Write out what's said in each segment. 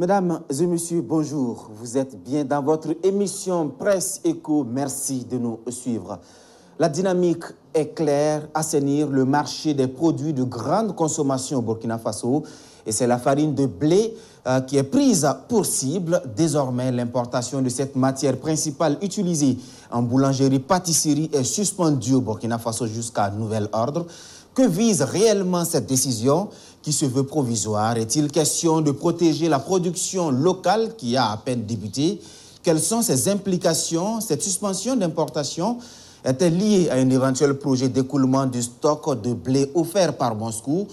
Mesdames et messieurs, bonjour. Vous êtes bien dans votre émission Presse Éco. Merci de nous suivre. La dynamique est claire, assainir le marché des produits de grande consommation au Burkina Faso. Et c'est la farine de blé euh, qui est prise pour cible. Désormais, l'importation de cette matière principale utilisée en boulangerie-pâtisserie est suspendue au Burkina Faso jusqu'à nouvel ordre. Que vise réellement cette décision qui se veut provisoire? Est-il question de protéger la production locale qui a à peine débuté? Quelles sont ses implications? Cette suspension d'importation est-elle liée à un éventuel projet d'écoulement du stock de blé offert par Moscou?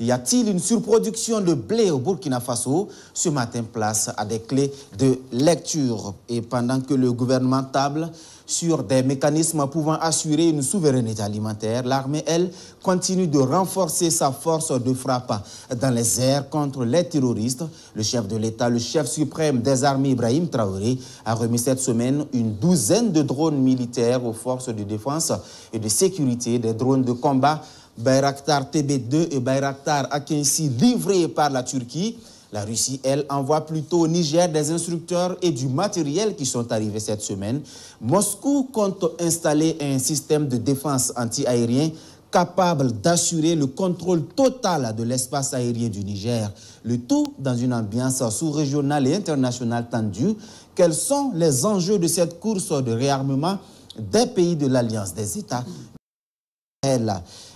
Y a-t-il une surproduction de blé au Burkina Faso? Ce matin, place à des clés de lecture. Et pendant que le gouvernement table sur des mécanismes pouvant assurer une souveraineté alimentaire, l'armée, elle, continue de renforcer sa force de frappe dans les airs contre les terroristes. Le chef de l'État, le chef suprême des armées, Ibrahim Traoré, a remis cette semaine une douzaine de drones militaires aux forces de défense et de sécurité, des drones de combat Bayraktar TB2 et Bayraktar Akinsi livrés par la Turquie. La Russie, elle, envoie plutôt au Niger des instructeurs et du matériel qui sont arrivés cette semaine. Moscou compte installer un système de défense anti-aérien capable d'assurer le contrôle total de l'espace aérien du Niger. Le tout dans une ambiance sous-régionale et internationale tendue. Quels sont les enjeux de cette course de réarmement des pays de l'Alliance des États?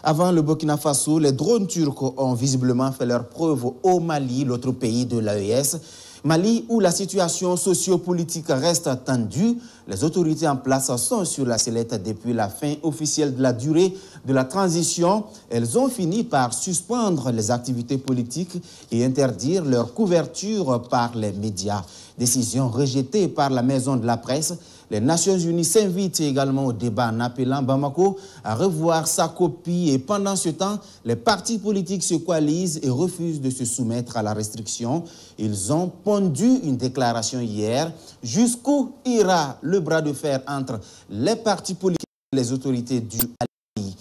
Avant le Burkina Faso, les drones turcs ont visiblement fait leur preuve au Mali, l'autre pays de l'AES. Mali, où la situation sociopolitique reste tendue, les autorités en place sont sur la sellette depuis la fin officielle de la durée de la transition. Elles ont fini par suspendre les activités politiques et interdire leur couverture par les médias. Décision rejetée par la maison de la presse les Nations Unies s'invitent également au débat en appelant Bamako à revoir sa copie et pendant ce temps, les partis politiques se coalisent et refusent de se soumettre à la restriction. Ils ont pondu une déclaration hier. Jusqu'où ira le bras de fer entre les partis politiques et les autorités du Mali?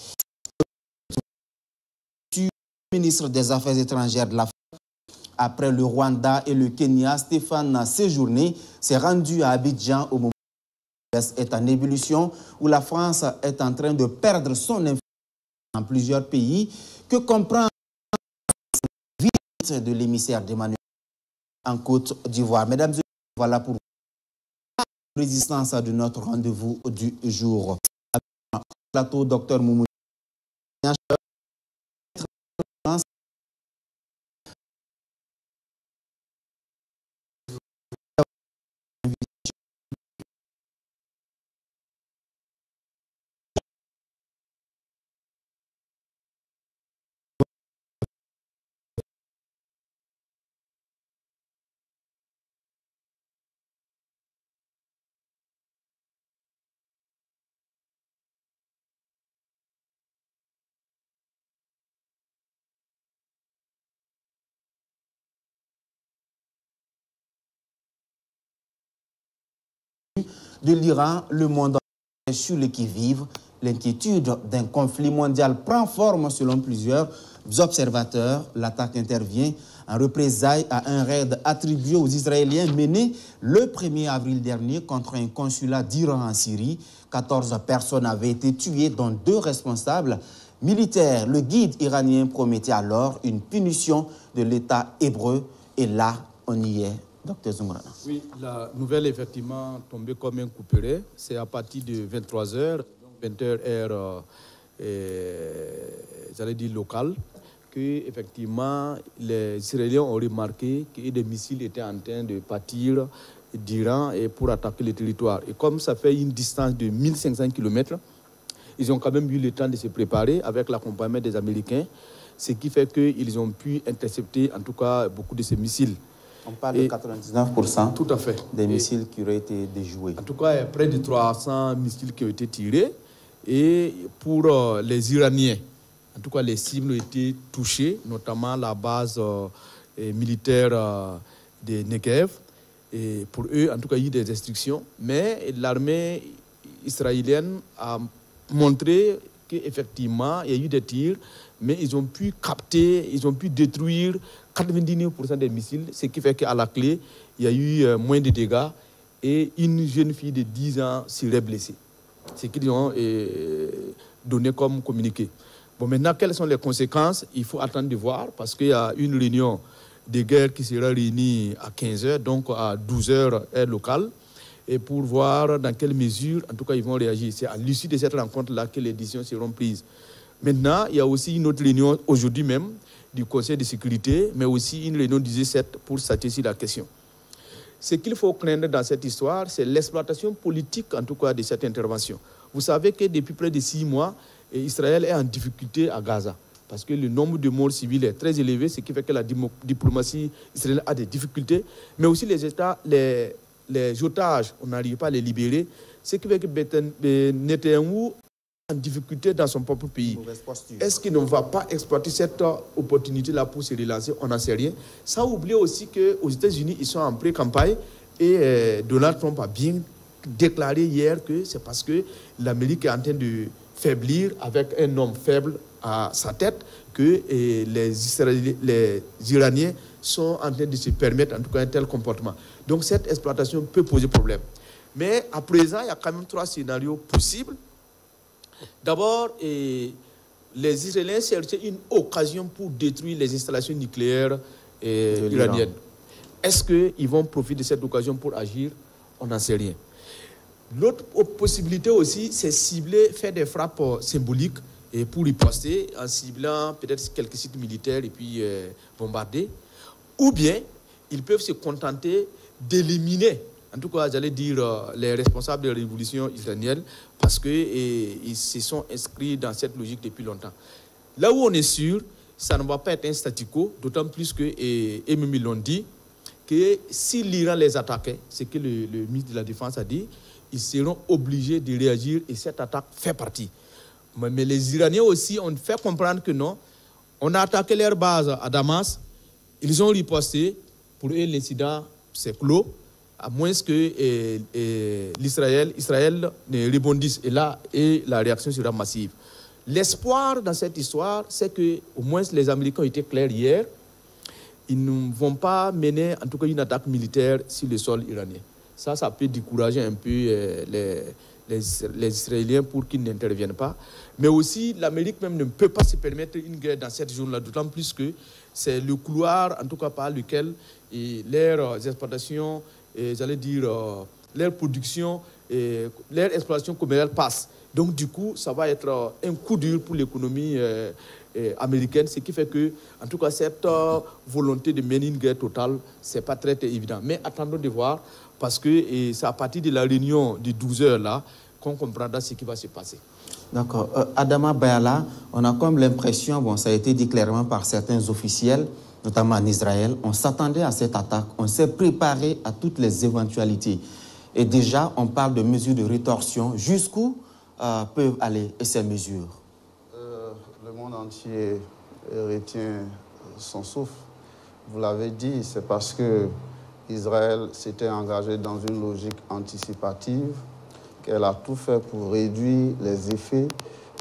Ministre des Affaires étrangères de la après le Rwanda et le Kenya, Stéphane Séjourné s'est rendu à Abidjan au moment est en ébullition, où la France est en train de perdre son influence dans plusieurs pays, que comprend vite de l'émissaire d'Emmanuel en Côte d'Ivoire. Mesdames et messieurs, voilà pour la résistance de notre rendez-vous du jour. Plateau, docteur. De l'Iran, le monde est sur le qui-vive. L'inquiétude d'un conflit mondial prend forme selon plusieurs observateurs. L'attaque intervient en représailles à un raid attribué aux Israéliens mené le 1er avril dernier contre un consulat d'Iran en Syrie. 14 personnes avaient été tuées, dont deux responsables militaires. Le guide iranien promettait alors une punition de l'État hébreu. Et là, on y est Oui, la nouvelle effectivement tombée comme un couperet. C'est à partir de 23h, 20h heure, j'allais dire locale, que effectivement les Israéliens ont remarqué que des missiles étaient en train de partir d'Iran et pour attaquer le territoire. Et comme ça fait une distance de 1500 km, ils ont quand même eu le temps de se préparer avec l'accompagnement des Américains, ce qui fait qu'ils ont pu intercepter en tout cas beaucoup de ces missiles. On parle de 99% tout à fait. des missiles qui auraient été déjoués. En tout cas, il y a près de 300 missiles qui ont été tirés. Et pour euh, les Iraniens, en tout cas, les cibles ont été touchées, notamment la base euh, militaire euh, de Negev. Et pour eux, en tout cas, il y a eu des restrictions. Mais l'armée israélienne a montré qu'effectivement, il y a eu des tirs, mais ils ont pu capter, ils ont pu détruire 99% des missiles, ce qui fait qu'à la clé, il y a eu euh, moins de dégâts et une jeune fille de 10 ans serait blessée. Ce qu'ils ont euh, donné comme communiqué. Bon, maintenant, quelles sont les conséquences? Il faut attendre de voir parce qu'il y a une réunion de guerre qui sera réunie à 15h, donc à 12h heure locale, et pour voir dans quelle mesure, en tout cas, ils vont réagir. C'est à l'issue de cette rencontre-là que les décisions seront prises. Maintenant, il y a aussi une autre réunion aujourd'hui même du Conseil de sécurité, mais aussi une réunion du G7 pour sur la question. Ce qu'il faut craindre dans cette histoire, c'est l'exploitation politique, en tout cas, de cette intervention. Vous savez que depuis près de six mois, Israël est en difficulté à Gaza, parce que le nombre de morts civils est très élevé, ce qui fait que la diplomatie israélienne a des difficultés, mais aussi les, États, les, les otages, on n'arrive pas à les libérer, ce qui fait que Netanyahu en difficulté dans son propre pays. Est-ce qu'il ne va pas exploiter cette opportunité-là pour se relancer? On n'en sait rien. Sans oublier aussi qu'aux États-Unis, ils sont en pré-campagne et euh, Donald Trump a bien déclaré hier que c'est parce que l'Amérique est en train de faiblir avec un homme faible à sa tête que euh, les, les Iraniens sont en train de se permettre en tout cas un tel comportement. Donc cette exploitation peut poser problème. Mais à présent, il y a quand même trois scénarios possibles D'abord, les Israéliens cherchaient une occasion pour détruire les installations nucléaires iraniennes. Est-ce qu'ils vont profiter de cette occasion pour agir? On n'en sait rien. L'autre possibilité aussi, c'est cibler, faire des frappes symboliques et pour y poster en ciblant peut-être quelques sites militaires et puis euh, bombarder. Ou bien, ils peuvent se contenter d'éliminer en tout cas, j'allais dire euh, les responsables de la révolution israélienne, parce qu'ils se sont inscrits dans cette logique depuis longtemps. Là où on est sûr, ça ne va pas être un statu quo, d'autant plus que, et, ils l'ont dit, que si l'Iran les attaquait, ce que le, ministre de la Défense a dit, ils seront obligés de réagir et cette attaque fait partie. Mais, les Iraniens aussi ont fait comprendre que non, on a attaqué leur base à Damas, ils ont riposté, pour eux l'incident c'est clos, à moins que l'Israël Israël ne rebondisse. Et là, et la réaction sera massive. L'espoir dans cette histoire, c'est que au moins les Américains été clairs hier. Ils ne vont pas mener, en tout cas, une attaque militaire sur le sol iranien. Ça, ça peut décourager un peu euh, les, Israéliens pour qu'ils n'interviennent pas. Mais aussi, l'Amérique même ne peut pas se permettre une guerre dans cette zone-là, d'autant plus que c'est le couloir, en tout cas par lequel leurs exportations j'allais dire, euh, leur production et leur exploitation commerciale passe. Donc, du coup, ça va être euh, un coup dur pour l'économie euh, américaine, ce qui fait que, en tout cas, cette volonté de mener une guerre totale, ce n'est pas très, évident. Mais attendons de voir, parce que c'est à partir de la réunion de 12 heures là qu'on comprendra ce qui va se passer. D'accord. Adama Bayala, on a comme l'impression, bon, ça a été dit clairement par certains officiels, notamment en Israël, on s'attendait à cette attaque, on s'est préparé à toutes les éventualités. Et déjà, on parle de mesures de rétorsion. Jusqu'où euh, peuvent aller ces mesures? Euh, Le monde entier retient son souffle. Vous l'avez dit, c'est parce que Israël s'était engagé dans une logique anticipative qu'elle a tout fait pour réduire les effets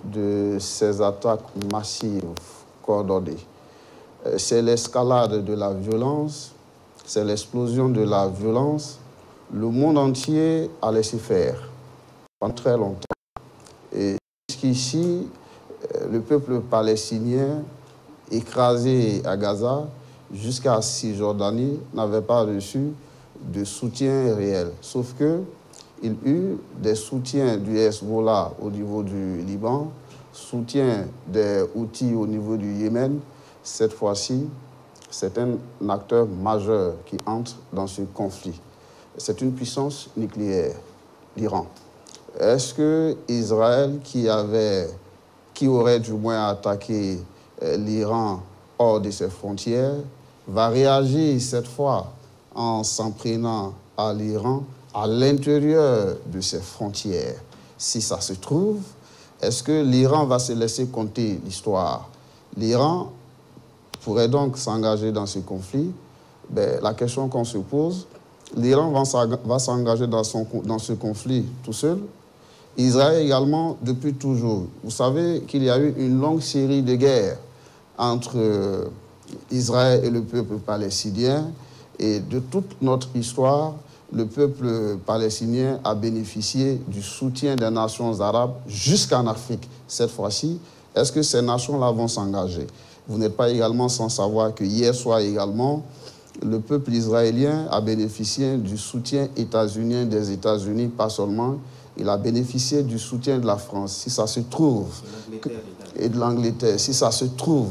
de ces attaques massives coordonnées. Euh, c'est l'escalade de la violence, c'est l'explosion de la violence. Le monde entier a laissé faire pendant très longtemps. Et jusqu'ici, euh, le peuple palestinien écrasé à Gaza jusqu'à Cisjordanie n'avait pas reçu de soutien réel. Sauf que il eut des soutiens du Hezbollah au niveau du Liban, soutien des outils au niveau du Yémen, cette fois-ci, c'est un acteur majeur qui entre dans ce conflit. C'est une puissance nucléaire, l'Iran. Est-ce que Israël, qui, avait, qui aurait du moins attaqué euh, l'Iran hors de ses frontières, va réagir cette fois en s'en prenant à l'Iran à l'intérieur de ses frontières? Si ça se trouve, est-ce que l'Iran va se laisser compter l'histoire? L'Iran pourrait donc s'engager dans ce conflit, ben, la question qu'on se pose, l'Iran va s'engager dans, dans ce conflit tout seul. Israël également, depuis toujours. Vous savez qu'il y a eu une longue série de guerres entre euh, Israël et le peuple palestinien. Et de toute notre histoire, le peuple palestinien a bénéficié du soutien des nations arabes jusqu'en Afrique. Cette fois-ci, est-ce que ces nations-là vont s'engager? Vous n'êtes pas également sans savoir que hier soir également, le peuple israélien a bénéficié du soutien états-unien des États-Unis, pas seulement, il a bénéficié du soutien de la France. Si ça se trouve, et de l'Angleterre, si ça se trouve,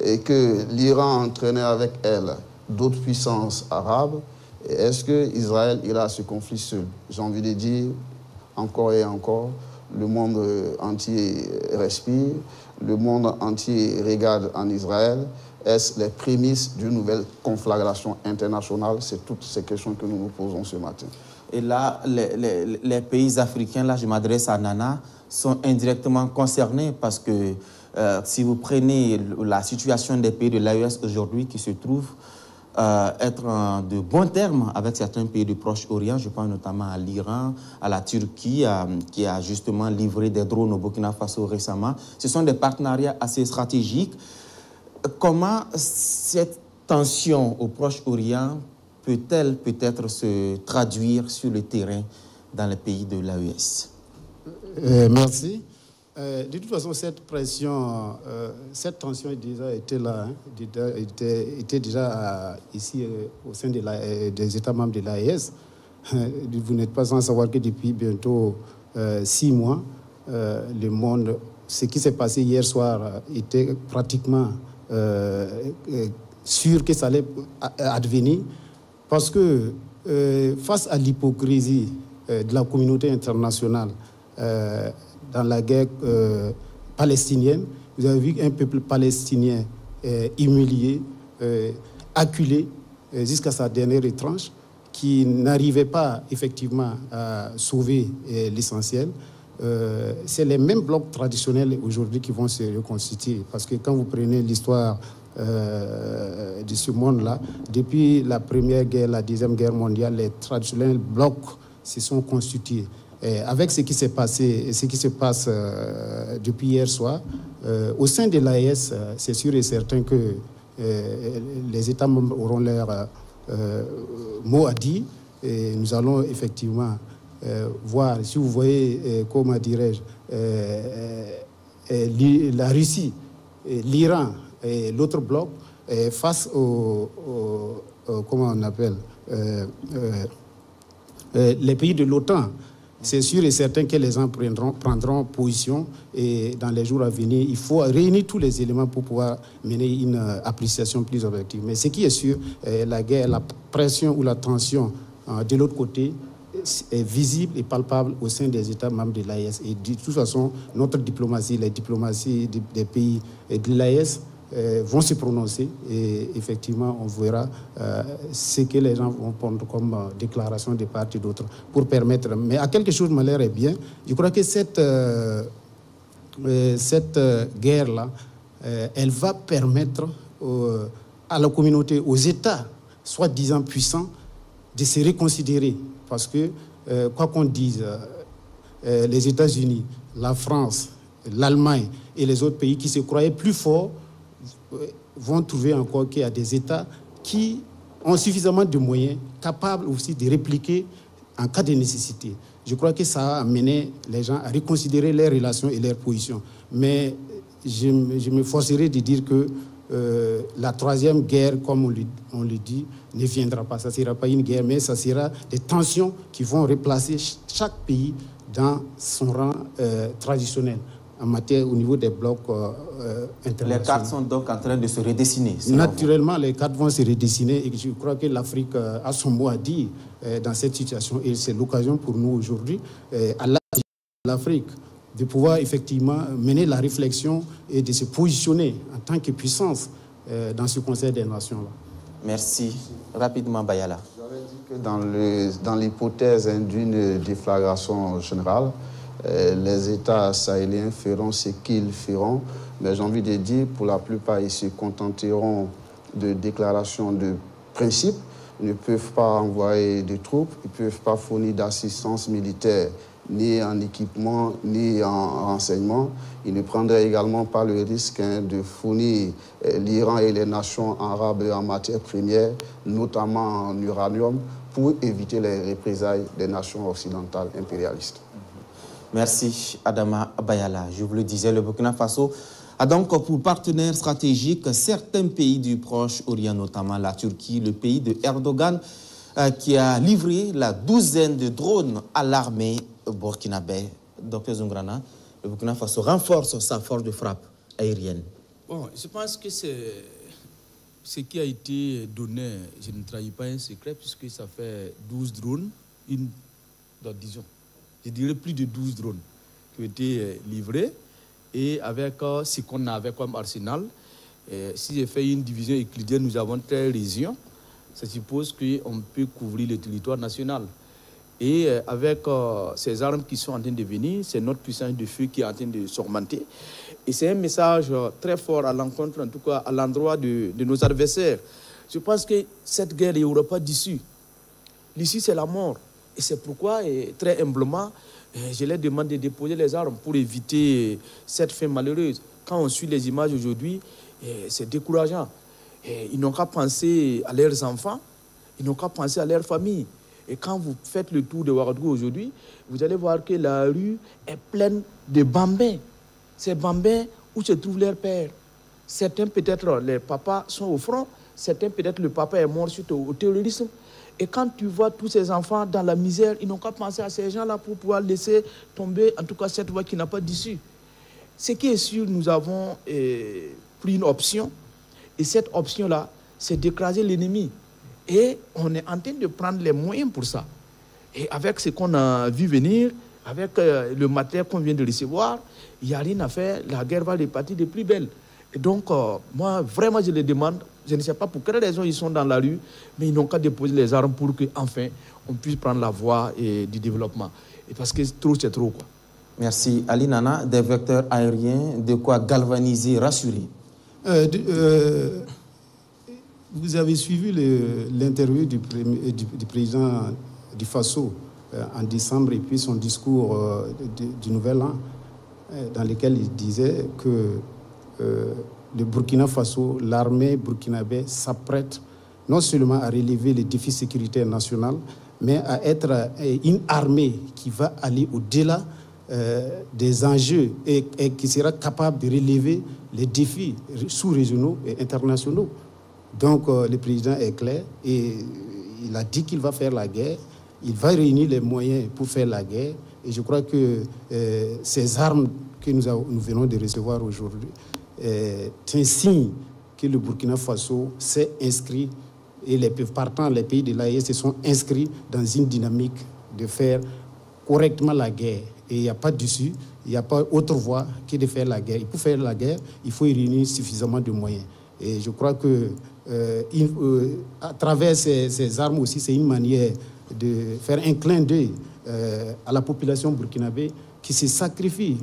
et que l'Iran entraînait avec elle d'autres puissances arabes, est-ce que Israël ira à ce conflit seul? J'ai envie de dire, encore et encore, le monde entier respire, le monde entier regarde en Israël. Est-ce les prémices d'une nouvelle conflagration internationale? C'est toutes ces questions que nous nous posons ce matin. Et là, les, pays africains, là je m'adresse à Nana, sont indirectement concernés parce que euh, si vous prenez la situation des pays de l'AES aujourd'hui qui se trouvent euh, être de bons termes avec certains pays du Proche-Orient. Je pense notamment à l'Iran, à la Turquie, euh, qui a justement livré des drones au Burkina Faso récemment. Ce sont des partenariats assez stratégiques. Comment cette tension au Proche-Orient peut-elle peut-être se traduire sur le terrain dans les pays de l'AES euh, Merci. Euh, de toute façon, cette pression, euh, cette tension déjà était là, hein, était, déjà euh, ici au sein de la, des États membres de l'AES. Vous n'êtes pas sans savoir que depuis bientôt six mois, le monde, ce qui s'est passé hier soir était pratiquement sûr que ça allait advenir, parce que face à l'hypocrisie de la communauté internationale, dans la guerre euh, palestinienne. Vous avez vu un peuple palestinien euh, humilié, euh, acculé jusqu'à sa dernière tranche, qui n'arrivait pas effectivement à sauver l'essentiel. c'est les mêmes blocs traditionnels aujourd'hui qui vont se reconstituer. Parce que quand vous prenez l'histoire de ce monde-là, depuis la Première Guerre, la Deuxième Guerre mondiale, les traditionnels blocs se sont constitués avec ce qui s'est passé, ce qui se passe euh, depuis hier soir, euh, au sein de l'AES, euh, c'est sûr et certain que les États membres auront leur mot à dire. Et nous allons effectivement voir, si vous voyez, comment dirais-je, la Russie, l'Iran et l'autre bloc face au, comment on appelle, les pays de l'OTAN c'est sûr et certain que les gens prendront, position et dans les jours à venir, il faut réunir tous les éléments pour pouvoir mener une euh, appréciation plus objective. Mais ce qui est sûr, euh, la guerre, la pression ou la tension euh, de l'autre côté est visible et palpable au sein des États membres de l'AES. Et de toute façon, notre diplomatie, les diplomaties des pays de l'AES, vont se prononcer et effectivement on verra euh, ce que les gens vont prendre comme euh, déclaration de part et d'autre pour permettre. Mais à quelque chose m'a l'air est bien. Je crois que cette, cette guerre-là, elle va permettre à la communauté, aux États, soi-disant puissants, de se reconsidérer. Parce que, quoi qu'on dise, les États-Unis, la France, l'Allemagne et les autres pays qui se croyaient plus forts vont trouver encore qu'il y a des États qui ont suffisamment de moyens capables aussi de répliquer en cas de nécessité. Je crois que ça a amené les gens à reconsidérer leurs relations et leurs positions. Mais je, me forcerai de dire que euh, la troisième guerre, comme on le, dit, ne viendra pas. Ça ne sera pas une guerre, mais ça sera des tensions qui vont replacer chaque pays dans son rang euh, traditionnel en matière au niveau des blocs euh, internationaux. Les cartes sont donc en train de se redessiner. Naturellement, les cartes vont se redessiner et je crois que l'Afrique euh, a son mot à dire euh, dans cette situation et c'est l'occasion pour nous aujourd'hui, à l'Afrique, de pouvoir effectivement mener la réflexion et de se positionner en tant que puissance dans ce Conseil des Nations-là. Merci. Rapidement, Bayala. J'avais dit que dans l'hypothèse d'une déflagration générale, euh, les États sahéliens feront ce qu'ils feront. Mais j'ai envie de dire, pour la plupart, ils se contenteront de déclarations de principe. Ils ne peuvent pas envoyer des troupes, ils ne peuvent pas fournir d'assistance militaire ni en équipement, ni en renseignement. Il ne prendrait également pas le risque hein, de fournir euh, l'Iran et les nations arabes en matière première, notamment en uranium, pour éviter les représailles des nations occidentales impérialistes. Merci Adama Bayala. Je vous le disais, le Burkina Faso a donc pour partenaire stratégique certains pays du Proche-Orient, notamment la Turquie, le pays de Erdogan, euh, qui a livré la douzaine de drones à l'armée burkinabé. Docteur Zungrana, le Burkina Faso renforce sa force de frappe aérienne. Bon, je pense que c'est ce qui a été donné, je ne trahis pas un secret, puisque ça fait 12 drones, une, disons, je dirais plus de 12 drones qui ont été euh, livrés et avec euh, ce qu'on avait comme arsenal. si j'ai fait une division euclidienne, nous avons 13 régions. Ça suppose qu'on peut couvrir le territoire national. Et euh, avec ces armes qui sont en train de venir, c'est notre puissance de feu qui est en train de s'augmenter. Et c'est un message très fort à l'encontre, en tout cas à l'endroit de, de, nos adversaires. Je pense que cette guerre, il n'y aura pas d'issue. L'issue, c'est la mort. Et c'est pourquoi, très humblement, eh, je leur demande de déposer les armes pour éviter cette fin malheureuse. Quand on suit les images aujourd'hui, eh, c'est décourageant. Ils n'ont qu'à penser à leurs enfants, ils n'ont qu'à penser à leur famille. Et quand vous faites le tour de Ouagadougou aujourd'hui, vous allez voir que la rue est pleine de bambins. Ces bambins où se trouve leur père? Certains, peut-être, les papas sont au front. Certains, peut-être, le papa est mort suite au terrorisme. Et quand tu vois tous ces enfants dans la misère, ils n'ont qu'à penser à ces gens-là pour pouvoir laisser tomber, en tout cas, cette voie qui n'a pas d'issue. Ce qui est sûr, nous avons eh, pris une option. Et cette option-là, c'est d'écraser l'ennemi. Et on est en train de prendre les moyens pour ça. Et avec ce qu'on a vu venir, avec euh, le matériel qu'on vient de recevoir, il n'y a rien à faire. La guerre va repartir de plus belle. Et donc, euh, moi, vraiment, je les demande je ne sais pas pour quelle raison ils sont dans la rue, mais ils n'ont qu'à déposer les armes pour qu'enfin on puisse prendre la voie du développement. Et parce que trop, c'est trop. Quoi. Merci. Ali Nana, des vecteurs aériens, de quoi galvaniser, rassurer euh, euh, Vous avez suivi l'interview du, du, président du FASO euh, en décembre et puis son discours du Nouvel An, dans lequel il disait que le Burkina Faso, l'armée burkinabé s'apprête non seulement à relever les défis sécuritaires nationaux, mais à être euh, une armée qui va aller au-delà euh, des enjeux et, qui sera capable de relever les défis sous-régionaux et internationaux. Donc euh, le président est clair et il a dit qu'il va faire la guerre, il va réunir les moyens pour faire la guerre et je crois que ces armes que nous, nous venons de recevoir aujourd'hui est un signe que le Burkina Faso s'est inscrit et les partants, les pays de l'AES se sont inscrits dans une dynamique de faire correctement la guerre. Et il n'y a pas d'issue, il n'y a pas autre voie que de faire la guerre. Et pour faire la guerre, il faut y réunir suffisamment de moyens. Et je crois que euh, euh, à travers ces, armes aussi, c'est une manière de faire un clin d'œil euh, à la population burkinabé qui se sacrifie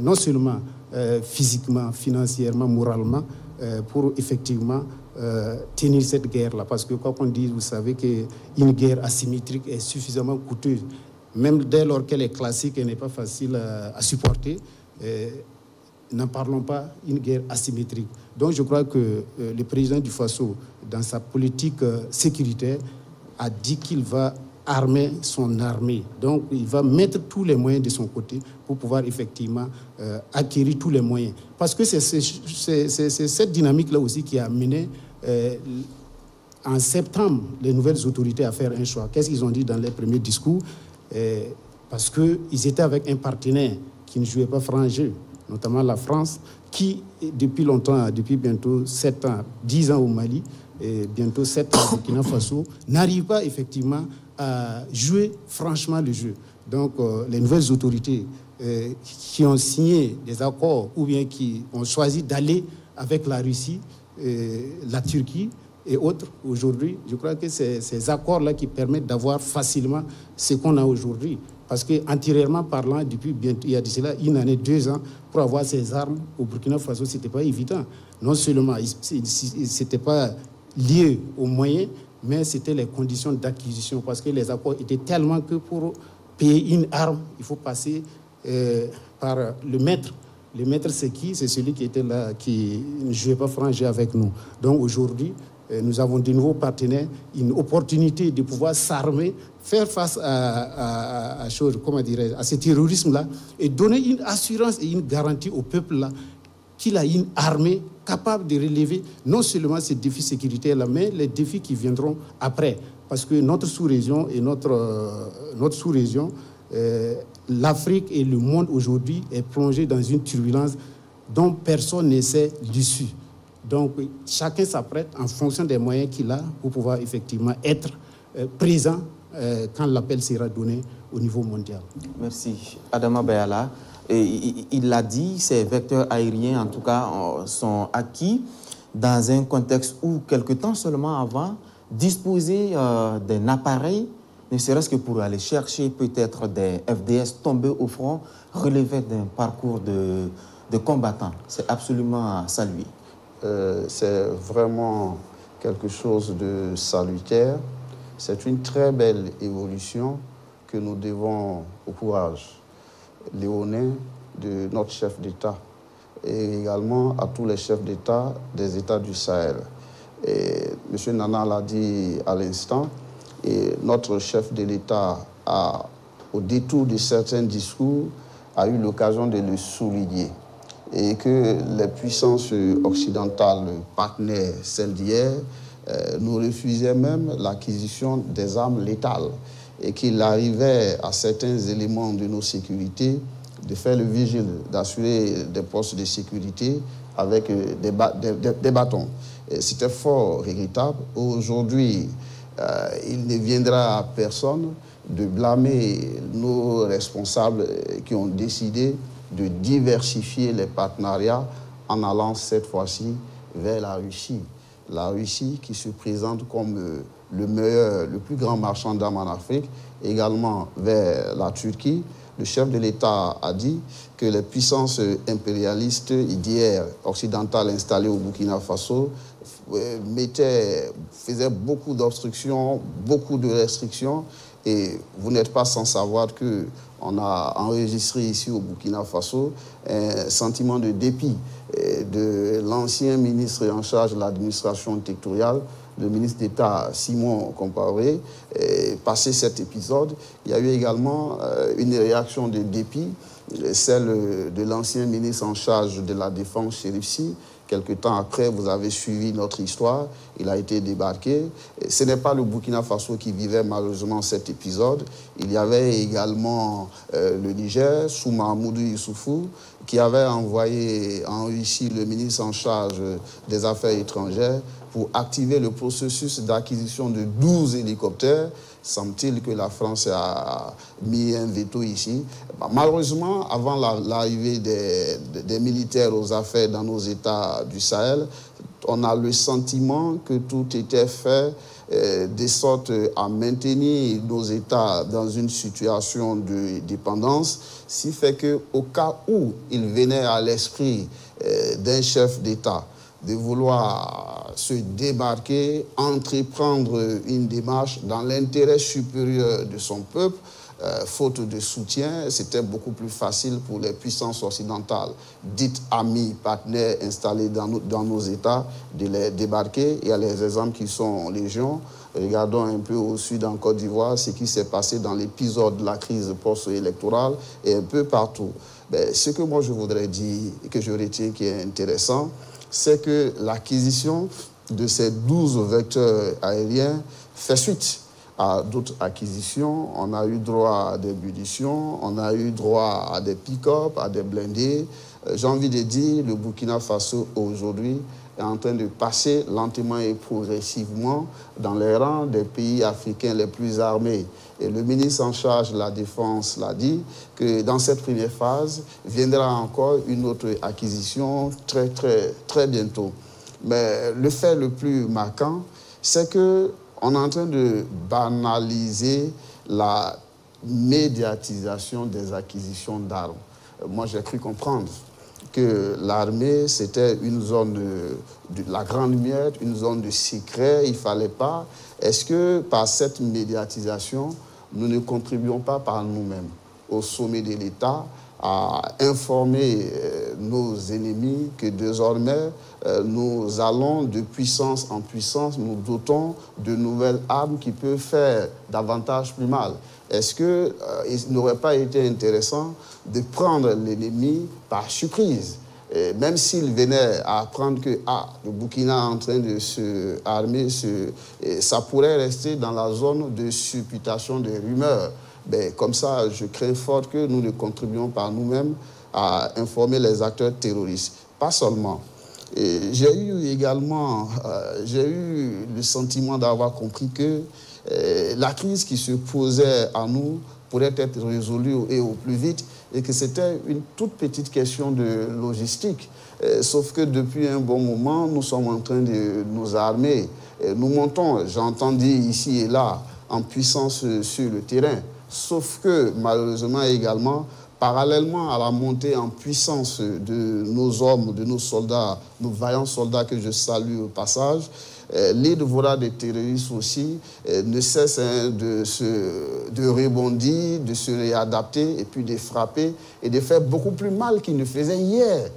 non seulement euh, physiquement, financièrement, moralement, euh, pour effectivement euh, tenir cette guerre-là. Parce que quoi qu'on dise, vous savez qu'une guerre asymétrique est suffisamment coûteuse. Même dès lors qu'elle est classique, elle n'est pas facile à, supporter. N'en parlons pas, une guerre asymétrique. Donc je crois que le président du Faso, dans sa politique sécuritaire, a dit qu'il va armer son armée. Donc, il va mettre tous les moyens de son côté pour pouvoir effectivement euh, acquérir tous les moyens. Parce que c'est cette dynamique-là aussi qui a amené euh, en septembre les nouvelles autorités à faire un choix. Qu'est-ce qu'ils ont dit dans les premiers discours? Euh, Parce qu'ils étaient avec un partenaire qui ne jouait pas franc jeu, notamment la France, qui, depuis longtemps, depuis bientôt 7 ans, 10 ans au Mali, et bientôt 7 ans au Burkina Faso, n'arrive pas effectivement à jouer franchement le jeu. Donc, euh, les nouvelles autorités euh, qui ont signé des accords ou bien qui ont choisi d'aller avec la Russie, euh, la Turquie et autres aujourd'hui, je crois que c'est ces accords-là qui permettent d'avoir facilement ce qu'on a aujourd'hui. Parce qu'antérieurement parlant, depuis bientôt, il y a cela une année, deux ans, pour avoir ces armes au Burkina Faso, ce n'était pas évident. Non seulement ce n'était pas lié aux moyens, mais c'était les conditions d'acquisition parce que les accords étaient tellement que pour payer une arme, il faut passer par le maître. Le maître, c'est qui? C'est celui qui était là, qui ne jouait pas franc avec nous. Donc aujourd'hui, nous avons de nouveaux partenaires, une opportunité de pouvoir s'armer, faire face à, à, à, comment à ce terrorisme-là et donner une assurance et une garantie au peuple-là qu'il a une armée capable de relever non seulement ces défis sécuritaires-là, mais les défis qui viendront après. Parce que notre sous-région et notre, euh, notre sous-région, euh, l'Afrique et le monde aujourd'hui est plongé dans une turbulence dont personne ne sait l'issue. Donc chacun s'apprête en fonction des moyens qu'il a pour pouvoir effectivement être euh, présent quand l'appel sera donné au niveau mondial. Merci. Adama Bayala, il l'a dit, ces vecteurs aériens, en tout cas, euh, sont acquis dans un contexte où, quelque temps seulement avant, disposer euh, d'un appareil, ne serait-ce que pour aller chercher peut-être des FDS tombés au front, relevait d'un parcours de, de combattants. C'est absolument à saluer. Euh, c'est vraiment quelque chose de salutaire. C'est une très belle évolution que nous devons au courage léonin de notre chef d'État et également à tous les chefs d'État des États du Sahel. Et M. Nana l'a dit à l'instant, et notre chef de l'État au détour de certains discours, a eu l'occasion de le souligner et que les puissances occidentales partenaires, celles d'hier, euh, nous refusaient même l'acquisition des armes létales et qu'il arrivait à certains éléments de nos sécurités de faire le vigile, d'assurer des postes de sécurité avec euh, des, bâtons. C'était fort regrettable. Aujourd'hui, euh, il ne viendra à personne de blâmer nos responsables qui ont décidé de diversifier les partenariats en allant cette fois-ci vers la Russie. La Russie qui se présente comme euh, le meilleur, le plus grand marchand d'armes en Afrique, également vers la Turquie. Le chef de l'État a dit que les puissances impérialistes d'hier occidentales installées au Burkina Faso euh, faisaient beaucoup d'obstructions, beaucoup de restrictions. Et vous n'êtes pas sans savoir que on a enregistré ici au Burkina Faso un sentiment de dépit euh, de l'ancien ministre en charge de l'administration territoriale le ministre d'État Simon Comparé, passé cet épisode, il y a eu également euh, une réaction de dépit, celle de l'ancien ministre en charge de la Défense, Chérifsi. Quelque temps après, vous avez suivi notre histoire. Il a été débarqué. ce n'est pas le Burkina Faso qui vivait malheureusement cet épisode. Il y avait également euh, le Niger, sous Mahmoudou Youssoufou, qui avait envoyé en Russie le ministre en charge des Affaires étrangères pour activer le processus d'acquisition de 12 hélicoptères. Semble-t-il que la France a mis un veto ici. Bah, malheureusement, avant l'arrivée des, militaires aux affaires dans nos États du Sahel, on a le sentiment que tout était fait euh, de sorte à maintenir nos États dans une situation de dépendance, ce qui fait qu'au cas où il venait à l'esprit euh, d'un chef d'État de vouloir se débarquer, entreprendre une démarche dans l'intérêt supérieur de son peuple, euh, faute de soutien, c'était beaucoup plus facile pour les puissances occidentales, dites amis, partenaires installés dans, nos États, de les débarquer. Il y a les exemples qui sont légion. Regardons un peu au sud en Côte d'Ivoire ce qui s'est passé dans l'épisode de la crise post-électorale et un peu partout. Ben, ce que moi je voudrais dire que je retiens qui est intéressant, c'est que l'acquisition de ces 12 vecteurs aériens fait suite à d'autres acquisitions. On a eu droit à des munitions, on a eu droit à des pick-up, à des blindés. Euh, j'ai envie de dire, le Burkina Faso aujourd'hui est en train de passer lentement et progressivement dans les rangs des pays africains les plus armés. Et le ministre en charge de la Défense l'a dit, que dans cette première phase, viendra encore une autre acquisition très, très, très bientôt. Mais le fait le plus marquant, c'est qu'on est en train de banaliser la médiatisation des acquisitions d'armes. Moi, j'ai cru comprendre que l'armée, c'était une zone de, la grande miette, une zone de secret, il ne fallait pas. Est-ce que par cette médiatisation, nous ne contribuons pas par nous-mêmes au sommet de l'État à informer euh, nos ennemis que désormais euh, nous allons de puissance en puissance, nous dotons de nouvelles armes qui peuvent faire davantage plus mal. Est-ce qu'il euh, n'aurait pas été intéressant de prendre l'ennemi par surprise? Même s'il venait à apprendre que ah, le Burkina est en train de se armer, ça pourrait rester dans la zone de supputation des rumeurs. Comme ça, je crains fort que nous ne contribuions par nous-mêmes à informer les acteurs terroristes. Pas seulement. J'ai eu également euh, eu le sentiment d'avoir compris que euh, la crise qui se posait à nous pourrait être résolue et au plus vite et que c'était une toute petite question de logistique. Euh, sauf que depuis un bon moment, nous sommes en train de nous armer. nous montons, j'entends dire ici et là, en puissance sur le terrain. Sauf que malheureusement également, parallèlement à la montée en puissance de nos hommes, de nos soldats, nos vaillants soldats que je salue au passage, euh, les devoirs des terroristes aussi euh, ne cessent hein, de, rebondir, de se réadapter et puis de frapper et de faire beaucoup plus mal qu'ils ne faisaient hier.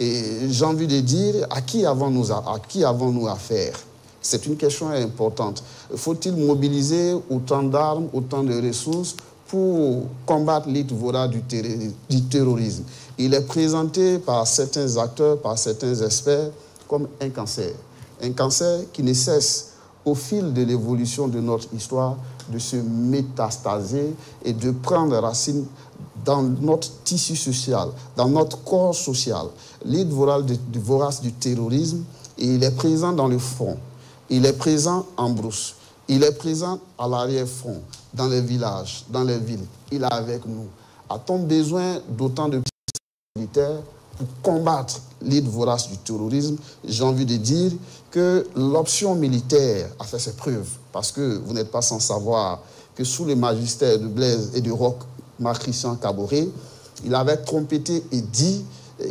Et j'ai envie de dire, à qui avons-nous à, affaire C'est une question importante. Faut-il mobiliser autant d'armes, autant de ressources pour combattre l'Itvora du, du terrorisme? Il est présenté par certains acteurs, par certains experts, comme un cancer. Un cancer qui ne cesse, au fil de l'évolution de notre histoire, de se métastaser et de prendre racine dans notre tissu social, dans notre corps social. L'île vorace du terrorisme, il est présent dans le front, il est présent en brousse, il est présent à l'arrière-front, dans les villages, dans les villes. Il est avec nous. A-t-on besoin d'autant de militaires pour combattre l'île vorace du terrorisme J'ai envie de dire que l'option militaire a fait ses preuves. Parce que vous n'êtes pas sans savoir que sous le magistère de Blaise et de Roch, Marc-Christian il avait trompété et dit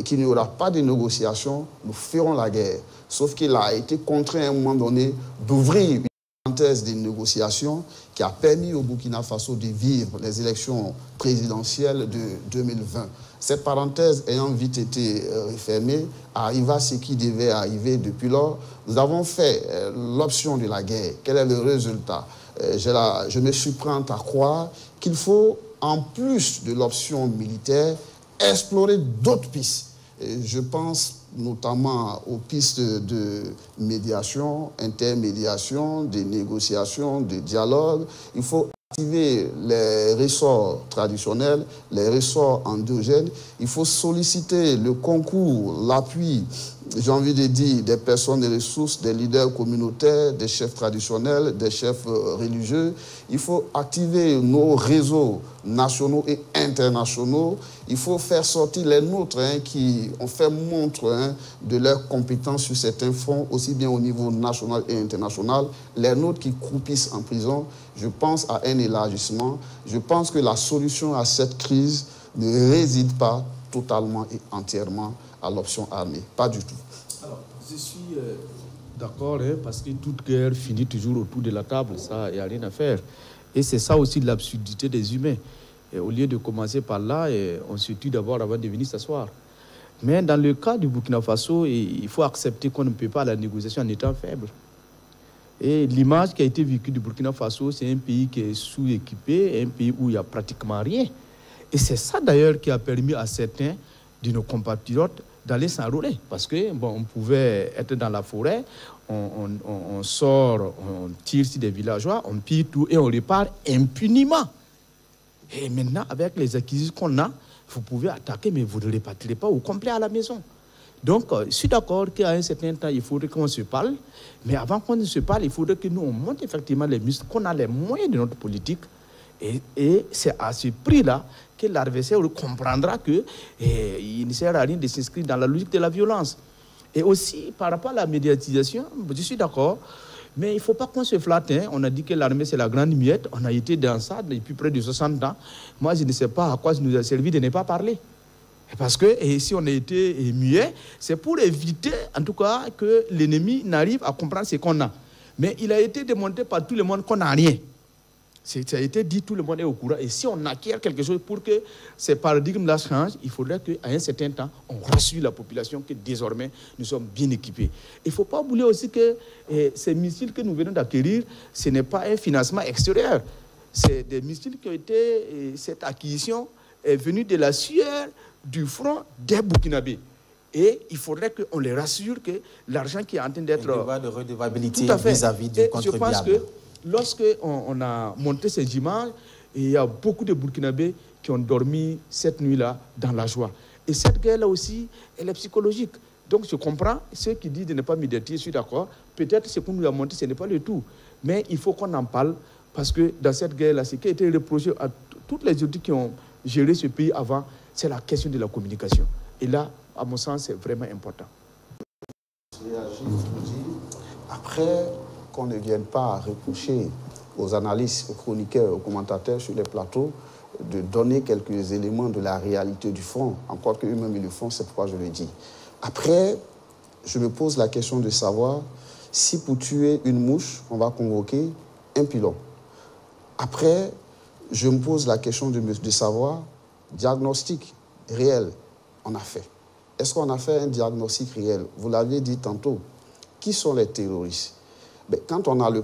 qu'il n'y aura pas de négociations, nous ferons la guerre. Sauf qu'il a été contraint à un moment donné d'ouvrir parenthèse des négociations qui a permis au Burkina Faso de vivre les élections présidentielles de 2020. Cette parenthèse ayant vite été euh, refermée, arriva ce qui devait arriver depuis lors. Nous avons fait euh, l'option de la guerre. Quel est le résultat? Euh, Je me suis prêt à croire qu'il faut, en plus de l'option militaire, explorer d'autres pistes. je pense notamment aux pistes de médiation, intermédiation, de négociation, de dialogue. Il faut activer les ressorts traditionnels, les ressorts endogènes. Il faut solliciter le concours, l'appui j'ai envie de dire, des personnes des ressources, des leaders communautaires, des chefs traditionnels, des chefs euh, religieux. Il faut activer nos réseaux nationaux et internationaux. Il faut faire sortir les nôtres hein, qui ont fait montre hein, de leurs compétences sur certains fronts, aussi bien au niveau national et international. Les nôtres qui croupissent en prison, je pense à un élargissement. Je pense que la solution à cette crise ne réside pas totalement et entièrement à l'option armée. Pas du tout. Euh, d'accord, hein, parce que toute guerre finit toujours autour de la table, ça, il n'y a rien à faire. Et c'est ça aussi l'absurdité des humains. Au lieu de commencer par là, on se tue d'abord avant de venir s'asseoir. Mais dans le cas du Burkina Faso, il faut accepter qu'on ne peut pas la négociation en étant faible. Et l'image qui a été vécue du Burkina Faso, c'est un pays qui est sous-équipé, un pays où il n'y a pratiquement rien. Et c'est ça d'ailleurs qui a permis à certains de nos compatriotes d'aller s'enrôler. Parce que, bon, on pouvait être dans la forêt, on, sort, on tire sur des villageois, on pille tout et on repart impunément. Et maintenant, avec les acquisitions qu'on a, vous pouvez attaquer, mais vous ne répartirez pas au complet à la maison. Donc, euh, je suis d'accord qu'à un certain temps, il faudrait qu'on se parle. Mais avant qu'on ne se parle, il faudrait que nous, on monte effectivement les muscles, qu'on a les moyens de notre politique. Et, et c'est à ce prix-là que l'adversaire comprendra qu'il eh, ne sert à rien de s'inscrire dans la logique de la violence. Et aussi, par rapport à la médiatisation, je suis d'accord, mais il ne faut pas qu'on se flatte. Hein. On a dit que l'armée, c'est la grande miette. On a été dans ça depuis près de 60 ans. Moi, je ne sais pas à quoi ça nous a servi de ne pas parler. Parce que et si on a été muet, c'est pour éviter, en tout cas, que l'ennemi n'arrive à comprendre ce qu'on a. Mais il a été démontré par tout le monde qu'on n'a rien. Ça a été dit, tout le monde est au courant. Et si on acquiert quelque chose pour que ces paradigmes-là changent, il faudrait qu'à un certain temps, on rassure la population que désormais, nous sommes bien équipés. Il ne faut pas oublier aussi que eh, ces missiles que nous venons d'acquérir, ce n'est pas un financement extérieur. C'est des missiles qui ont été, eh, cette acquisition est venue de la sueur du front des Burkinabés. Et il faudrait qu'on les rassure que l'argent qui est en train d'être... Un de redevabilité vis-à-vis du contribuable. Je pense que lorsqu'on on a monté ces images, il y a beaucoup de Burkinabés qui ont dormi cette nuit-là dans la joie. Et cette guerre-là aussi, elle est psychologique. Donc je comprends ceux qui disent de ne pas m'identifier, je suis d'accord. Peut-être ce qu'on nous a montré, ce n'est pas le tout. Mais il faut qu'on en parle parce que dans cette guerre-là, ce qui a été reproché à toutes les autorités qui ont géré ce pays avant, c'est la question de la communication. Et là, à mon sens, c'est vraiment important. Qu'on ne vienne pas reprocher aux analystes, aux chroniqueurs, aux commentateurs sur les plateaux de donner quelques éléments de la réalité du front, encore qu'eux-mêmes ils le font, c'est pourquoi je le dis. Après, je me pose la question de savoir si pour tuer une mouche, on va convoquer un pilon. Après, je me pose la question de, de savoir, diagnostic réel, on a fait. Est-ce qu'on a fait un diagnostic réel? Vous l'aviez dit tantôt. Qui sont les terroristes? Quand on a le,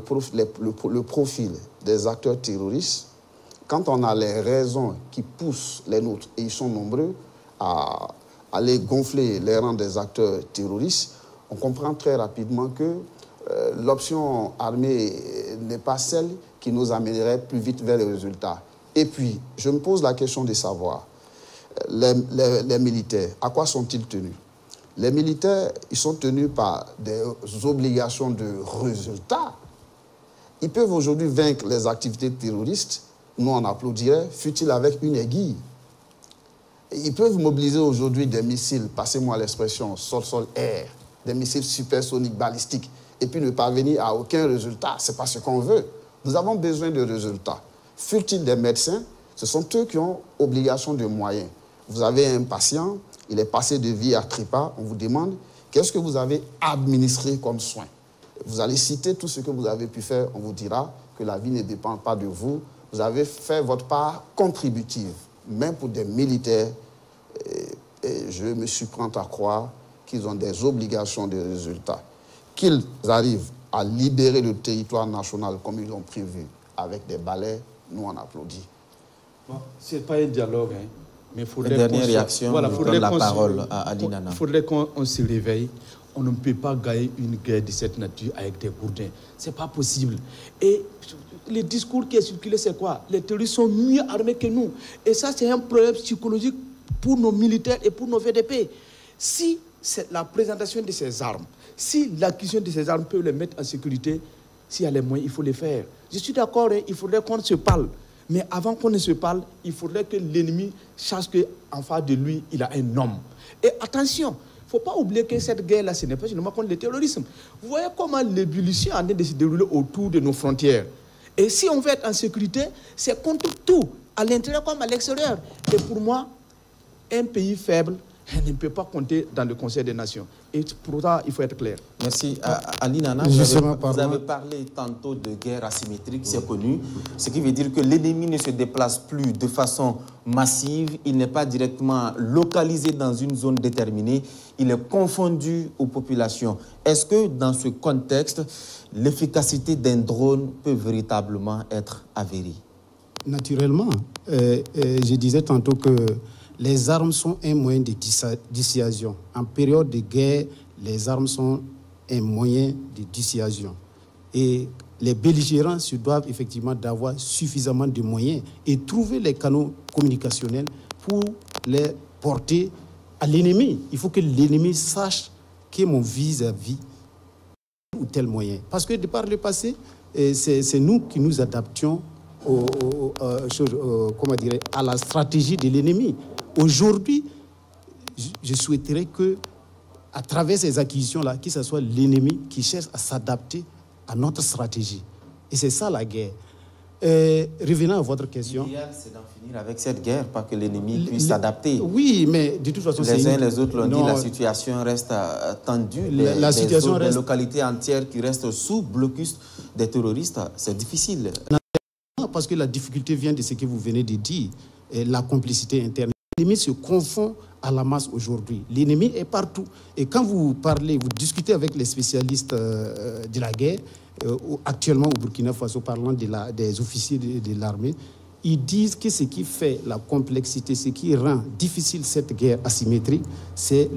profil des acteurs terroristes, quand on a les raisons qui poussent les nôtres, et ils sont nombreux, à aller gonfler les rangs des acteurs terroristes, on comprend très rapidement que euh, l'option armée n'est pas celle qui nous amènerait plus vite vers les résultats. Et puis, je me pose la question de savoir, les, militaires, à quoi sont-ils tenus? Les militaires, ils sont tenus par des obligations de résultats. Ils peuvent aujourd'hui vaincre les activités terroristes, nous on applaudirait, fut-il avec une aiguille. Ils peuvent mobiliser aujourd'hui des missiles, passez-moi l'expression, sol-sol-air, des missiles supersoniques balistiques, et puis ne parvenir à aucun résultat. Ce n'est pas ce qu'on veut. Nous avons besoin de résultats. Fut-il des médecins, ce sont eux qui ont obligation de moyens. Vous avez un patient, il est passé de vie à trépas, on vous demande qu'est-ce que vous avez administré comme soin? Vous allez citer tout ce que vous avez pu faire, on vous dira que la vie ne dépend pas de vous. Vous avez fait votre part contributive, même pour des militaires. Je me prêt à croire qu'ils ont des obligations de résultats. Qu'ils arrivent à libérer le territoire national comme ils l'ont prévu, avec des balais, nous on applaudit. Ce n'est pas un dialogue. Hein. Mais faudrait dernière réaction, voilà, faudrait la parole à Alinana. Il faudrait qu'on se réveille. On ne peut pas gagner une guerre de cette nature avec des gourdins. Ce n'est pas possible. Et le discours qui est circulé, c'est quoi? Les terroristes sont mieux armés que nous. Et ça, c'est un problème psychologique pour nos militaires et pour nos VDP. Si c'est la présentation de ces armes, si l'acquisition de ces armes peut les mettre en sécurité, s'il y a les moyens, il faut les faire. Je suis d'accord, hein, il faudrait qu'on se parle. Mais avant qu'on ne se parle, il faudrait que l'ennemi sache qu'en face de lui, il a un homme. Et attention, il ne faut pas oublier que cette guerre-là, ce n'est pas seulement contre le terrorisme. Vous voyez comment l'ébullition est en train de se dérouler autour de nos frontières. Et si on veut être en sécurité, c'est contre tout, à l'intérieur comme à l'extérieur. Et pour moi, un pays faible elle ne peut pas compter dans le Conseil des Nations. Et pour ça, il faut être clair. Merci. Ali Nana, vous avez, parlé tantôt de guerre asymétrique, c'est connu. Ce qui veut dire que l'ennemi ne se déplace plus de façon massive, il n'est pas directement localisé dans une zone déterminée, il est confondu aux populations. Est-ce que dans ce contexte, l'efficacité d'un drone peut véritablement être avérée? Naturellement. Euh, euh, je disais tantôt que les armes sont un moyen de dissuasion. En période de guerre, les armes sont un moyen de dissuasion. Et les belligérants se doivent effectivement d'avoir suffisamment de moyens et trouver les canaux communicationnels pour les porter à l'ennemi. Il faut que l'ennemi sache que mon vis-à-vis ou tel moyen. Parce que de par le passé, eh, c'est nous qui nous adaptions comment à la stratégie de l'ennemi. Aujourd'hui, je souhaiterais que, à travers ces acquisitions-là, que ce soit l'ennemi qui cherche à s'adapter à notre stratégie. Et c'est ça la guerre. Euh, revenant à votre question. L'idéal, c'est d'en finir avec cette guerre, pas que l'ennemi puisse s'adapter. Oui, mais de toute façon, les uns les autres l'ont dit, la situation reste euh, tendue. La, la situation reste. Les localités entières qui restent sous blocus des terroristes, c'est difficile. parce que la difficulté vient de ce que vous venez de dire, la complicité interne. L'ennemi se confond à la masse aujourd'hui. L'ennemi est partout. Et quand vous parlez, vous discutez avec les spécialistes euh, de la guerre, euh, actuellement au Burkina Faso, parlant de la, des officiers de, l'armée, ils disent que ce qui fait la complexité, ce qui rend difficile cette guerre asymétrique, c'est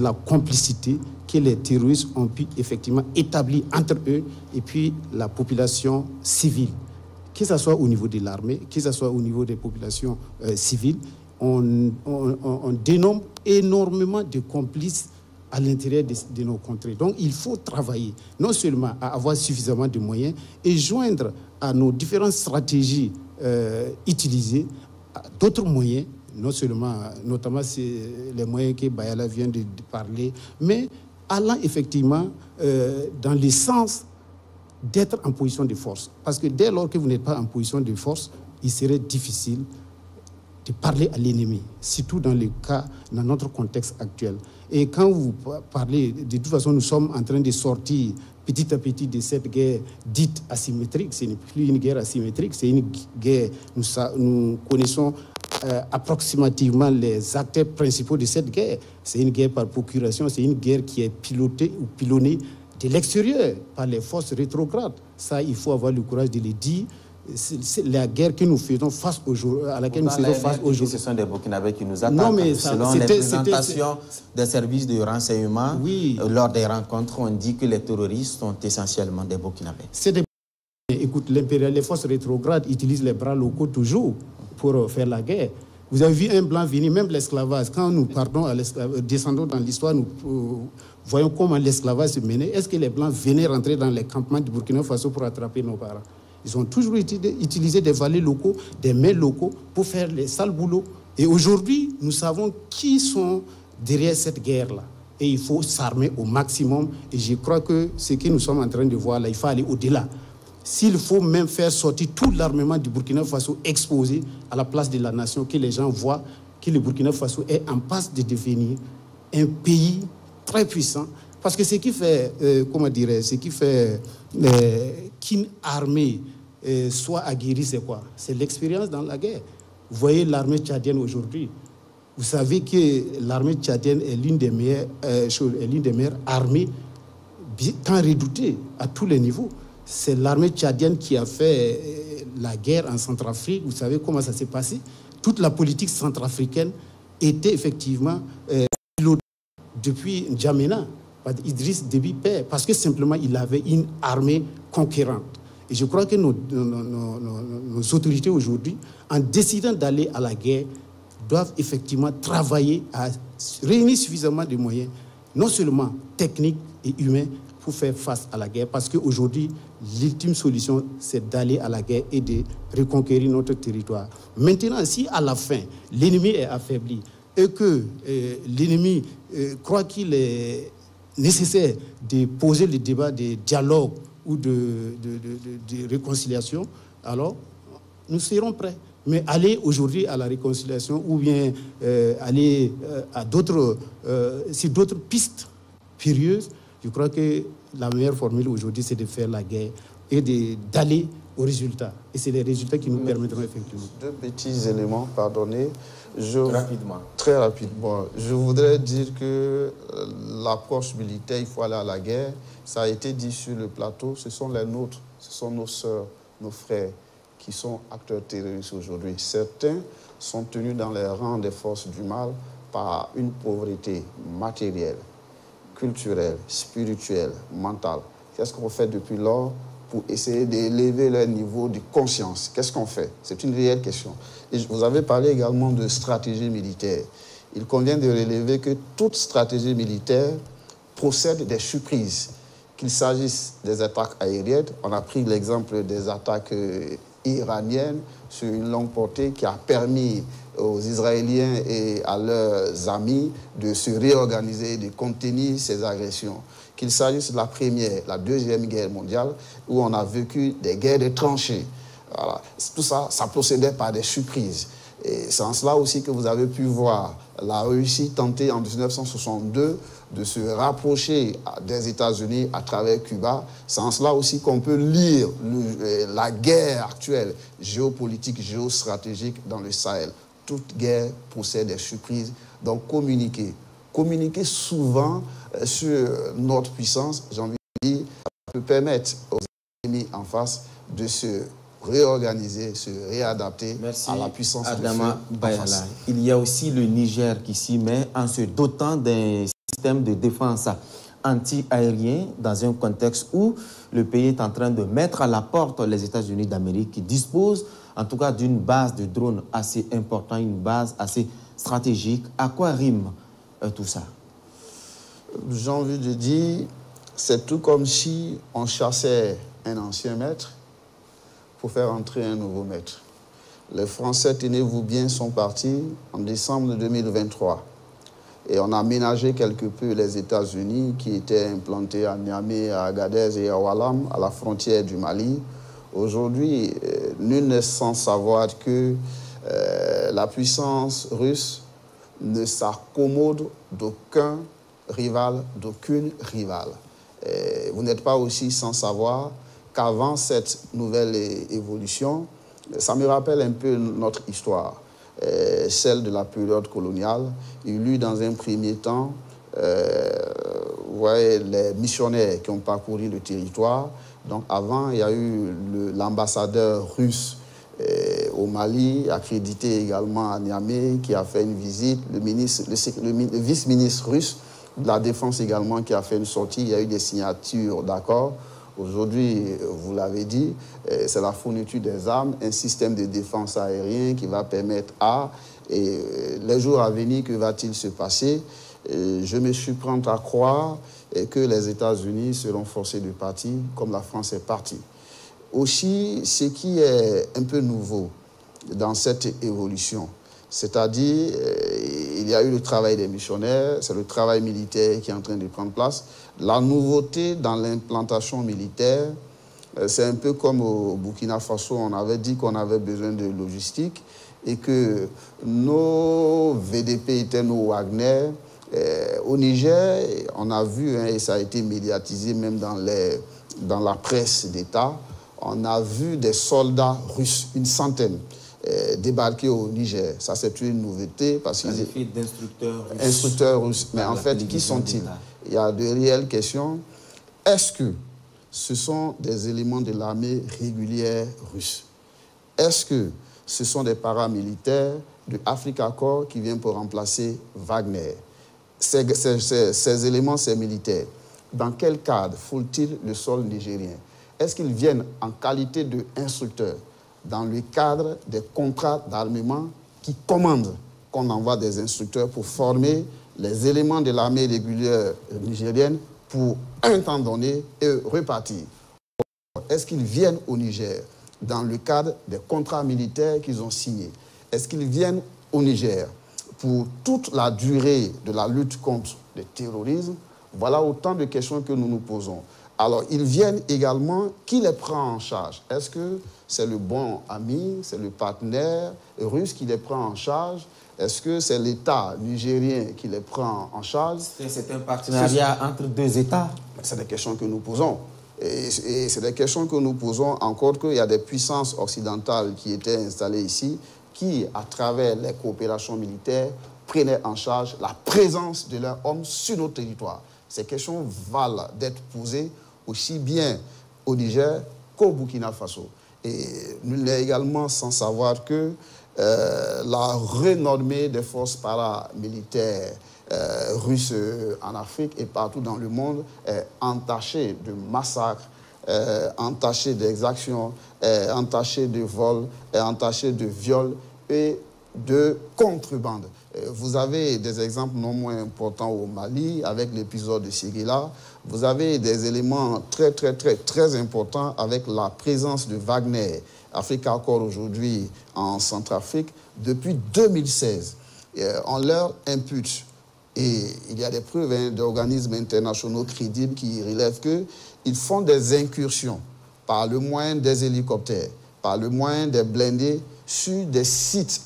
la complicité que les terroristes ont pu effectivement établir entre eux et puis la population civile que ce soit au niveau de l'armée, que ce soit au niveau des populations euh, civiles, on, dénomme énormément de complices à l'intérieur de, nos contrées. Donc il faut travailler non seulement à avoir suffisamment de moyens et joindre à nos différentes stratégies euh, utilisées d'autres moyens, non seulement, notamment les moyens que Bayala vient de, parler, mais allant effectivement euh, dans le sens d'être en position de force. Parce que dès lors que vous n'êtes pas en position de force, il serait difficile de parler à l'ennemi, surtout dans le cas, dans notre contexte actuel. Et quand vous parlez, de toute façon, nous sommes en train de sortir petit à petit de cette guerre dite asymétrique. Ce n'est plus une guerre asymétrique, c'est une guerre, nous, connaissons euh, approximativement les acteurs principaux de cette guerre. C'est une guerre par procuration, c'est une guerre qui est pilotée ou pilonnée de l'extérieur par les forces rétrogrades. Ça, il faut avoir le courage de le dire. C'est la guerre que nous faisons face aujourd'hui, à laquelle nous faisons face aujourd'hui. Ce sont des Burkinabés qui nous attaquent. Non, mais Selon les présentations des services de renseignement, oui. Euh, lors des rencontres, on dit que les terroristes sont essentiellement des Burkinabés. C'est des Écoute, les forces rétrogrades utilisent les bras locaux toujours pour euh, faire la guerre. Vous avez vu un blanc venir, même l'esclavage. Quand nous partons à descendons dans l'histoire, nous euh, voyons comment l'esclavage se menait. Est-ce que les blancs venaient rentrer dans les campements du Burkina Faso pour attraper nos parents? Ils ont toujours utilisé des valets locaux, des mains locaux pour faire les sales boulots. Et aujourd'hui, nous savons qui sont derrière cette guerre-là. Et il faut s'armer au maximum. Et je crois que ce que nous sommes en train de voir là, il faut aller au-delà. S'il faut même faire sortir tout l'armement du Burkina Faso exposé à la place de la nation, que les gens voient que le Burkina Faso est en passe de devenir un pays très puissant. Parce que ce qui fait, euh, comment dire, ce qui fait euh, qu'une armée euh, soit aguerrie, c'est quoi? C'est l'expérience dans la guerre. Vous voyez l'armée tchadienne aujourd'hui. Vous savez que l'armée tchadienne est l'une des meilleures l'une des meilleures armées, tant redoutée à tous les niveaux c'est l'armée tchadienne qui a fait la guerre en Centrafrique. Vous savez comment ça s'est passé? Toute la politique centrafricaine était effectivement depuis N'Djamena, Idriss Déby Père, parce que simplement il avait une armée conquérante. Et je crois que nos, nos autorités aujourd'hui, en décidant d'aller à la guerre, doivent effectivement travailler à réunir suffisamment de moyens, non seulement techniques et humains, pour faire face à la guerre. Parce qu'aujourd'hui, l'ultime solution, c'est d'aller à la guerre et de reconquérir notre territoire. Maintenant, si à la fin, l'ennemi est affaibli et que euh, l'ennemi euh, croit qu'il est nécessaire de poser le débat de dialogue ou de, de, réconciliation, alors nous serons prêts. Mais aller aujourd'hui à la réconciliation ou bien euh, aller à d'autres, sur d'autres pistes périlleuses, je crois que la meilleure formule aujourd'hui, c'est de faire la guerre et d'aller aux résultats. Et c'est les résultats qui nous permettront effectivement. Deux petits éléments, pardonnez. Je, rapidement. Très rapidement. Je voudrais dire que euh, l'approche militaire, il faut aller à la guerre. Ça a été dit sur le plateau, ce sont les nôtres, ce sont nos sœurs, nos frères qui sont acteurs terroristes aujourd'hui. Certains sont tenus dans les rangs des forces du mal par une pauvreté matérielle culturelle, spirituelle, mentale. Qu'est-ce qu'on fait depuis lors pour essayer d'élever leur niveau de conscience? Qu'est-ce qu'on fait? C'est une réelle question. Et vous avez parlé également de stratégie militaire. Il convient de relever que toute stratégie militaire procède des surprises. Qu'il s'agisse des attaques aériennes, on a pris l'exemple des attaques euh, iraniennes sur une longue portée qui a permis aux Israéliens et à leurs amis de se réorganiser, de contenir ces agressions. Qu'il s'agisse de la première, la deuxième guerre mondiale, où on a vécu des guerres de tranchées. Tout ça, ça procédait par des surprises. Et c'est en cela aussi que vous avez pu voir la Russie tenter en 1962 de se rapprocher des États-Unis à travers Cuba. C'est en cela aussi qu'on peut lire euh, la guerre actuelle géopolitique, géostratégique dans le Sahel. Toute guerre possède des surprises. Donc communiquer. Communiquer souvent euh, sur notre puissance, j'ai envie de dire, peut permettre aux ennemis en face de se réorganiser, se réadapter à la puissance Adama de Il y a aussi le Niger qui s'y met en se dotant d'un système de défense anti-aérien dans un contexte où le pays est en train de mettre à la porte les États-Unis d'Amérique qui disposent en tout cas d'une base de drones assez importante, une base assez stratégique. À quoi rime euh, tout ça? J'ai envie de dire, c'est tout comme si on chassait un ancien maître pour faire entrer un nouveau maître. Les Français, tenez-vous bien, sont partis en décembre 2023. Et on a ménagé quelque peu les États-Unis qui étaient implantés à Niamey, à Agadez et à Walam, à la frontière du Mali. Aujourd'hui, euh, nul n'est sans savoir que euh, la puissance russe ne s'accommode d'aucun rival, d'aucune rivale. vous n'êtes pas aussi sans savoir qu'avant cette nouvelle évolution, ça me rappelle un peu notre histoire, euh, celle de la période coloniale. Il y eut dans un premier temps, euh, les missionnaires qui ont parcouru le territoire. Donc avant, il y a eu l'ambassadeur russe euh, au Mali, accrédité également à Niamey, qui a fait une visite, le, le vice-ministre russe de la Défense également qui a fait une sortie. Il y a eu des signatures d'accord. Aujourd'hui, vous l'avez dit, euh, c'est la fourniture des armes, un système de défense aérien qui va permettre à, et euh, les jours à venir, que va-t-il se passer? Euh, Je me prêt à croire que les États-Unis seront forcés de partir comme la France est partie. Aussi, ce qui est un peu nouveau dans cette évolution, c'est-à-dire, il y a eu le travail des missionnaires, c'est le travail militaire qui est en train de prendre place. La nouveauté dans l'implantation militaire, euh, c'est un peu comme au Burkina Faso, on avait dit qu'on avait besoin de logistique et que nos VDP étaient nos Wagner. Euh, au Niger, on a vu, hein, et ça a été médiatisé même dans, les, dans la presse d'État, on a vu des soldats russes, une centaine. Euh, débarquer au Niger. Ça, c'est une nouveauté parce qu'ils d'instructeurs russes. Instructeurs russes. Mais en fait, qui sont-ils Il y a de réelles questions. Est-ce que ce sont des éléments de l'armée régulière russe? Est-ce que ce sont des paramilitaires de Africa Corps qui viennent pour remplacer Wagner? Ces, ces éléments, ces militaires, dans quel cadre faut-il le sol nigérien? Est-ce qu'ils viennent en qualité d'instructeurs dans le cadre des contrats d'armement qui commandent qu'on envoie des instructeurs pour former les éléments de l'armée régulière nigérienne pour un temps donné et repartir. Est-ce qu'ils viennent au Niger dans le cadre des contrats militaires qu'ils ont signés? Est-ce qu'ils viennent au Niger pour toute la durée de la lutte contre le terrorisme? Voilà autant de questions que nous nous posons. Alors, ils viennent également, qui les prend en charge? Est-ce que c'est le bon ami, c'est le partenaire russe qui les prend en charge? Est-ce que c'est l'État nigérien qui les prend en charge? C'est un partenariat entre deux États C'est des questions que nous posons. Et, c'est des questions que nous posons encore qu'il y a des puissances occidentales qui étaient installées ici, qui, à travers les coopérations militaires, prenaient en charge la présence de leurs hommes sur nos territoires. Ces questions valent d'être posées aussi bien au Niger qu'au Burkina Faso. Et nous n'est également sans savoir que euh, la renommée des forces paramilitaires euh, russes en Afrique et partout dans le monde est entachée de massacres, euh, entachée d'exactions, entachée de vols, entachée de viols et de contrebande. Vous avez des exemples non moins importants au Mali avec l'épisode de Sigila. Vous avez des éléments très, très, très, très importants avec la présence de Wagner, Africa Accord aujourd'hui en Centrafrique, depuis 2016. Euh, on leur impute, et il y a des preuves hein, d'organismes internationaux crédibles qui relèvent qu'ils font des incursions par le moyen des hélicoptères, par le moyen des blindés sur des sites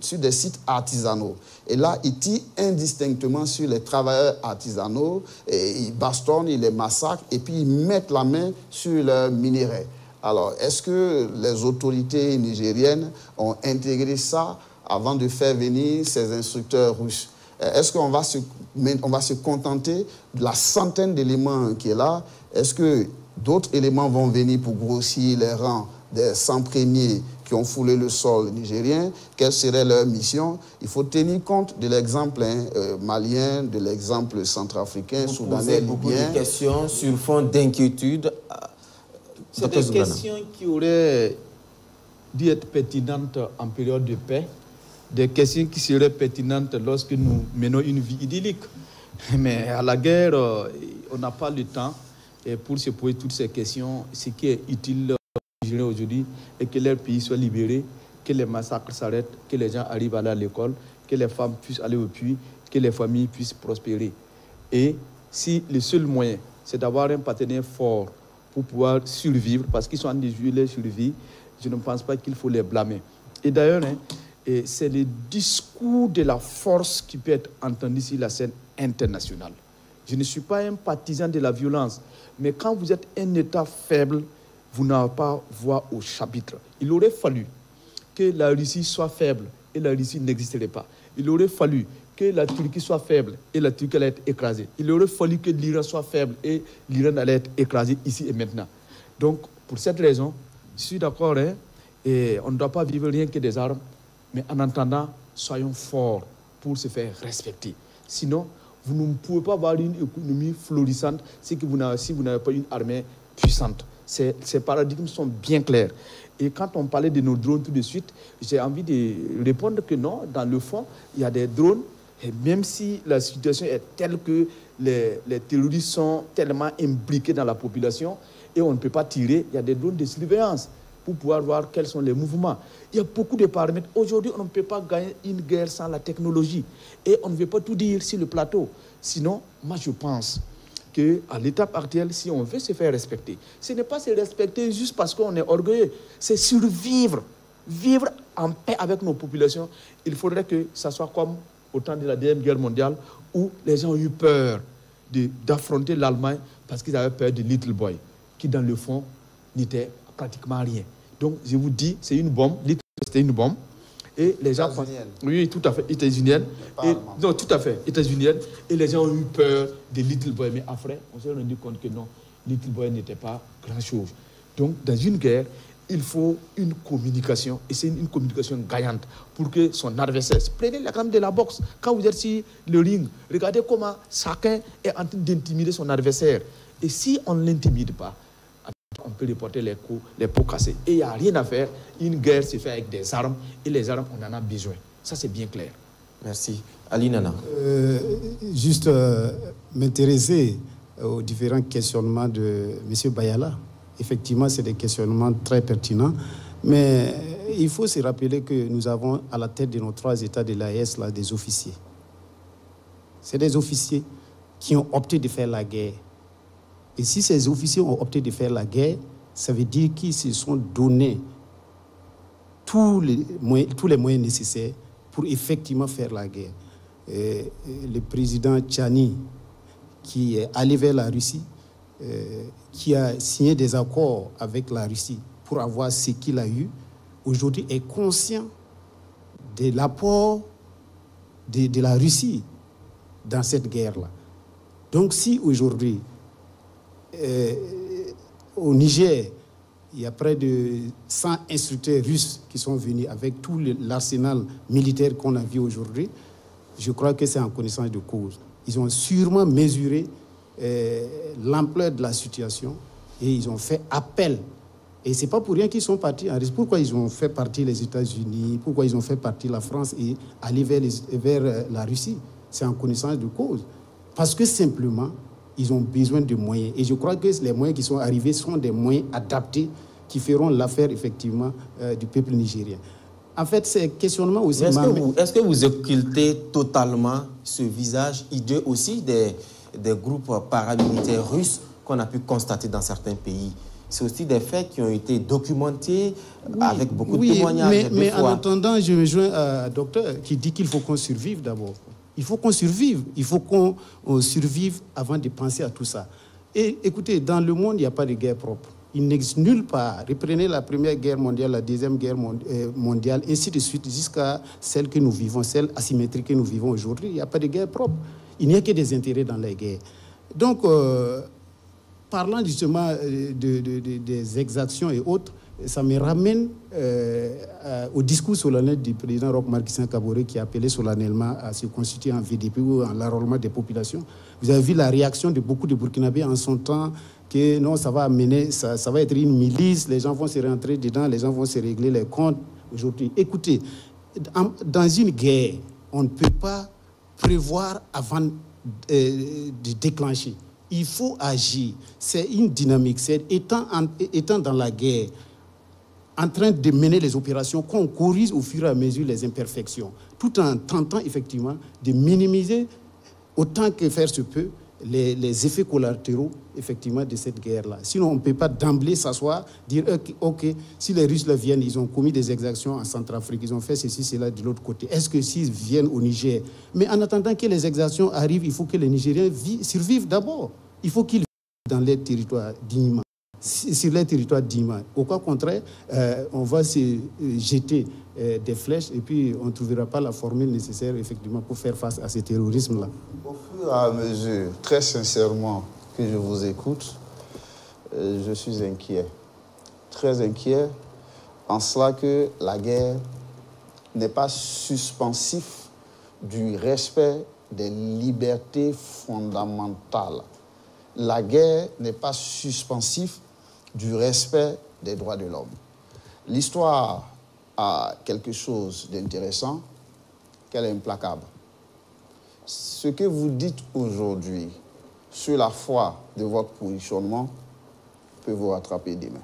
sur des sites artisanaux. Et là, ils tirent indistinctement sur les travailleurs artisanaux, et ils bastonnent, ils les massacrent, et puis ils mettent la main sur leurs minéraux. Alors, est-ce que les autorités nigériennes ont intégré ça avant de faire venir ces instructeurs russes? Est-ce qu'on va, se, on va se contenter de la centaine d'éléments qui est là? Est-ce que d'autres éléments vont venir pour grossir les rangs des 100 premiers qui ont foulé le sol nigérien, quelle serait leur mission? Il faut tenir compte de l'exemple hein, euh, malien, de l'exemple centrafricain, soudanais, libyen. beaucoup de questions sur fond d'inquiétude. C'est des questions qui auraient dû être pertinentes en période de paix, des questions qui seraient pertinentes lorsque nous menons une vie idyllique. Mais à la guerre, euh, on n'a pas le temps pour se poser toutes ces questions. Ce qui est utile aujourd'hui et que leur pays soit libéré, que les massacres s'arrêtent, que les gens arrivent à aller à l'école, que les femmes puissent aller au puits, que les familles puissent prospérer. Et si le seul moyen, c'est d'avoir un partenaire fort pour pouvoir survivre, parce qu'ils sont en de leur survie, je ne pense pas qu'il faut les blâmer. Et d'ailleurs, hein, c'est le discours de la force qui peut être entendu sur la scène internationale. Je ne suis pas un partisan de la violence, mais quand vous êtes un État faible, vous n'avez pas voix au chapitre. Il aurait fallu que la Russie soit faible et la Russie n'existerait pas. Il aurait fallu que la Turquie soit faible et la Turquie allait être écrasée. Il aurait fallu que l'Iran soit faible et l'Iran allait être écrasé ici et maintenant. Donc, pour cette raison, je suis d'accord, hein, et on ne doit pas vivre rien que des armes, mais en attendant, soyons forts pour se faire respecter. Sinon, vous ne pouvez pas avoir une économie florissante si vous n'avez pas une armée puissante. Ces, paradigmes sont bien clairs. Et quand on parlait de nos drones tout de suite, j'ai envie de répondre que non, dans le fond, il y a des drones, et même si la situation est telle que les, les terroristes sont tellement impliqués dans la population et on ne peut pas tirer, il y a des drones de surveillance pour pouvoir voir quels sont les mouvements. Il y a beaucoup de paramètres. Aujourd'hui, on ne peut pas gagner une guerre sans la technologie. Et on ne veut pas tout dire sur le plateau. Sinon, moi je pense à l'étape actuelle, si on veut se faire respecter, ce n'est pas se respecter juste parce qu'on est orgueilleux, c'est survivre, vivre en paix avec nos populations. Il faudrait que ça soit comme au temps de la Deuxième Guerre mondiale, où les gens ont eu peur d'affronter l'Allemagne parce qu'ils avaient peur de Little Boy, qui dans le fond n'était pratiquement rien. Donc je vous dis, c'est une bombe, Little c'était une bombe, et les gens. Oui, tout à fait, états-unienne. Non, tout à fait, états-unienne. Et les gens ont eu peur de Little Boy. Mais après, on s'est rendu compte que non, Little Boy n'était pas grand-chose. Donc, dans une guerre, il faut une communication, et c'est une, communication gagnante pour que son adversaire. Prenez l'exemple de la boxe. Quand vous êtes sur le ring, regardez comment chacun est en train d'intimider son adversaire. Et si on ne l'intimide pas, on peut reporter les coups, les pots cassés. Et il n'y a rien à faire. Une guerre se fait avec des armes et les armes, on en a besoin. Ça, c'est bien clair. Merci. Ali Nana. Euh, juste euh, m'intéresser aux différents questionnements de M. Bayala. Effectivement, c'est des questionnements très pertinents. Mais il faut se rappeler que nous avons à la tête de nos trois États de l'AES des officiers. C'est des officiers qui ont opté de faire la guerre et si ces officiers ont opté de faire la guerre, ça veut dire qu'ils se sont donnés tous les moyens, nécessaires pour effectivement faire la guerre. le président Tchani, qui est allé vers la Russie, euh, qui a signé des accords avec la Russie pour avoir ce qu'il a eu, aujourd'hui est conscient de l'apport de, la Russie dans cette guerre-là. Donc si aujourd'hui euh, au Niger, il y a près de 100 instructeurs russes qui sont venus avec tout l'arsenal militaire qu'on a vu aujourd'hui. Je crois que c'est en connaissance de cause. Ils ont sûrement mesuré euh, l'ampleur de la situation et ils ont fait appel. Et ce n'est pas pour rien qu'ils sont partis en. Pourquoi ils ont fait partie les États-Unis? Pourquoi ils ont fait partie la France et aller vers, vers euh, la Russie? C'est en connaissance de cause. Parce que simplement, ils ont besoin de moyens. Et je crois que les moyens qui sont arrivés sont des moyens adaptés qui feront l'affaire effectivement euh, du peuple nigérien. En fait, c'est questionnement aussi. Est-ce que, vous, est que vous occultez totalement ce visage idée aussi des, des groupes paramilitaires russes qu'on a pu constater dans certains pays c'est aussi des faits qui ont été documentés avec beaucoup de témoignages. Mais, mais en attendant, je me joins à docteur qui dit qu'il faut qu'on survive d'abord. Il faut qu'on survive. Il faut qu'on survive avant de penser à tout ça. Et écoutez, dans le monde, il n'y a pas de guerre propre. Il n'existe nulle part. Reprenez la Première Guerre mondiale, la Deuxième Guerre euh, mondiale, ainsi de suite, jusqu'à celle que nous vivons, celle asymétrique que nous vivons aujourd'hui. Il n'y a pas de guerre propre. Il n'y a que des intérêts dans les guerres. Donc, euh, parlant justement euh, des exactions et autres, ça me ramène au discours solennel du président Roch Marc Kabore qui a appelé solennellement à se constituer en VDP ou en l'enrôlement des populations. Vous avez vu la réaction de beaucoup de Burkinabés en son temps que non, ça va amener, ça, va être une milice, les gens vont se rentrer dedans, les gens vont se régler les comptes aujourd'hui. Écoutez, dans une guerre, on ne peut pas prévoir avant euh, de déclencher. Il faut agir. C'est une dynamique. C'est étant, étant dans la guerre, en train de mener les opérations, qu'on corrige au fur et à mesure les imperfections, tout en tentant effectivement de minimiser autant que faire se peut les, effets collatéraux effectivement de cette guerre-là. Sinon, on ne peut pas d'emblée s'asseoir, dire ok, si les Russes viennent, ils ont commis des exactions en Centrafrique, ils ont fait ceci, cela de l'autre côté. Est-ce que s'ils viennent au Niger? Mais en attendant que les exactions arrivent, il faut que les Nigériens survivent d'abord. Il faut qu'ils vivent dans les territoires dignement sur les territoires d'Ima. Au cas contraire, euh, on va se euh, jeter euh, des flèches et puis on ne trouvera pas la formule nécessaire effectivement pour faire face à ce terrorisme-là. Au fur et à mesure, très sincèrement, que je vous écoute, je suis inquiet. Très inquiet en cela que la guerre n'est pas suspensif du respect des libertés fondamentales. La guerre n'est pas suspensif du respect des droits de l'homme. L'histoire a quelque chose d'intéressant, qu'elle est implacable. Ce que vous dites aujourd'hui sur la foi de votre positionnement peut vous rattraper demain.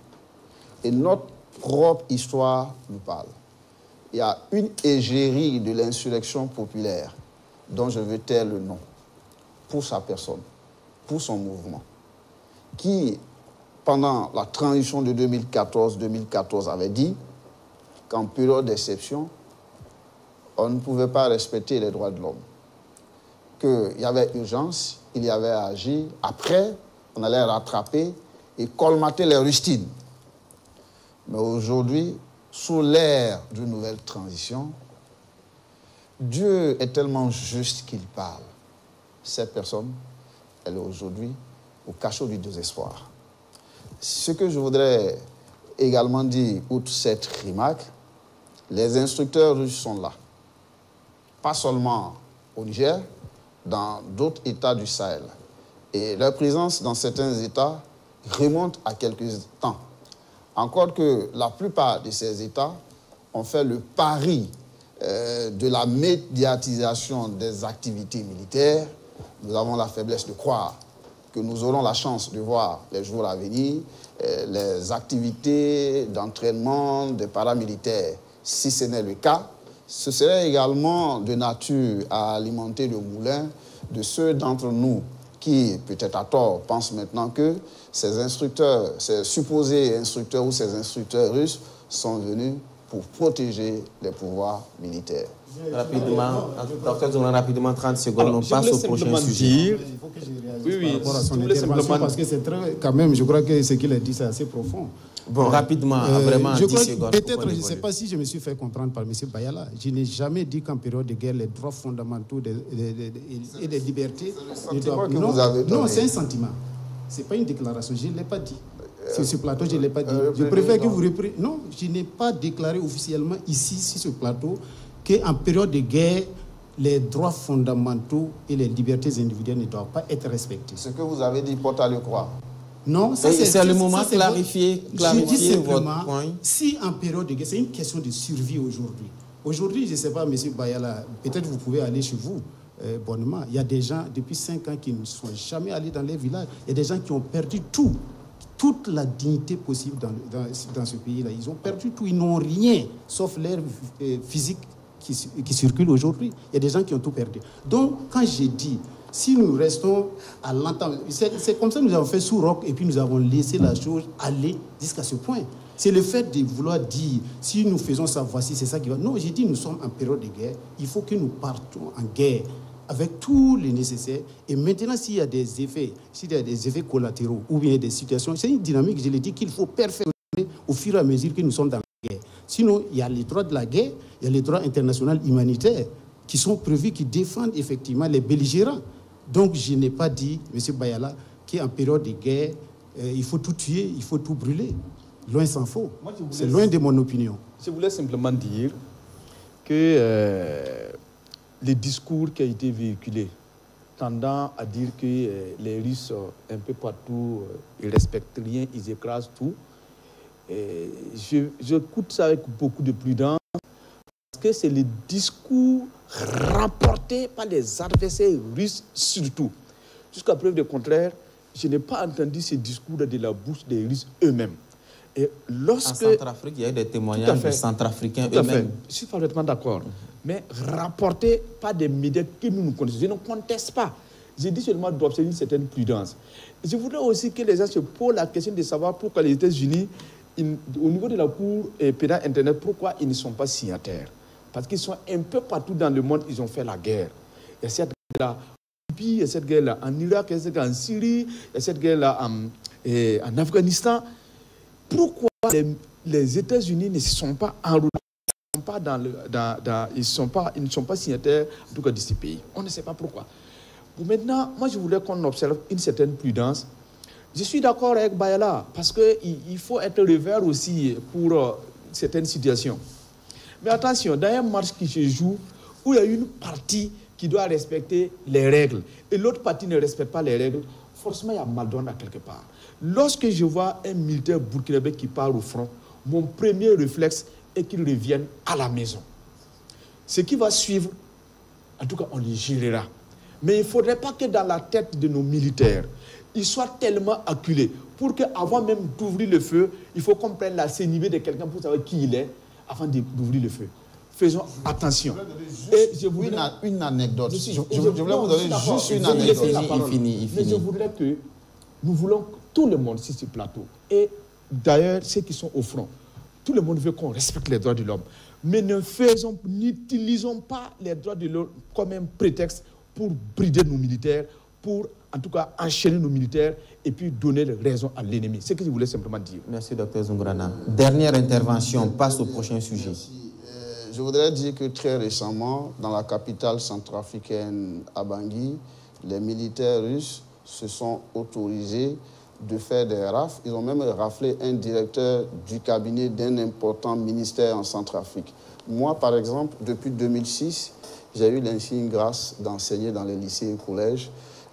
Et notre propre histoire nous parle. Il y a une égérie de l'insurrection populaire dont je veux taire le nom pour sa personne, pour son mouvement, qui pendant la transition de 2014-2014, avait dit qu'en période d'exception, on ne pouvait pas respecter les droits de l'homme. Qu'il y avait urgence, il y avait à agir. Après, on allait rattraper et colmater les rustines. Mais aujourd'hui, sous l'ère d'une nouvelle transition, Dieu est tellement juste qu'il parle. Cette personne, elle est aujourd'hui au cachot du désespoir. Ce que je voudrais également dire, outre cette remarque, les instructeurs russes sont là. Pas seulement au Niger, dans d'autres États du Sahel. Et leur présence dans certains États remonte à quelques temps. Encore que la plupart de ces États ont fait le pari euh, de la médiatisation des activités militaires. Nous avons la faiblesse de croire que nous aurons la chance de voir les jours à venir, euh, les activités d'entraînement des paramilitaires. Si ce n'est le cas, ce serait également de nature à alimenter le moulin de ceux d'entre nous qui, peut-être à tort, pensent maintenant que ces instructeurs, ces supposés instructeurs ou ces instructeurs russes sont venus pour protéger les pouvoirs militaires. Rapidement, docteur rapidement 30 secondes, on passe au prochain sujet. oui, oui, par rapport à son intervention, parce que c'est très, quand même, je crois que ce qu'il a dit, c'est assez profond. Bon, rapidement, euh, vraiment, je 10 secondes. Peut-être, je ne sais pas si je me suis fait comprendre par M. Bayala, je n'ai jamais dit qu'en période de guerre, les droits fondamentaux et des libertés... C'est doivent... que non, vous avez Non, c'est un sentiment. Ce n'est pas une déclaration, je ne l'ai pas dit. Sur ce plateau, je ne l'ai pas dit. Euh, je préfère que vous repreniez... Non, je n'ai pas déclaré officiellement ici, sur ce plateau, qu'en période de guerre, les droits fondamentaux et les libertés individuelles ne doivent pas être respectés. Ce que vous avez dit porte à le croire. Non, c'est le moment de clarifier, clarifier votre point. Si en période de guerre, c'est une question de survie aujourd'hui. Aujourd'hui, je ne sais pas, M. Bayala, peut-être vous pouvez aller chez vous euh, bonnement. Il y a des gens depuis 5 ans qui ne sont jamais allés dans les villages. Il y a des gens qui ont perdu tout, toute la dignité possible dans, dans, dans ce pays-là. Ils ont perdu tout, ils n'ont rien, sauf l'air euh, physique qui, qui circule aujourd'hui. Il y a des gens qui ont tout perdu. Donc, quand j'ai dit Si nous restons à l'entendre, c'est comme ça que nous avons fait sous roc et puis nous avons laissé la chose aller jusqu'à ce point. C'est le fait de vouloir dire, si nous faisons ça, voici, c'est ça qui va. Non, j'ai dit, nous sommes en période de guerre. Il faut que nous partons en guerre avec tous les nécessaires. Et maintenant, s'il y a des effets, s'il y a des effets collatéraux ou bien des situations, c'est une dynamique, je l'ai dit, qu'il faut perfectionner au fur et à mesure que nous sommes dans la guerre. Sinon, il y a les droits de la guerre, il y a les droits internationaux humanitaires qui sont prévus, qui défendent effectivement les belligérants. Donc, je n'ai pas dit, M. Bayala, qu'en période de guerre, euh, il faut tout tuer, il faut tout brûler. Loin s'en faut. C'est loin de mon opinion. Je voulais simplement dire que euh, les discours qui ont été véhiculés tendant à dire que euh, les Russes, un peu partout, ils respectent rien, ils écrasent tout, je j'écoute ça avec beaucoup de prudence que c'est le discours rapporté par les adversaires russes surtout. Jusqu'à preuve du contraire, je n'ai pas entendu ces discours de la bouche des Russes eux-mêmes. Et lorsque... En Centrafrique, il y a eu des témoignages de Centrafricains eux-mêmes. Je suis parfaitement d'accord. Mais rapporté par des médias que nous nous connaissons. Je ne conteste pas. J'ai dit seulement d'observer une certaine prudence. Je voudrais aussi que les gens se posent la question de savoir pourquoi les États-Unis au niveau de la Cour pénale Internet, pourquoi ils ne sont pas signataires Parce qu'ils sont un peu partout dans le monde, ils ont fait la guerre. Il y a cette guerre-là en il y a cette guerre-là en Irak, il y a cette guerre en Syrie, il y a cette guerre-là en, Afghanistan. Pourquoi les, États-Unis ne se sont pas enroulés pas dans ils, sont pas, ils ne sont pas signataires, en tout cas, de ces pays? On ne sait pas pourquoi. Bon, maintenant, moi, je voulais qu'on observe une certaine prudence je suis d'accord avec Bayala, parce qu'il il faut être revers aussi pour euh, certaines situations. Mais attention, dans un match qui se joue, où il y a une partie qui doit respecter les règles, et l'autre partie ne respecte pas les règles, forcément il y a mal à quelque part. Lorsque je vois un militaire burkinabé qui part au front, mon premier réflexe est qu'il revienne à la maison. Ce qui va suivre, en tout cas, on les gérera. Mais il ne faudrait pas que dans la tête de nos militaires, il soit tellement acculé pour qu'avant même d'ouvrir le feu, il faut qu'on prenne la sénivée de quelqu'un pour savoir qui il est avant d'ouvrir le feu. Faisons attention. Et je voudrais... une, anecdote. Je, voulais vous donner juste une anecdote. Il finit, il finit. Mais je voudrais que nous voulons tout le monde sur ce plateau, et d'ailleurs ceux qui sont au front, tout le monde veut qu'on respecte les droits de l'homme. Mais ne faisons, n'utilisons pas les droits de l'homme comme un prétexte pour brider nos militaires, pour en tout cas enchaîner nos militaires et puis donner raison à l'ennemi. C'est ce que je voulais simplement dire. Merci, docteur Zungrana. Dernière intervention, passe au prochain sujet. Euh, je voudrais dire que très récemment, dans la capitale centrafricaine, à Bangui, les militaires russes se sont autorisés de faire des rafles. Ils ont même raflé un directeur du cabinet d'un important ministère en Centrafrique. Moi, par exemple, depuis 2006, j'ai eu l'insigne grâce d'enseigner dans les lycées et collèges.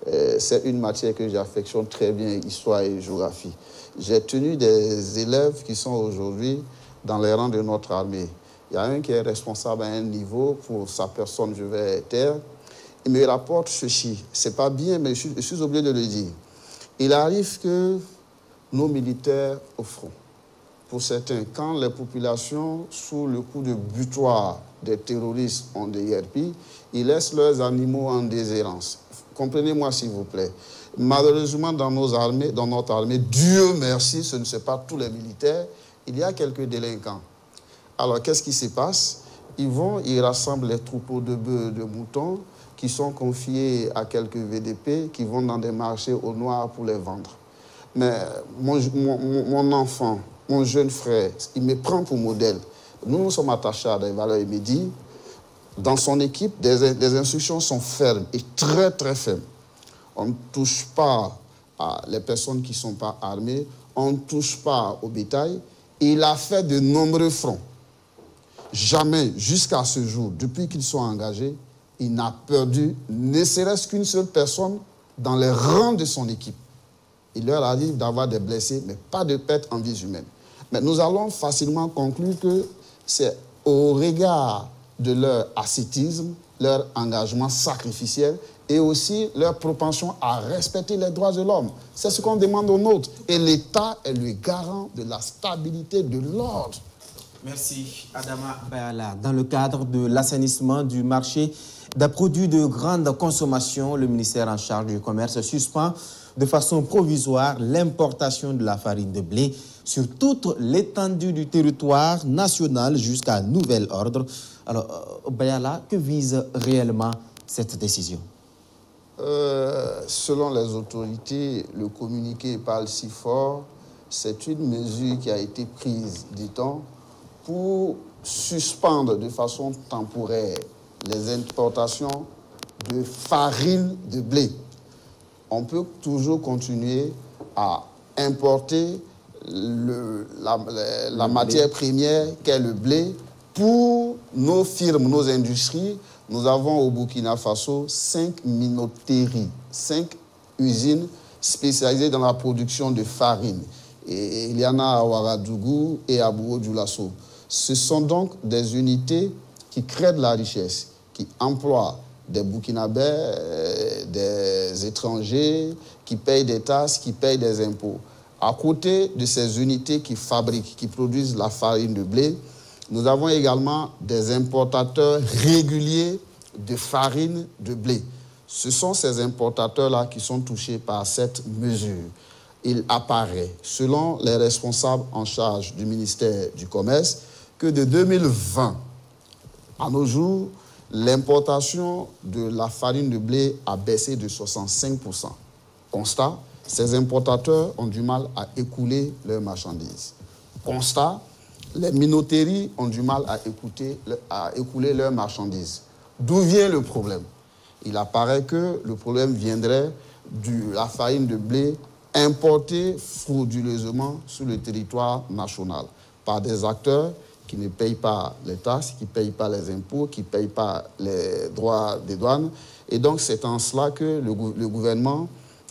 Euh, c'est une matière que j'affectionne très bien, histoire et géographie. J'ai tenu des élèves qui sont aujourd'hui dans les rangs de notre armée. Il y a un qui est responsable à un niveau, pour sa personne, je vais taire. Il me rapporte ceci. C'est pas bien, mais je suis, obligé de le dire. Il arrive que nos militaires au front, pour certains, quand les populations, sous le coup de butoir des terroristes, ont des IRP, ils laissent leurs animaux en déshérence. Comprenez-moi s'il vous plaît. Malheureusement, dans nos armées, dans notre armée, Dieu merci, ce ne sont pas tous les militaires, il y a quelques délinquants. Alors, qu'est-ce qui se passe? Ils vont, ils rassemblent les troupeaux de bœufs, de moutons, qui sont confiés à quelques VDP, qui vont dans des marchés au noir pour les vendre. Mais mon, mon, enfant, mon jeune frère, il me prend pour modèle. Nous nous sommes attachés à des valeurs et me dit, dans son équipe, les instructions sont fermes et très très fermes. On ne touche pas à les personnes qui ne sont pas armées, on ne touche pas au bétail. Il a fait de nombreux fronts. Jamais, jusqu'à ce jour, depuis qu'il soit engagé, il n'a perdu ne serait-ce qu'une seule personne dans les rangs de son équipe. Il leur arrive d'avoir des blessés, mais pas de pertes en vie humaine. Mais nous allons facilement conclure que c'est au regard de leur ascétisme, leur engagement sacrificiel et aussi leur propension à respecter les droits de l'homme. C'est ce qu'on demande aux nôtres. Et l'État est le garant de la stabilité de l'ordre. Merci, Adama Bayala. Dans le cadre de l'assainissement du marché des produits de grande consommation, le ministère en charge du commerce suspend de façon provisoire l'importation de la farine de blé sur toute l'étendue du territoire national jusqu'à nouvel ordre. Alors, euh, Bayala, que vise réellement cette décision? Euh, Selon les autorités, le communiqué parle si fort. C'est une mesure qui a été prise, dit-on, pour suspendre de façon temporaire les importations de farine de blé. On peut toujours continuer à importer la, matière première qu'est le blé pour nos firmes, nos industries. Nous avons au Burkina Faso cinq minoteries, cinq usines spécialisées dans la production de farine. Et il y en a à Ouagadougou et à Bourreau du Lasso. Ce sont donc des unités qui créent de la richesse, qui emploient des Burkinabés, euh, des étrangers, qui payent des tasses, qui payent des impôts. À côté de ces unités qui fabriquent, qui produisent la farine de blé, nous avons également des importateurs réguliers de farine de blé. Ce sont ces importateurs-là qui sont touchés par cette mesure. Il apparaît, selon les responsables en charge du ministère du Commerce, que de 2020 à nos jours, l'importation de la farine de blé a baissé de 65%. Constat, ces importateurs ont du mal à écouler leurs marchandises. Constat, les minoteries ont du mal à, à écouler leurs marchandises. D'où vient le problème? Il apparaît que le problème viendrait de la farine de blé importée frauduleusement sur le territoire national par des acteurs qui ne payent pas les taxes, qui ne payent pas les impôts, qui ne payent pas les droits des douanes. Et donc, c'est en cela que le, gouvernement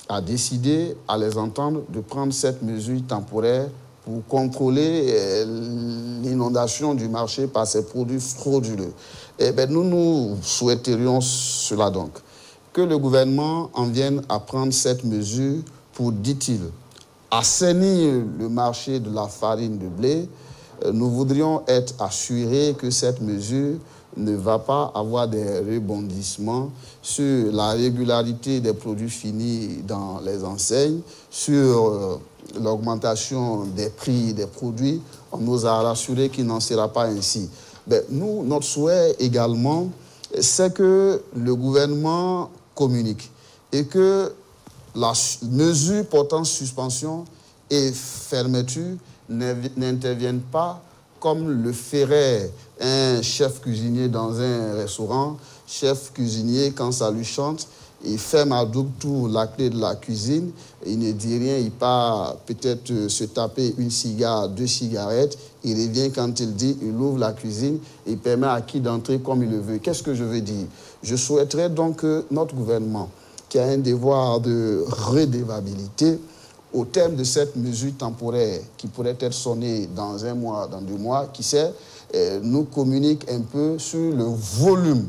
a décidé, à les entendre, de prendre cette mesure temporaire pour contrôler euh, l'inondation du marché par ces produits frauduleux. Eh bien, nous, nous souhaiterions cela donc, que le gouvernement en vienne à prendre cette mesure pour, dit-il, assainir le marché de la farine de blé, euh, nous voudrions être assurés que cette mesure ne va pas avoir des rebondissements sur la régularité des produits finis dans les enseignes, sur euh, l'augmentation des prix des produits. On nous a rassuré qu'il n'en sera pas ainsi. Ben, nous, notre souhait également, c'est que le gouvernement communique et que la mesure portant suspension et fermeture n'interviennent pas comme le ferait un chef cuisinier dans un restaurant. Chef cuisinier, quand ça lui chante, il ferme à double tour la clé de la cuisine, il ne dit rien, il part peut-être se taper une cigare, deux cigarettes, il revient quand il dit, il ouvre la cuisine, il permet à qui d'entrer comme il le veut. Qu'est-ce que je veux dire? Je souhaiterais donc que notre gouvernement, qui a un devoir de redévabilité, au terme de cette mesure temporaire qui pourrait être sonnée dans un mois, dans deux mois, qui sait, euh, nous communique un peu sur le volume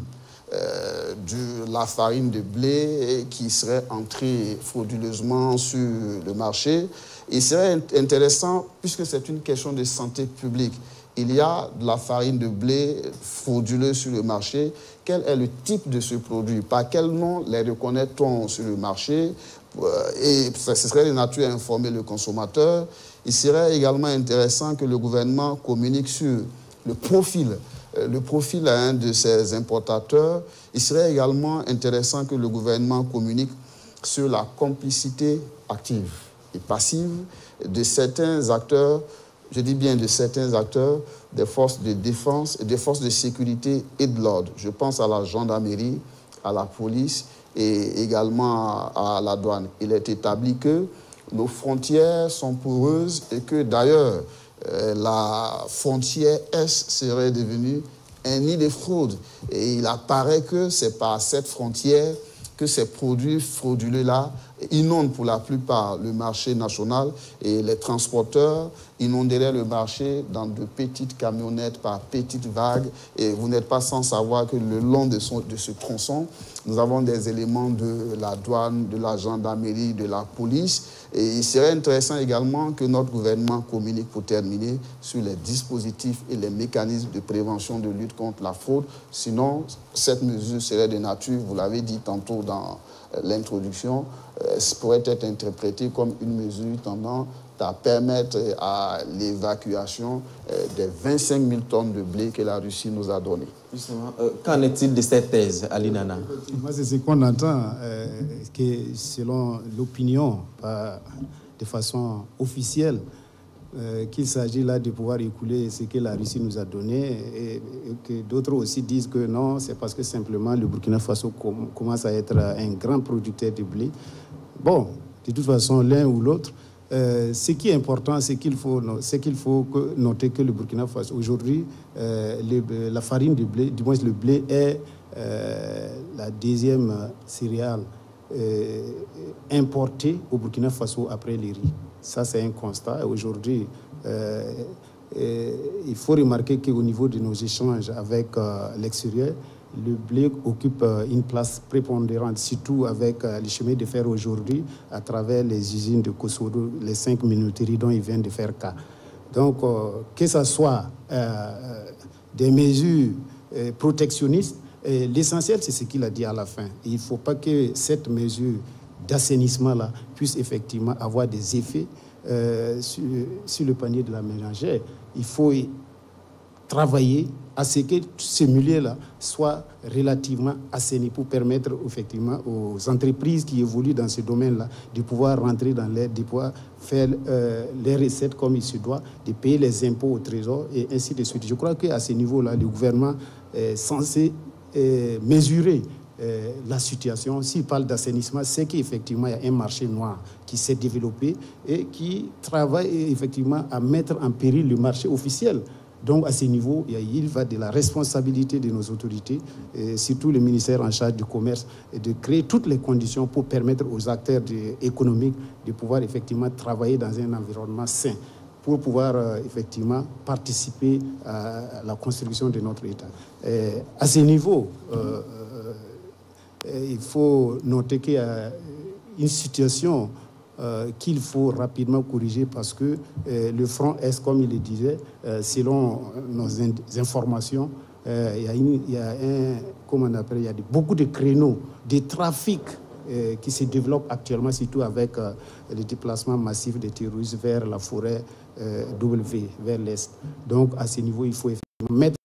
euh, de la farine de blé qui serait entrée frauduleusement sur le marché. Il serait intéressant, puisque c'est une question de santé publique, il y a de la farine de blé frauduleuse sur le marché. Quel est le type de ce produit? Par quel nom les reconnaît-on sur le marché? Et ce serait de nature à informer le consommateur. Il serait également intéressant que le gouvernement communique sur le profil, euh, le profil à un de ces importateurs. Il serait également intéressant que le gouvernement communique sur la complicité active et passive de certains acteurs, je dis bien de certains acteurs des forces de défense des forces de sécurité et de l'ordre. Je pense à la gendarmerie, à la police et également à la douane. Il est établi que nos frontières sont poreuses et que d'ailleurs euh, la frontière Est serait devenue un nid de fraude. Et il apparaît que c'est par cette frontière que ces produits frauduleux-là inondent pour la plupart le marché national et les transporteurs inonderaient le marché dans de petites camionnettes par petites vagues. Et vous n'êtes pas sans savoir que le long de, de ce tronçon, nous avons des éléments de la douane, de la gendarmerie, de la police. Et il serait intéressant également que notre gouvernement communique pour terminer sur les dispositifs et les mécanismes de prévention de lutte contre la fraude. Sinon, cette mesure serait de nature, vous l'avez dit tantôt dans euh, l'introduction, euh, pourrait être interprétée comme une mesure tendant à permettre à l'évacuation euh, des 25 000 tonnes de blé que la Russie nous a donné. Justement, euh, qu'en est-il de cette thèse, Alinana Moi, c'est ce qu'on entend, euh, que selon l'opinion, de façon officielle, qu'il s'agit là de pouvoir écouler ce que la Russie nous a donné et, que d'autres aussi disent que non, c'est parce que simplement le Burkina Faso commence à être un grand producteur de blé. Bon, de toute façon, l'un ou l'autre, euh, ce qui est important, c'est qu'il faut, qu'il faut noter que le Burkina Faso, aujourd'hui, euh, la farine du blé, du moins le blé, est euh, la deuxième céréale importée au Burkina Faso après les riz. Ça, c'est un constat. Aujourd'hui, il faut remarquer qu'au niveau de nos échanges avec l'extérieur, le blé occupe euh, une place prépondérante, surtout avec euh, les chemins de fer aujourd'hui, à travers les usines de Kosovo, les cinq minuteries dont il vient de faire cas. Donc, euh, que ce soit des mesures protectionnistes, l'essentiel, c'est ce qu'il a dit à la fin. Il ne faut pas que cette mesure d'assainissement-là puisse effectivement avoir des effets sur, sur, le panier de la ménagère. Il faut travailler à ce que ce milieu-là soit relativement assaini pour permettre effectivement aux entreprises qui évoluent dans ce domaine-là de pouvoir rentrer dans l'aide, de pouvoir faire euh, les recettes comme il se doit, de payer les impôts au trésor et ainsi de suite. Je crois qu'à ce niveau-là, le gouvernement est censé euh, mesurer euh, la situation. S'il parle d'assainissement, c'est qu'effectivement, il y a un marché noir qui s'est développé et qui travaille effectivement à mettre en péril le marché officiel. Donc à ce niveau, il va de la responsabilité de nos autorités, surtout le ministère en charge du commerce, de créer toutes les conditions pour permettre aux acteurs économiques de pouvoir effectivement travailler dans un environnement sain pour pouvoir euh, effectivement participer à la construction de notre État. à ce niveau, euh, euh, il faut noter qu'il y a une situation euh, qu'il faut rapidement corriger parce que euh, le front Est, comme il le disait, euh, selon nos informations, il y, a un, comment on appelle, y a beaucoup de créneaux, des trafics qui se développent actuellement, surtout avec le déplacement massif des terroristes vers la forêt W, vers l'Est. Donc, à ce niveau, il faut mettre euh,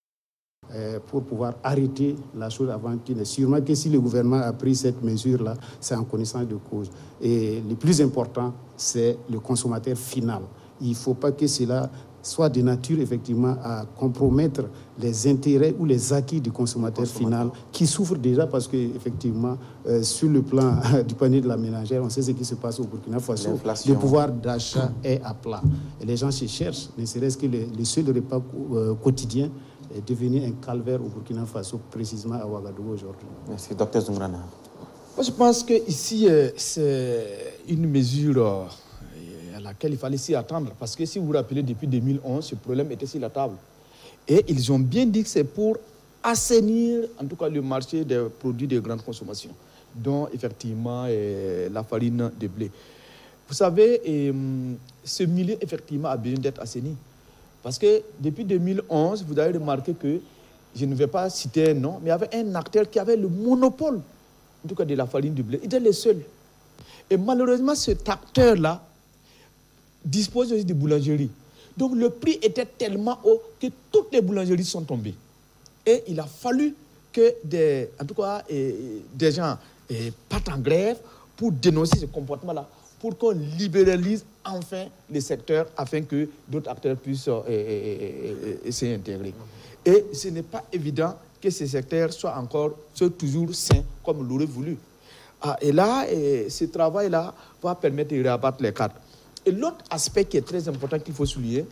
pour pouvoir arrêter la chose avant qu'il ne. Sûrement que si le gouvernement a pris cette mesure-là, c'est en connaissance de cause. Et le plus important, c'est le consommateur final. Il ne faut pas que cela soit de nature effectivement à compromettre les intérêts ou les acquis du consommateur, final qui souffre déjà parce que effectivement euh, sur le plan du panier de la ménagère on sait ce qui se passe au Burkina Faso le pouvoir d'achat est à plat et les gens se cherchent ne serait-ce que le, seul repas euh, quotidien est devenu un calvaire au Burkina Faso, précisément à Ouagadougou aujourd'hui. Merci, docteur Zumrana. Moi, je pense qu'ici, euh, c'est une mesure euh, à laquelle il fallait s'y attendre. Parce que si vous vous rappelez, depuis 2011, ce problème était sur la table. Et ils ont bien dit que c'est pour assainir, en tout cas, le marché des produits de grande consommation, dont effectivement euh, la farine de blé. Vous savez, ce milieu, effectivement, a besoin d'être assaini. Parce que depuis 2011, vous avez remarqué que, je ne vais pas citer un nom, mais il y avait un acteur qui avait le monopole, en tout cas de la farine du blé. Il était le seul. Et malheureusement, cet acteur-là dispose aussi de boulangeries. Donc le prix était tellement haut que toutes les boulangeries sont tombées. Et il a fallu que des, en tout cas, des gens partent en grève pour dénoncer ce comportement-là pour qu'on libéralise enfin les secteurs afin que d'autres acteurs puissent euh, s'y intégrer. Et ce n'est pas évident que ces secteurs soient encore soient toujours sains comme l'aurait voulu. Ah, et là, ce travail-là va permettre de rabattre les cartes. Et l'autre aspect qui est très important qu'il faut souligner,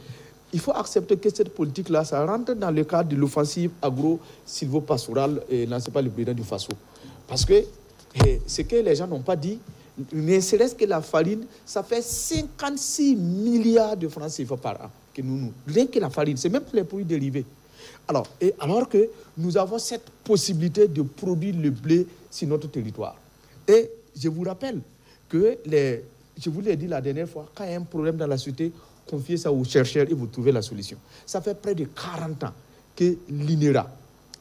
il faut accepter que cette politique-là, ça rentre dans le cadre de l'offensive agro-silvopastorale lancée par le président du FASO. Parce que ce que les gens n'ont pas dit, ne serait-ce que la farine, ça fait 56 milliards de francs CFA par an que nous, nous. Rien que la farine, c'est même pour les produits dérivés. Alors, et alors que nous avons cette possibilité de produire le blé sur notre territoire. Et je vous rappelle que les, je vous l'ai dit la dernière fois, quand il y a un problème dans la société, confiez ça aux chercheurs et vous trouvez la solution. Ça fait près de 40 ans que l'INERA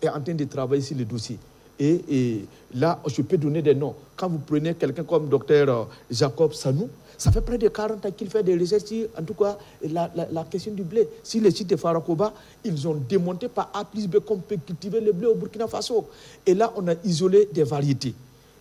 est en train de travailler sur le dossier. Et, là, je peux donner des noms. Quand vous prenez quelqu'un comme docteur euh, Jacob Sanou, ça fait près de 40 ans qu'il fait des recherches sur, en tout cas, la, question du blé. Si le site de Farakoba, ils ont démonté par A plus B qu'on peut cultiver le blé au Burkina Faso. Et là, on a isolé des variétés.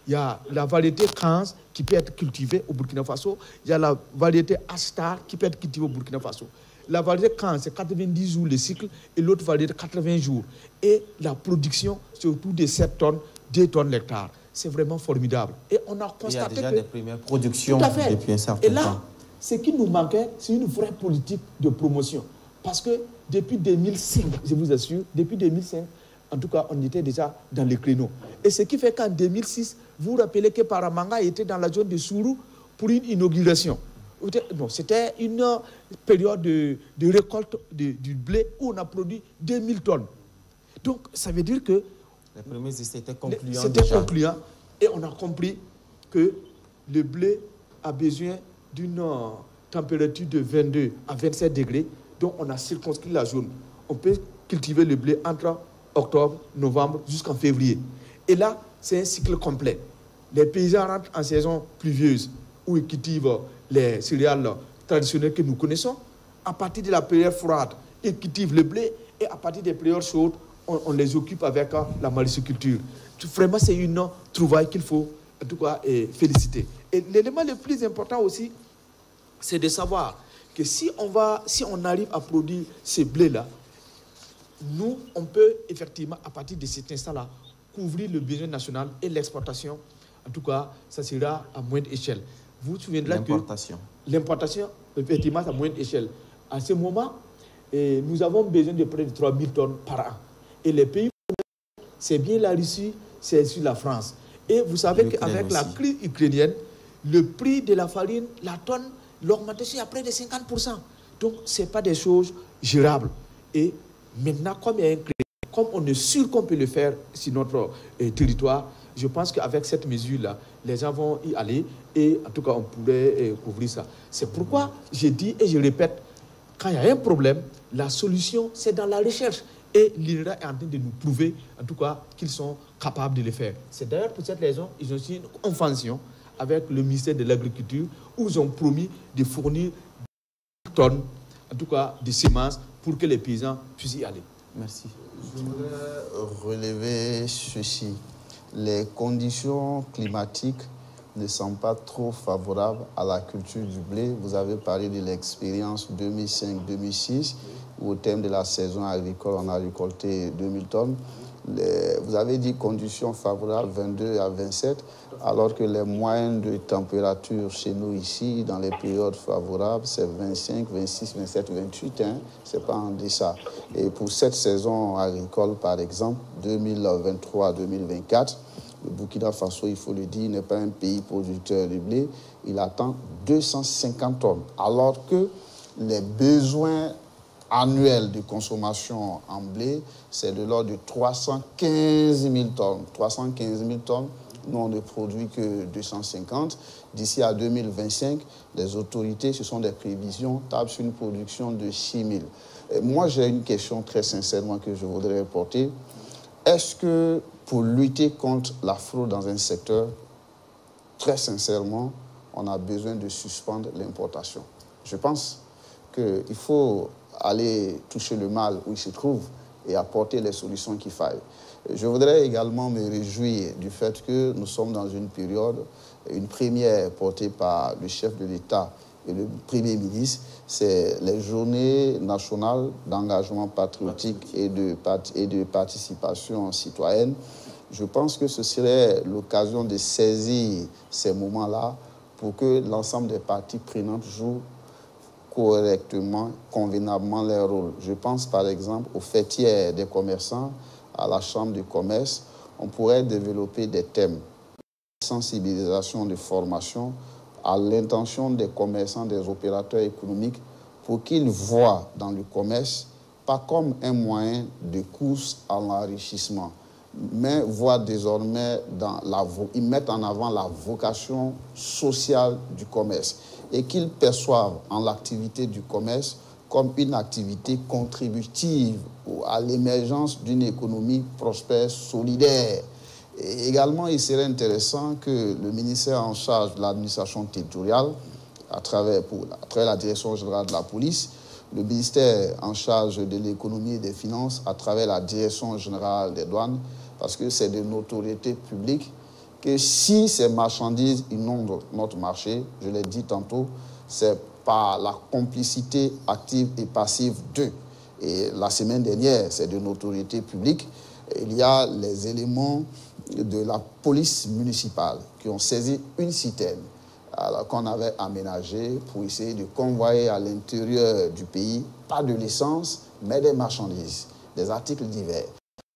Il y a la variété 15 qui peut être cultivée au Burkina Faso. Il y a la variété Astar qui peut être cultivée au Burkina Faso. La variété 15, c'est 90 jours le cycle et l'autre variété 80 jours. Et la production, c'est autour de 7 tonnes, 2 tonnes l'hectare. C'est vraiment formidable. Et on a constaté Il y a déjà que, des premières productions depuis un certain Et là, ce qui nous manquait, c'est une vraie politique de promotion. Parce que depuis 2005, je vous assure, depuis 2005, en tout cas, on était déjà dans les créneaux. Et ce qui fait qu'en 2006, vous vous rappelez que Paramanga était dans la zone de Sourou pour une inauguration. C'était une période de, récolte du blé où on a produit 2000 tonnes. Donc, ça veut dire que... Les premiers essais étaient concluants C'était concluant. Et on a compris que le blé a besoin d'une euh, température de 22 à 27 degrés. Donc, on a circonscrit la zone. On peut cultiver le blé entre octobre, novembre jusqu'en février. Et là, c'est un cycle complet. Les paysans rentrent en saison pluvieuse où ils cultivent les céréales traditionnelles que nous connaissons. À partir de la période froide, ils cultivent le blé et à partir des périodes chaudes, on, les occupe avec euh, la marésiculture. Vraiment, c'est une trouvaille qu'il faut en tout cas féliciter. Et l'élément le plus important aussi, c'est de savoir que si on, va, si on arrive à produire ces blés-là, nous, on peut effectivement, à partir de cet instant-là, couvrir le besoin national et l'exportation. En tout cas, ça sera à moindre échelle. Vous vous souviendrez que l'importation, l'importation, effectivement, à moindre échelle. À ce moment, eh, nous avons besoin de près de 3 000 tonnes par an. Et les pays, c'est bien la Russie, c'est aussi la France. Et vous savez qu'avec la crise ukrainienne, le prix de la farine, la tonne, l'augmentation est à près de 50%. Donc, ce n'est pas des choses gérables. Et Maintenant, comme il y a un comme on est sûr qu'on peut le faire sur notre euh, territoire, je pense qu'avec cette mesure-là, les gens vont y aller et en tout cas, on pourrait euh, couvrir ça. C'est pourquoi je dis et je répète, quand il y a un problème, la solution, c'est dans la recherche. Et l'INRA est en train de nous prouver, en tout cas, qu'ils sont capables de le faire. C'est d'ailleurs pour cette raison qu'ils ont aussi une convention avec le ministère de l'Agriculture où ils ont promis de fournir des tonnes, en tout cas, de semences pour que les paysans puissent y aller. Merci. Je voudrais relever ceci. Les conditions climatiques ne sont pas trop favorables à la culture du blé. Vous avez parlé de l'expérience 2005-2006, où au thème de la saison agricole, on a récolté 2000 tonnes vous avez dit conditions favorables 22 à 27, alors que les moyennes de température chez nous ici, dans les périodes favorables, c'est 25, 26, 27, 28. Hein, c'est pas en deçà. Et pour cette saison agricole, par exemple, 2023-2024, le Burkina Faso, il faut le dire, n'est pas un pays producteur de blé. Il attend 250 tonnes, alors que les besoins annuel de consommation en blé, c'est de l'ordre de 315 000 tonnes. 315 000 tonnes, on ne produit que 250. D'ici à 2025, les autorités, ce sont des prévisions, tablent sur une production de 6 000. moi, j'ai une question très sincèrement que je voudrais porter. Est-ce que pour lutter contre la fraude dans un secteur, très sincèrement, on a besoin de suspendre l'importation? Je pense qu'il faut aller toucher le mal où il se trouve et apporter les solutions qu'il faille. Je voudrais également me réjouir du fait que nous sommes dans une période, une première portée par le chef de l'État et le Premier ministre, c'est les journées nationales d'engagement patriotique et de, participation citoyenne. Je pense que ce serait l'occasion de saisir ces moments-là pour que l'ensemble des parties prenantes jouent correctement, convenablement leur rôle. Je pense par exemple aux fêtières des commerçants, à la chambre de commerce. On pourrait développer des thèmes sensibilisation de formation à l'intention des commerçants, des opérateurs économiques, pour qu'ils voient dans le commerce pas comme un moyen de course à l'enrichissement, mais voient désormais dans la, ils mettent en avant la vocation sociale du commerce et qu'ils perçoivent en l'activité du commerce comme une activité contributive à l'émergence d'une économie prospère, solidaire. Et également, il serait intéressant que le ministère en charge de l'administration territoriale, à travers, pour, à la direction générale de la police, le ministère en charge de l'économie et des finances, à travers la direction générale des douanes, parce que c'est de notoriété publique que si ces marchandises inondent notre marché, je l'ai dit tantôt, c'est par la complicité active et passive d'eux. Et la semaine dernière, c'est de notoriété publique, il y a les éléments de la police municipale qui ont saisi une citerne qu'on avait aménagée pour essayer de convoyer à l'intérieur du pays, pas de licence, mais des marchandises, des articles divers.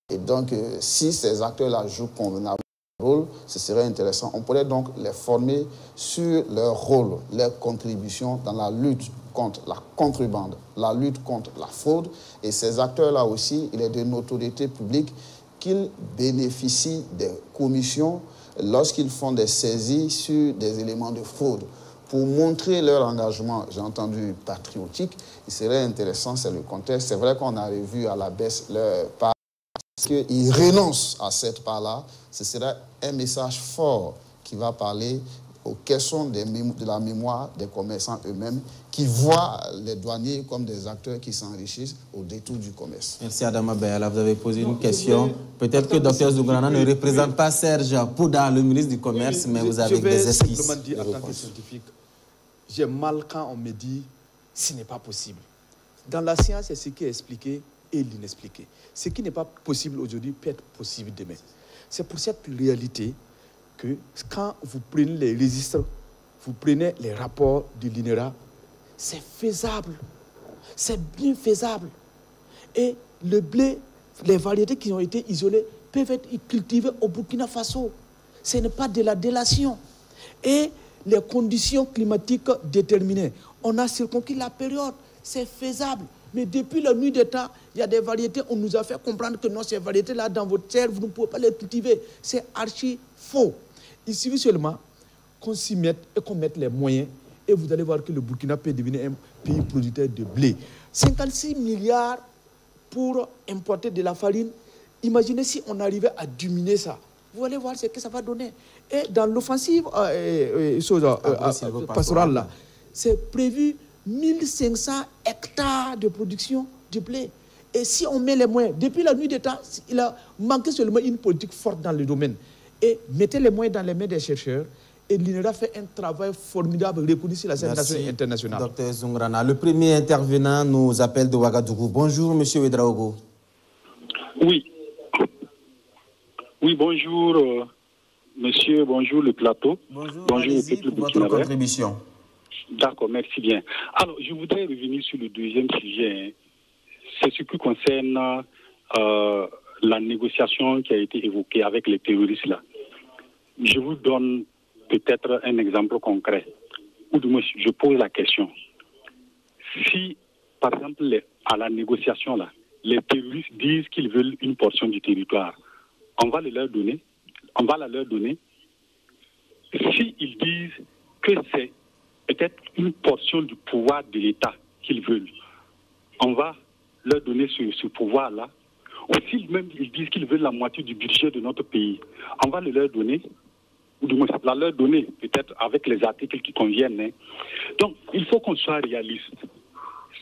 Et donc, euh, si ces acteurs-là jouent convenablement rôle, ce serait intéressant. On pourrait donc les former sur leur rôle, leur contribution dans la lutte contre la contrebande, la lutte contre la fraude. Et ces acteurs-là aussi, il est de notoriété publique qu'ils bénéficient des commissions lorsqu'ils font des saisies sur des éléments de fraude. Pour montrer leur engagement, j'ai entendu patriotique, il serait intéressant, c'est le contexte. C'est vrai qu'on a revu à la baisse leur part, qu'ils renoncent à cette part-là. Ce serait un message fort qui va parler aux questions de la mémoire des commerçants eux-mêmes qui voient les douaniers comme des acteurs qui s'enrichissent au détour du commerce. Merci Adama Bayala. Vous avez posé une question. Peut-être que Dr Zougrana ne représente pas Serge Pouda, le ministre du Commerce, mais vous avez des esquisses. Je dire en tant que scientifique, j'ai mal quand on me dit ce n'est pas possible. Dans la science, c'est ce qui est expliqué et l'inexpliqué. Ce qui n'est pas possible aujourd'hui peut être possible demain. C'est pour cette réalité que quand vous prenez les registres, vous prenez les rapports de l'INERA, c'est faisable. C'est bien faisable. Et le blé, les variétés qui ont été isolées peuvent être cultivées au Burkina Faso. Ce n'est pas de la délation. Et les conditions climatiques déterminées, on a circonquis la période. C'est faisable. Mais depuis la nuit des temps, il y a des variétés, on nous a fait comprendre que non, ces variétés-là, dans votre terre, vous ne pouvez pas les cultiver. C'est archi faux. Il suffit seulement qu'on s'y mette et qu'on mette les moyens. Et vous allez voir que le Burkina peut devenir un pays producteur de blé. 56 milliards pour importer de la farine. Imaginez si on arrivait à diminuer ça. Vous allez voir ce que ça va donner. Et dans l'offensive euh, euh, euh, pastorale, là, c'est prévu 1500 hectares de production de blé. Et si on met les moyens, depuis la nuit des temps, il a manqué seulement une politique forte dans le domaine et mettez les moyens dans les mains des chercheurs. Et l'INERA fait un travail formidable reconnu sur la scène nationale et internationale. Docteur Zungrana, le premier intervenant nous appelle de Ouagadougou. Bonjour, Monsieur Ouedraogo. Oui. Oui, bonjour, euh, monsieur, bonjour le plateau. Bonjour, bonjour pour votre contribution. D'accord, merci bien. Alors, je voudrais revenir sur le deuxième sujet. Hein. C'est ce qui concerne euh, la négociation qui a été évoquée avec les terroristes là. Je vous donne peut-être un exemple concret. Ou du moins, je pose la question. Si, par exemple, à la négociation là, les terroristes disent qu'ils veulent une portion du territoire, on va le leur donner. On va la leur donner. S'ils disent que c'est peut-être une portion du pouvoir de l'État qu'ils veulent, on va leur donner ce pouvoir-là ou s'ils même ils disent qu'ils veulent la moitié du budget de notre pays, on va le leur donner, ou du moins la leur donner, peut-être avec les articles qui conviennent. Hein. Donc, il faut qu'on soit réaliste.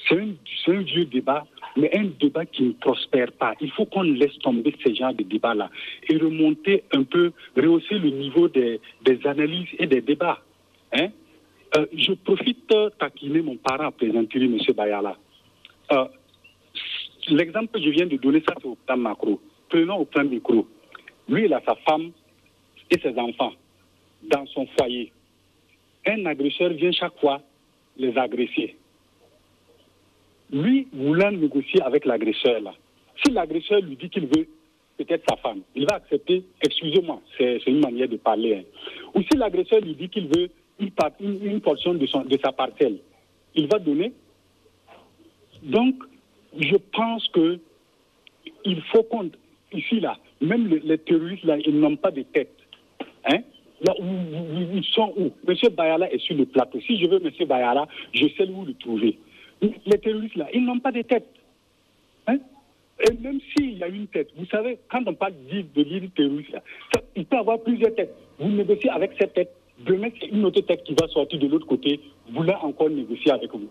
C'est un, vieux débat, mais un débat qui ne prospère pas. Il faut qu'on laisse tomber ces genres de débats-là et remonter un peu, rehausser le niveau des, analyses et des débats. Hein. Euh, je profite de taquiner mon parent à présenter M. Bayala. Euh, L'exemple que je viens de donner, ça c'est au plan macro. Prenons au plan micro. Lui, il a sa femme et ses enfants dans son foyer. Un agresseur vient chaque fois les agresser. Lui voulant négocier avec l'agresseur, là, si l'agresseur lui dit qu'il veut peut-être sa femme. Il va accepter, excusez-moi, c'est une manière de parler. Hein. Ou si l'agresseur lui dit qu'il veut une, portion de, son, de sa parcelle, il va donner. Donc, je pense que il faut qu'on, ici, là, même les, terroristes, là, ils n'ont pas de tête. Hein? Là, ils sont où? Monsieur Bayala est sur le plateau. Si je veux Monsieur Bayala, je sais où le trouver. Les terroristes, là, ils n'ont pas de tête. Hein? Et même s'il y a une tête, vous savez, quand on parle de l'île terroriste, il peut avoir plusieurs têtes. Vous négociez avec cette tête. Demain, c'est une autre tête qui va sortir de l'autre côté. Voulez encore négocier avec vous.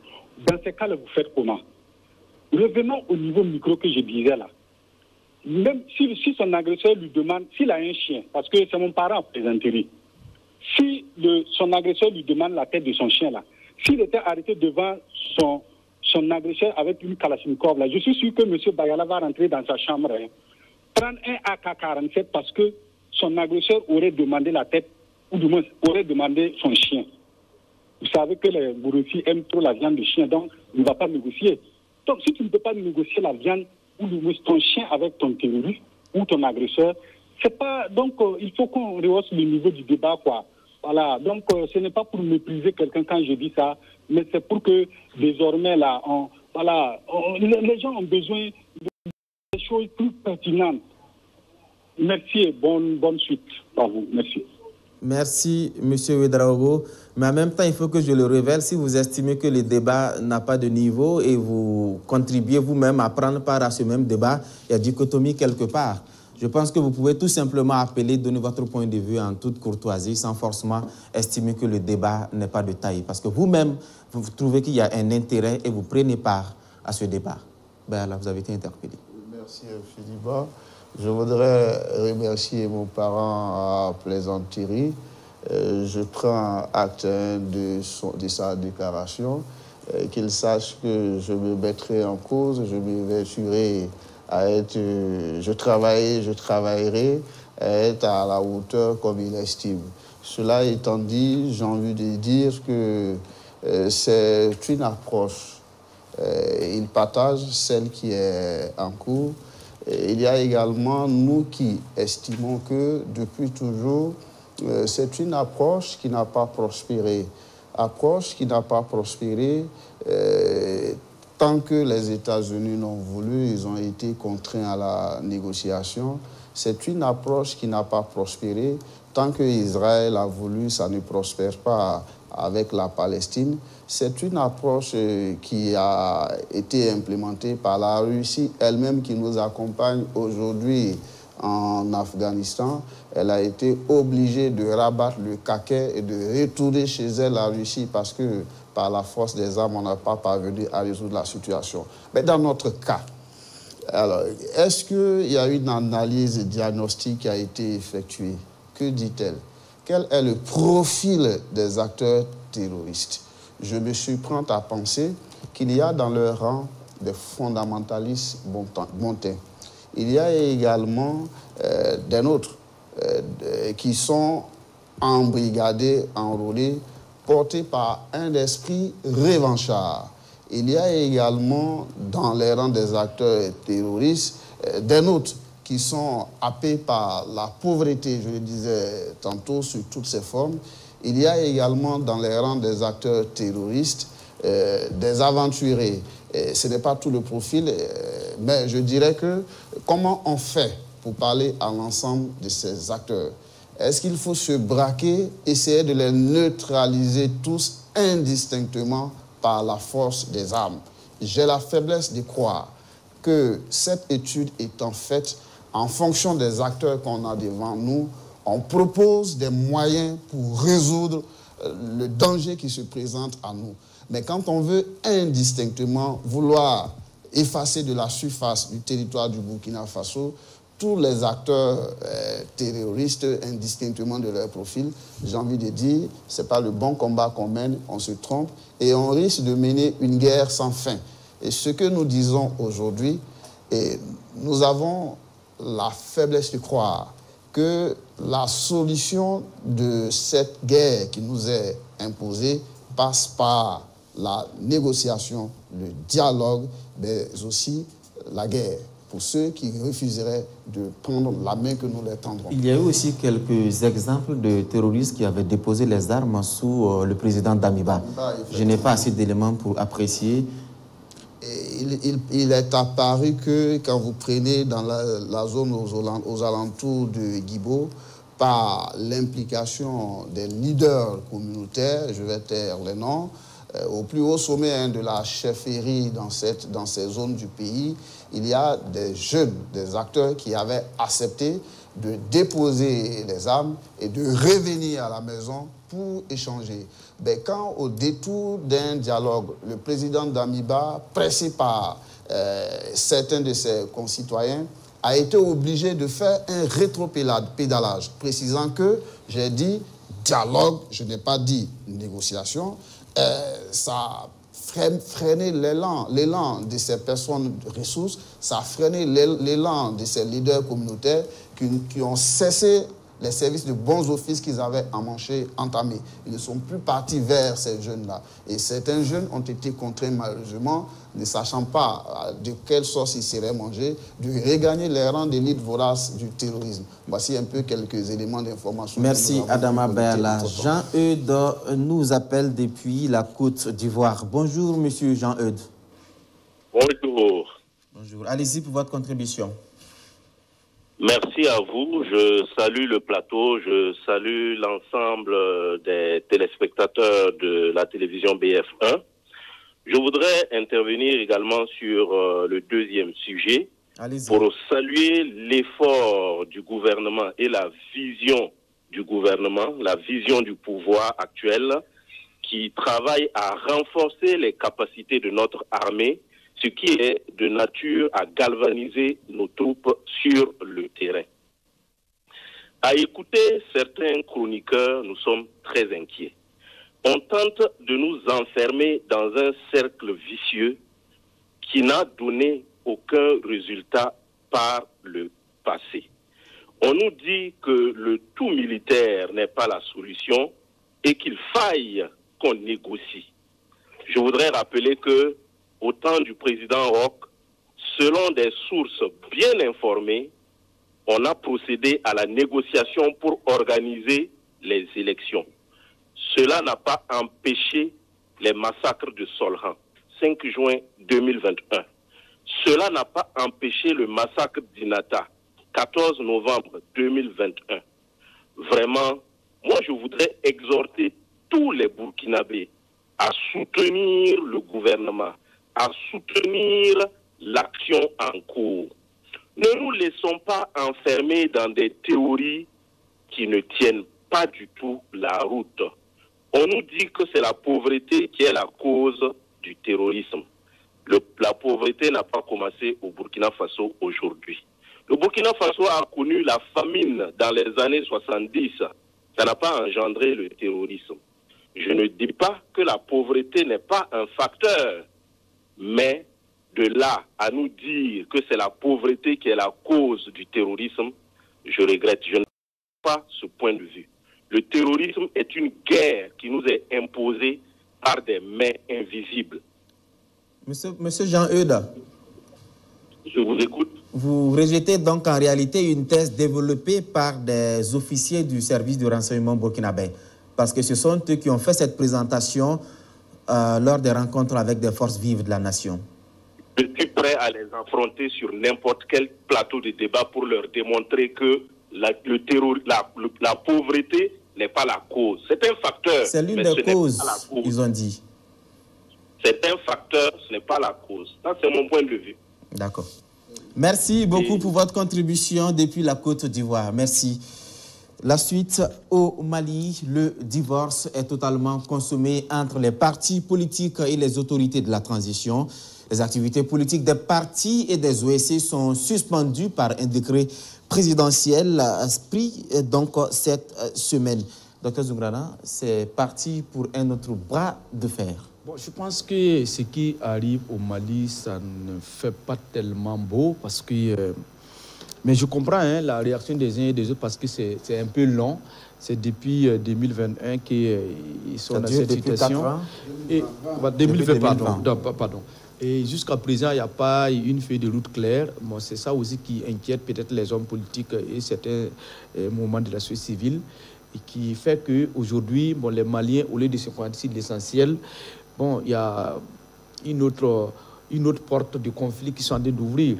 Dans ces cas-là, vous faites comment? Revenons au niveau micro que je disais là. Même si, si son agresseur lui demande, s'il a un chien, parce que c'est mon parent présenté, si le, son agresseur lui demande la tête de son chien là, s'il était arrêté devant son, son agresseur avec une Kalachnikov là, je suis sûr que M. Bayala va rentrer dans sa chambre, hein, prendre un AK-47 parce que son agresseur aurait demandé la tête, ou du moins aurait demandé son chien. Vous savez que les Bourussi aiment trop la viande de chien, donc il ne va pas négocier. Donc, si tu ne peux pas négocier la viande ou ton chien avec ton terroriste ou ton agresseur, c'est pas. Donc, euh, il faut qu'on rehausse le niveau du débat, quoi. Voilà. Donc, euh, ce n'est pas pour mépriser quelqu'un quand je dis ça, mais c'est pour que désormais, là, on, voilà, les gens ont besoin de choses plus pertinentes. Merci et bonne, bonne suite à vous. Merci. Merci, M. Ouedraogo. Mais en même temps, il faut que je le révèle, si vous estimez que le débat n'a pas de niveau et vous contribuez vous-même à prendre part à ce même débat, il y a dichotomie quelque part. Je pense que vous pouvez tout simplement appeler, donner votre point de vue en toute courtoisie, sans forcément estimer que le débat n'est pas de taille. Parce que vous-même, vous trouvez qu'il y a un intérêt et vous prenez part à ce débat. Ben là, vous avez été interpellé. Merci, Philippe. Je voudrais remercier mon parent à Plaisanterie. Euh, je prends acte de, de sa déclaration, euh, qu'il sache que je me mettrai en cause, je m'évertuerai à être, je travaillerai, je travaillerai à être à la hauteur comme il estime. Cela étant dit, j'ai envie de dire que euh, c'est une approche. il partage celle qui est en cours il y a également nous qui estimons que depuis toujours, euh, c'est une approche qui n'a pas prospéré. Approche qui n'a pas prospéré euh, tant que les États-Unis n'ont voulu, ils ont été contraints à la négociation. C'est une approche qui n'a pas prospéré. Tant que Israël a voulu, ça ne prospère pas avec la Palestine. C'est une approche euh, qui a été implémentée par la Russie elle-même qui nous accompagne aujourd'hui en Afghanistan. Elle a été obligée de rabattre le caquet et de retourner chez elle la Russie parce que par la force des armes, on n'a pas parvenu à résoudre la situation. Mais dans notre cas, alors, est-ce qu'il y a une analyse diagnostique qui a été effectuée? Que dit-elle? Quel est le profil des acteurs terroristes? Je me prêt à penser qu'il y a dans leur rang des fondamentalistes montants. Il y a également euh, des nôtres euh, qui sont embrigadés, enrôlés, portés par un esprit revanchard. Il y a également dans les rangs des acteurs terroristes euh, des nôtres qui sont happés par la pauvreté, je le disais tantôt, sous toutes ses formes, il y a également dans les rangs des acteurs terroristes euh, des aventuriers. ce n'est pas tout le profil, euh, mais je dirais que comment on fait pour parler à l'ensemble de ces acteurs? Est-ce qu'il faut se braquer, essayer de les neutraliser tous indistinctement par la force des armes? J'ai la faiblesse de croire que cette étude étant faite en fonction des acteurs qu'on a devant nous, on propose des moyens pour résoudre euh, le danger qui se présente à nous. Mais quand on veut indistinctement vouloir effacer de la surface du territoire du Burkina Faso tous les acteurs euh, terroristes indistinctement de leur profil, j'ai envie de dire, ce n'est pas le bon combat qu'on mène, on se trompe et on risque de mener une guerre sans fin. Et ce que nous disons aujourd'hui, nous avons la faiblesse de croire que la solution de cette guerre qui nous est imposée passe par la négociation, le dialogue, mais aussi la guerre. pour ceux qui refuseraient de prendre la main que nous leur tendrons. Il y a eu aussi quelques exemples de terroristes qui avaient déposé les armes sous euh, le président Damiba. Je n'ai pas assez d'éléments pour apprécier. Il, est apparu que quand vous prenez dans la, zone aux, alentours de Guibo, par l'implication des leaders communautaires, je vais taire les noms, euh, au plus haut sommet hein, de la chefferie dans, cette, dans ces zones du pays, il y a des jeunes, des acteurs qui avaient accepté de déposer les armes et de revenir à la maison pour échanger. Mais quand, au détour d'un dialogue, le président d'Amiba, pressé par euh, certains de ses concitoyens, a été obligé de faire un rétropédalage, précisant que j'ai dit dialogue, je n'ai pas dit négociation, euh, ça a freiné l'élan, l'élan de ces personnes de ressources, ça a freiné l'élan de ces leaders communautaires qui, qui ont cessé les services de bons offices qu'ils avaient emmanchés, entamés. Ils ne sont plus partis vers ces jeunes-là. Et certains jeunes ont été contraints, malheureusement, ne sachant pas euh, de quelle sauce ils seraient mangés, de regagner les rangs d'élite vorace du terrorisme. Voici un peu quelques éléments d'information. Merci, Adama Berla. Jean-Eudes nous appelle depuis la Côte d'Ivoire. Bonjour, monsieur Jean-Eudes. Bonjour. Bonjour. Allez-y pour votre contribution. Merci à vous. Je salue le plateau. Je salue l'ensemble des téléspectateurs de la télévision BF1. Je voudrais intervenir également sur euh, le deuxième sujet pour saluer l'effort du gouvernement et la vision du gouvernement, la vision du pouvoir actuel qui travaille à renforcer les capacités de notre armée ce qui est de nature à galvaniser nos troupes sur le terrain. À écouter certains chroniqueurs, nous sommes très inquiets. On tente de nous enfermer dans un cercle vicieux qui n'a donné aucun résultat par le passé. On nous dit que le tout militaire n'est pas la solution et qu'il faille qu'on négocie. Je voudrais rappeler que au temps du président Rock, selon des sources bien informées, on a procédé à la négociation pour organiser les élections. Cela n'a pas empêché les massacres de Solhan, 5 juin 2021. Cela n'a pas empêché le massacre d'Inata, 14 novembre 2021. Vraiment, moi je voudrais exhorter tous les Burkinabés à soutenir le gouvernement, à soutenir l'action en cours. Ne nous laissons pas enfermer dans des théories qui ne tiennent pas du tout la route. On nous dit que c'est la pauvreté qui est la cause du terrorisme. la pauvreté n'a pas commencé au Burkina Faso aujourd'hui. Le Burkina Faso a connu la famine dans les années 70. Ça n'a pas engendré le terrorisme. Je ne dis pas que la pauvreté n'est pas un facteur mais de là à nous dire que c'est la pauvreté qui est la cause du terrorisme, je regrette. Je n'ai pas ce point de vue. Le terrorisme est une guerre qui nous est imposée par des mains invisibles. Monsieur, Monsieur Jean Euda. Je vous écoute. Vous rejetez donc en réalité une thèse développée par des officiers du service de renseignement burkinabé. Parce que ce sont eux qui ont fait cette présentation euh, lors des rencontres avec des forces vives de la nation Je suis prêt à les affronter sur n'importe quel plateau de débat pour leur démontrer que la, le terror, la, pauvreté n'est pas la cause. C'est un facteur. C'est l'une des causes, ils ont dit. C'est un facteur, ce n'est pas la cause. Ça, c'est mon point de vue. D'accord. Merci beaucoup pour votre contribution depuis la Côte d'Ivoire. Merci. La suite au Mali, le divorce est totalement consommé entre les partis politiques et les autorités de la transition. Les activités politiques des partis et des OSC sont suspendues par un décret présidentiel pris donc cette semaine. Docteur Zungrana, c'est parti pour un autre bras de fer. Bon, je pense que ce qui arrive au Mali, ça ne fait pas tellement beau parce que euh, mais je comprends hein, la réaction des uns et des autres parce que c'est un peu long. C'est depuis 2021 euh, qu'ils sont dans cette situation. Et, 2020, pardon, pardon. Et jusqu'à présent, il n'y a pas une feuille de route claire. Bon, c'est ça aussi qui inquiète peut-être les hommes politiques et certains euh, moments de la société civile. Et qui fait qu'aujourd'hui, bon, les Maliens, au lieu de se concentrer l'essentiel, bon, il y a une autre, une autre porte de conflit qui sont en train d'ouvrir.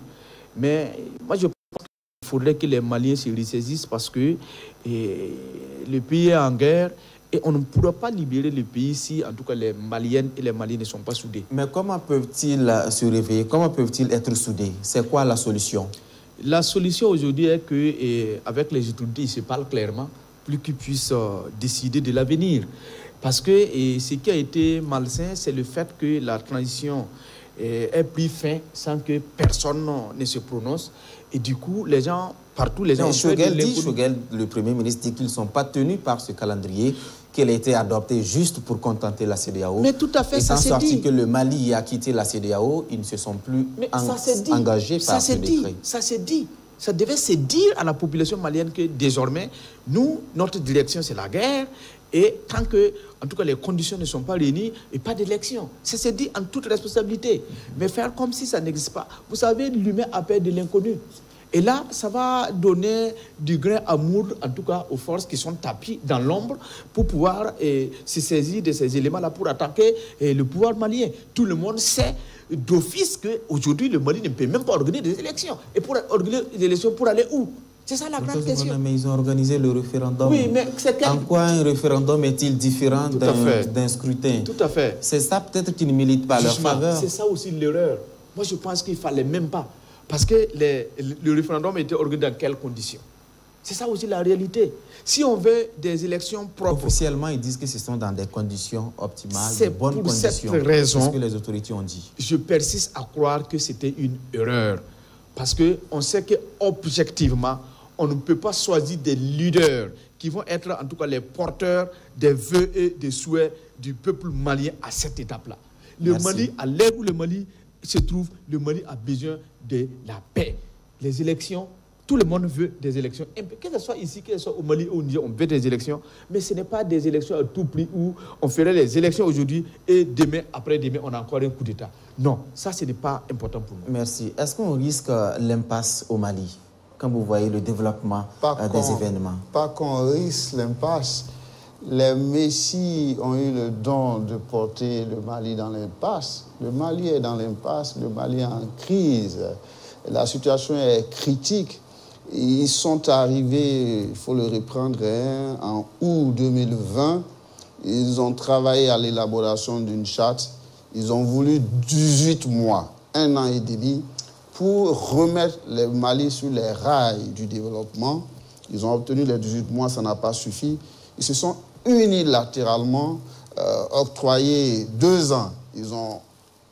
Mais moi, je qu'il faudrait que les Maliens se ressaisissent parce que le pays est en guerre et on ne pourra pas libérer le pays si, en tout cas, les Maliennes et les Maliens ne sont pas soudés. Mais comment peuvent-ils euh, se réveiller? Comment peuvent-ils être soudés? C'est quoi la solution? La solution aujourd'hui est que, avec les autorités, ils se parlent clairement, plus qu'ils puissent euh, décider de l'avenir. Parce que ce qui a été malsain, c'est le fait que la transition est pris fin sans que personne ne se prononce. Et du coup, les gens, partout, les gens... Choguel dit, le Premier ministre, dit qu'ils ne sont pas tenus par ce calendrier qu'elle a été adoptée juste pour contenter la CDAO. Mais tout à fait, ça s'est dit. que le Mali a quitté la CDAO, ils ne se sont plus engagés par ça ce décret. Ça s'est dit. Ça devait se dire à la population malienne que désormais, nous, notre direction, c'est la guerre. Et tant que, en tout cas, les conditions ne sont pas réunies, et pas d'élection. Ça s'est dit en toute responsabilité. Mais faire comme si ça n'existe pas. Vous savez, l'humain a peur de l'inconnu. Et là, ça va donner du grain à moudre, en tout cas aux forces qui sont tapis dans l'ombre, pour pouvoir eh, se saisir de ces éléments-là pour attaquer eh, le pouvoir malien. Tout le monde sait d'office qu'aujourd'hui, le Mali ne peut même pas organiser des élections. Et pour organiser des élections, pour aller où? C'est ça la grande question. Mais ils ont organisé le référendum. Oui, mais c'est En quoi un référendum est-il différent d'un scrutin? Tout à fait. C'est ça peut-être qui ne milite pas à leur faveur. C'est ça aussi l'erreur. Moi, je pense qu'il ne fallait même pas. Parce que le référendum était organisé dans quelles conditions? C'est ça aussi la réalité. Si on veut des élections propres. Officiellement, ils disent que ce sont dans des conditions optimales, de bonnes pour conditions. Cette raison, ce que les autorités ont dit. Je persiste à croire que c'était une erreur. Parce qu'on sait qu'objectivement, on ne peut pas choisir des leaders qui vont être en tout cas les porteurs des vœux et des souhaits du peuple malien à cette étape-là. Le Mali, à l'ère où le Mali se trouve, le Mali a besoin de la paix. Les élections, tout le monde veut des élections. Que ce soit ici, que ce soit au Mali ou au Niger, on veut des élections. Mais ce n'est pas des élections à tout prix où on ferait les élections aujourd'hui et demain, après-demain, on a encore un coup d'État. Non, ça, ce n'est pas important pour nous. Merci. Est-ce qu'on risque l'impasse au Mali? Quand vous voyez le développement euh, des événements Pas qu'on risque l'impasse. Les Messies ont eu le don de porter le Mali dans l'impasse. Le Mali est dans l'impasse, le Mali est en crise. La situation est critique. Ils sont arrivés, il faut le reprendre, hein, en août 2020. Ils ont travaillé à l'élaboration d'une charte. Ils ont voulu 18 mois, un an et demi, pour remettre le Mali sur les rails du développement. Ils ont obtenu les 18 mois, ça n'a pas suffi. Ils se sont unilatéralement euh, octroyé deux ans. Ils ont,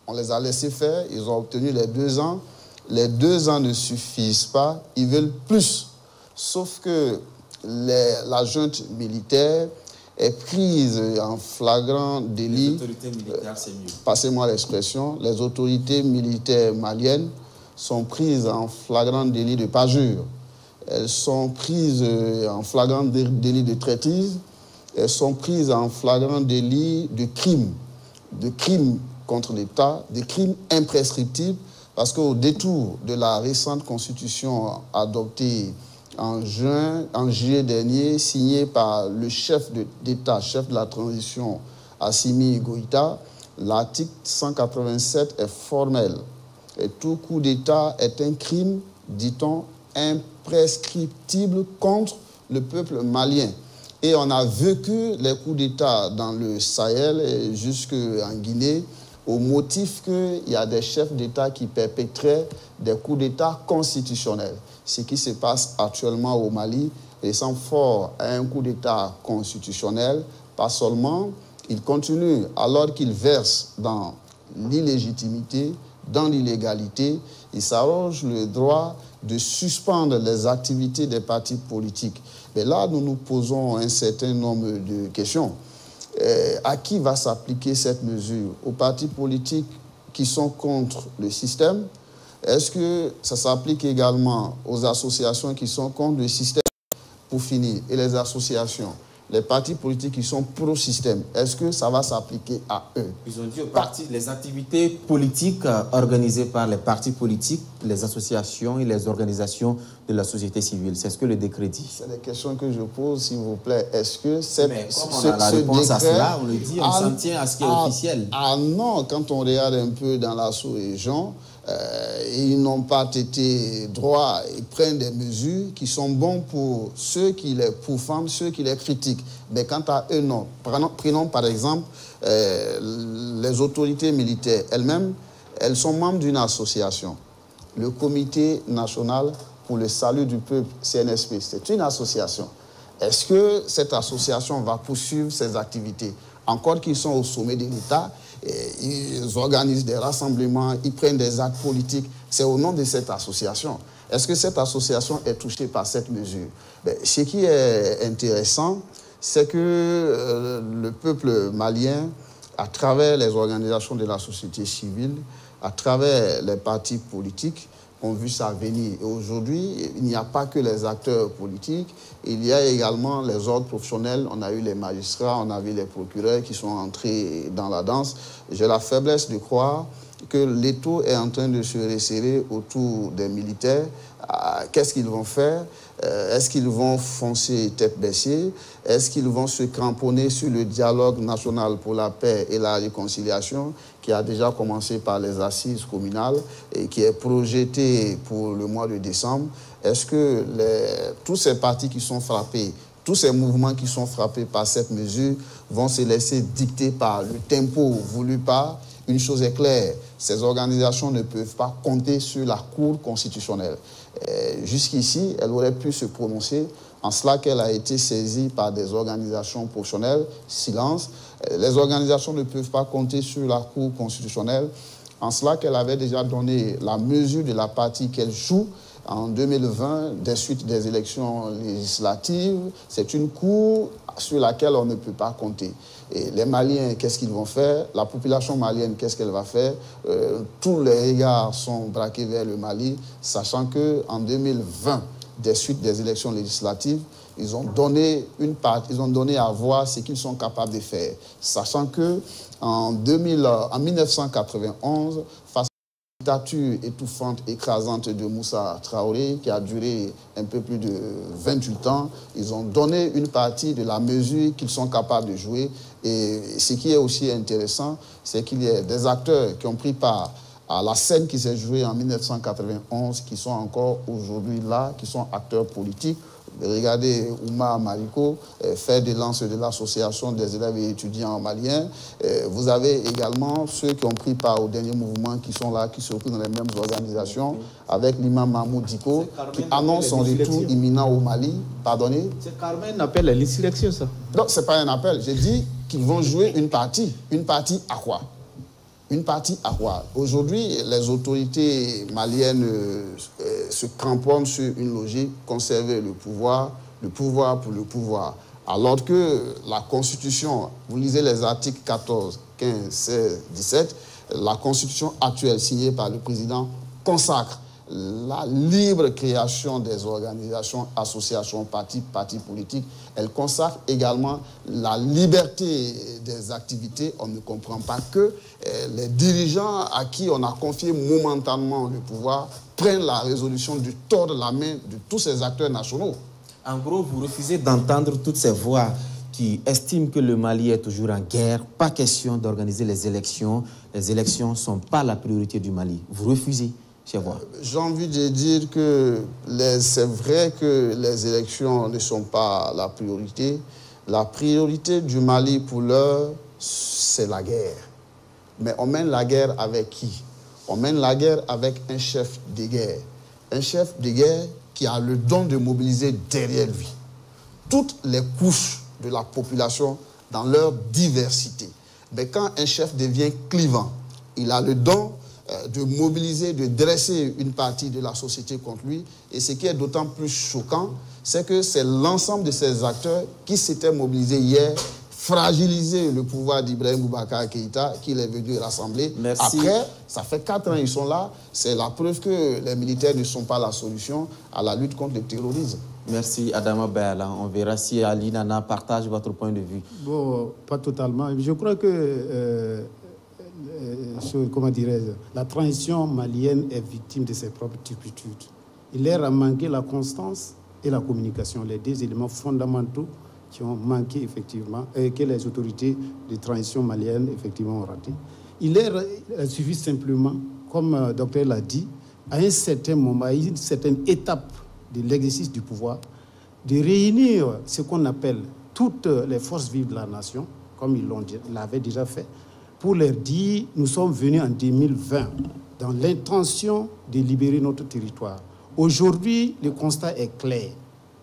on les a laissés faire, ils ont obtenu les deux ans. Les deux ans ne suffisent pas, ils veulent plus. Sauf que la junte militaire est prise en flagrant délit. Les autorités militaires, c'est mieux. Passez-moi l'expression. Les autorités militaires maliennes sont prises en flagrant délit de parjure. Elles sont prises en flagrant délit de traîtrise sont prises en flagrant délit de crimes, de crimes contre l'État, des crimes imprescriptibles, parce qu'au détour de la récente constitution adoptée en juin, en juillet dernier, signée par le chef d'État, chef de la transition, Assimi Goïta, l'article 187 est formel. Et tout coup d'État est un crime, dit-on, imprescriptible contre le peuple malien. Et on a vécu les coups d'État dans le Sahel jusqu'en Guinée au motif qu'il y a des chefs d'État qui perpétraient des coups d'État constitutionnels. Ce qui se passe actuellement au Mali ressemble fort à un coup d'État constitutionnel. Pas seulement, il continue alors qu'il verse dans l'illégitimité, dans l'illégalité, il s'arroge le droit de suspendre les activités des partis politiques. Mais là, nous nous posons un certain nombre de questions. Euh, à qui va s'appliquer cette mesure? Aux partis politiques qui sont contre le système? Est-ce que ça s'applique également aux associations qui sont contre le système Pour finir, et les associations? Les partis politiques qui sont pro-système, est-ce que ça va s'appliquer à eux? Ils ont dit aux partis, les activités politiques euh, organisées par les partis politiques, les associations et les organisations de la société civile. C'est ce que le décret dit. C'est des questions que je pose, s'il vous plaît. Est-ce que cette, Mais comme on a la réponse à cela, on le dit, on s'en tient à ce qui est officiel. Ah non, quand on regarde un peu dans la sous-région, euh, ils n'ont pas été droits, ils prennent des mesures qui sont bonnes pour ceux qui les pourfendent, ceux qui les critiquent. Mais quant à eux, non. Prenons, par exemple euh, les autorités militaires elles-mêmes, elles sont membres d'une association, le Comité national pour le salut du peuple, CNSP. C'est une association. Est-ce que cette association va poursuivre ses activités? Encore qu'ils sont au sommet de l'État, ils organisent des rassemblements, ils prennent des actes politiques. C'est au nom de cette association. Est-ce que cette association est touchée par cette mesure? Ben, Ce qui est intéressant, c'est que euh, le peuple malien, à travers les organisations de la société civile, à travers les partis politiques, ont vu ça venir. Et aujourd'hui, il n'y a pas que les acteurs politiques, il y a également les ordres professionnels. On a eu les magistrats, on a vu les procureurs qui sont entrés dans la danse. J'ai la faiblesse de croire que l'étau est en train de se resserrer autour des militaires. Ah, qu'est-ce qu'ils vont faire? Euh, Est-ce qu'ils vont foncer tête baissée? Est-ce qu'ils vont se cramponner sur le dialogue national pour la paix et la réconciliation? Qui a déjà commencé par les assises communales et qui est projeté pour le mois de décembre Est-ce que tous ces partis qui sont frappés tous ces mouvements qui sont frappés par cette mesure vont se laisser dicter par le tempo voulu par une chose est claire, ces organisations ne peuvent pas compter sur la Cour constitutionnelle. Jusqu'ici, elle aurait pu se prononcer en cela qu'elle a été saisie par des organisations professionnelles. Silence. Les organisations ne peuvent pas compter sur la Cour constitutionnelle en cela qu'elle avait déjà donné la mesure de la partie qu'elle joue en 2020 des suites des élections législatives. C'est une cour sur laquelle on ne peut pas compter. Et les Maliens, qu'est-ce qu'ils vont faire? La population malienne, qu'est-ce qu'elle va faire? Euh, Tous les regards sont braqués vers le Mali, sachant qu'en 2020, des suites des élections législatives, ils ont donné une part, ils ont donné à voir ce qu'ils sont capables de faire, sachant que en, 2000, en 1991, face dictature étouffante, écrasante de Moussa Traoré, qui a duré un peu plus de 28 ans, ils ont donné une partie de la mesure qu'ils sont capables de jouer. Et ce qui est aussi intéressant, c'est qu'il y a des acteurs qui ont pris part à la scène qui s'est jouée en 1991, qui sont encore aujourd'hui là, qui sont acteurs politiques. Regardez Oumar Mariko, euh, fait des lances de l'association des élèves et étudiants maliens. Euh, vous avez également ceux qui ont pris part au dernier mouvement, qui sont là, qui se retrouvent dans les mêmes organisations, avec l'imam Mahmoud Diko, qui annonce son retour imminent au Mali. Pardonnez C'est Carmen appelle l'insurrection, ça Non, ce n'est pas un appel. J'ai dit qu'ils vont jouer une partie. Une partie à quoi? Une partie à quoi Aujourd'hui, les autorités maliennes euh, se cramponnent sur une logique, conserver le pouvoir, le pouvoir pour le pouvoir. Alors que la Constitution, vous lisez les articles 14, 15, 16, 17, la Constitution actuelle signée par le président consacre la libre création des organisations, associations, partis, partis politiques. Elle consacre également la liberté des activités. On ne comprend pas que eh, les dirigeants à qui on a confié momentanément le pouvoir prennent la résolution du tort de la main de tous ces acteurs nationaux. En gros, vous refusez d'entendre toutes ces voix qui estiment que le Mali est toujours en guerre. Pas question d'organiser les élections. Les élections ne sont pas la priorité du Mali. Vous refusez. J'ai envie de dire que c'est vrai que les élections ne sont pas la priorité. La priorité du Mali pour l'heure, c'est la guerre. Mais on mène la guerre avec qui? On mène la guerre avec un chef de guerre. Un chef de guerre qui a le don de mobiliser derrière lui toutes les couches de la population dans leur diversité. Mais quand un chef devient clivant, il a le don de mobiliser, de dresser une partie de la société contre lui. Et ce qui est d'autant plus choquant, c'est que c'est l'ensemble de ces acteurs qui s'étaient mobilisés hier fragiliser le pouvoir d'Ibrahim Boubacar Keïta qu'il est venu rassembler. Après, ça fait quatre ans ils sont là. C'est la preuve que les militaires ne sont pas la solution à la lutte contre le terrorisme. Merci Adama Béala. On verra si Ali Nana partage votre point de vue. Bon, pas totalement. Je crois que, euh, euh, comment dirais-je, la transition malienne est victime de ses propres turpitudes. Il leur a manqué la constance et la communication, les deux éléments fondamentaux qui ont manqué effectivement et que les autorités de transition malienne effectivement ont raté. Il leur a suffi simplement, comme le docteur l'a dit, à un certain moment, à une certaine étape de l'exercice du pouvoir, de réunir ce qu'on appelle toutes les forces vives de la nation, comme ils l'avaient déjà fait, pour leur dire, nous sommes venus en 2020 dans l'intention de libérer notre territoire. Aujourd'hui, le constat est clair.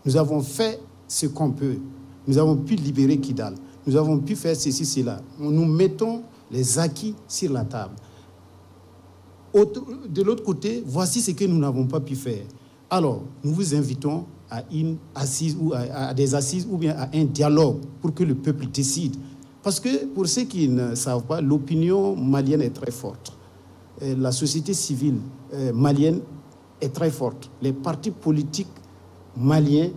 Nous avons fait ce qu'on peut. Nous avons pu libérer Kidal. Nous avons pu faire ceci, cela. Nous mettons les acquis sur la table. De l'autre côté, voici ce que nous n'avons pas pu faire. Alors, nous vous invitons à une assise ou à, des assises ou bien à un dialogue pour que le peuple décide. Parce que pour ceux qui ne savent pas, l'opinion malienne est très forte. Euh, la société civile euh, malienne est très forte. Les partis politiques maliens,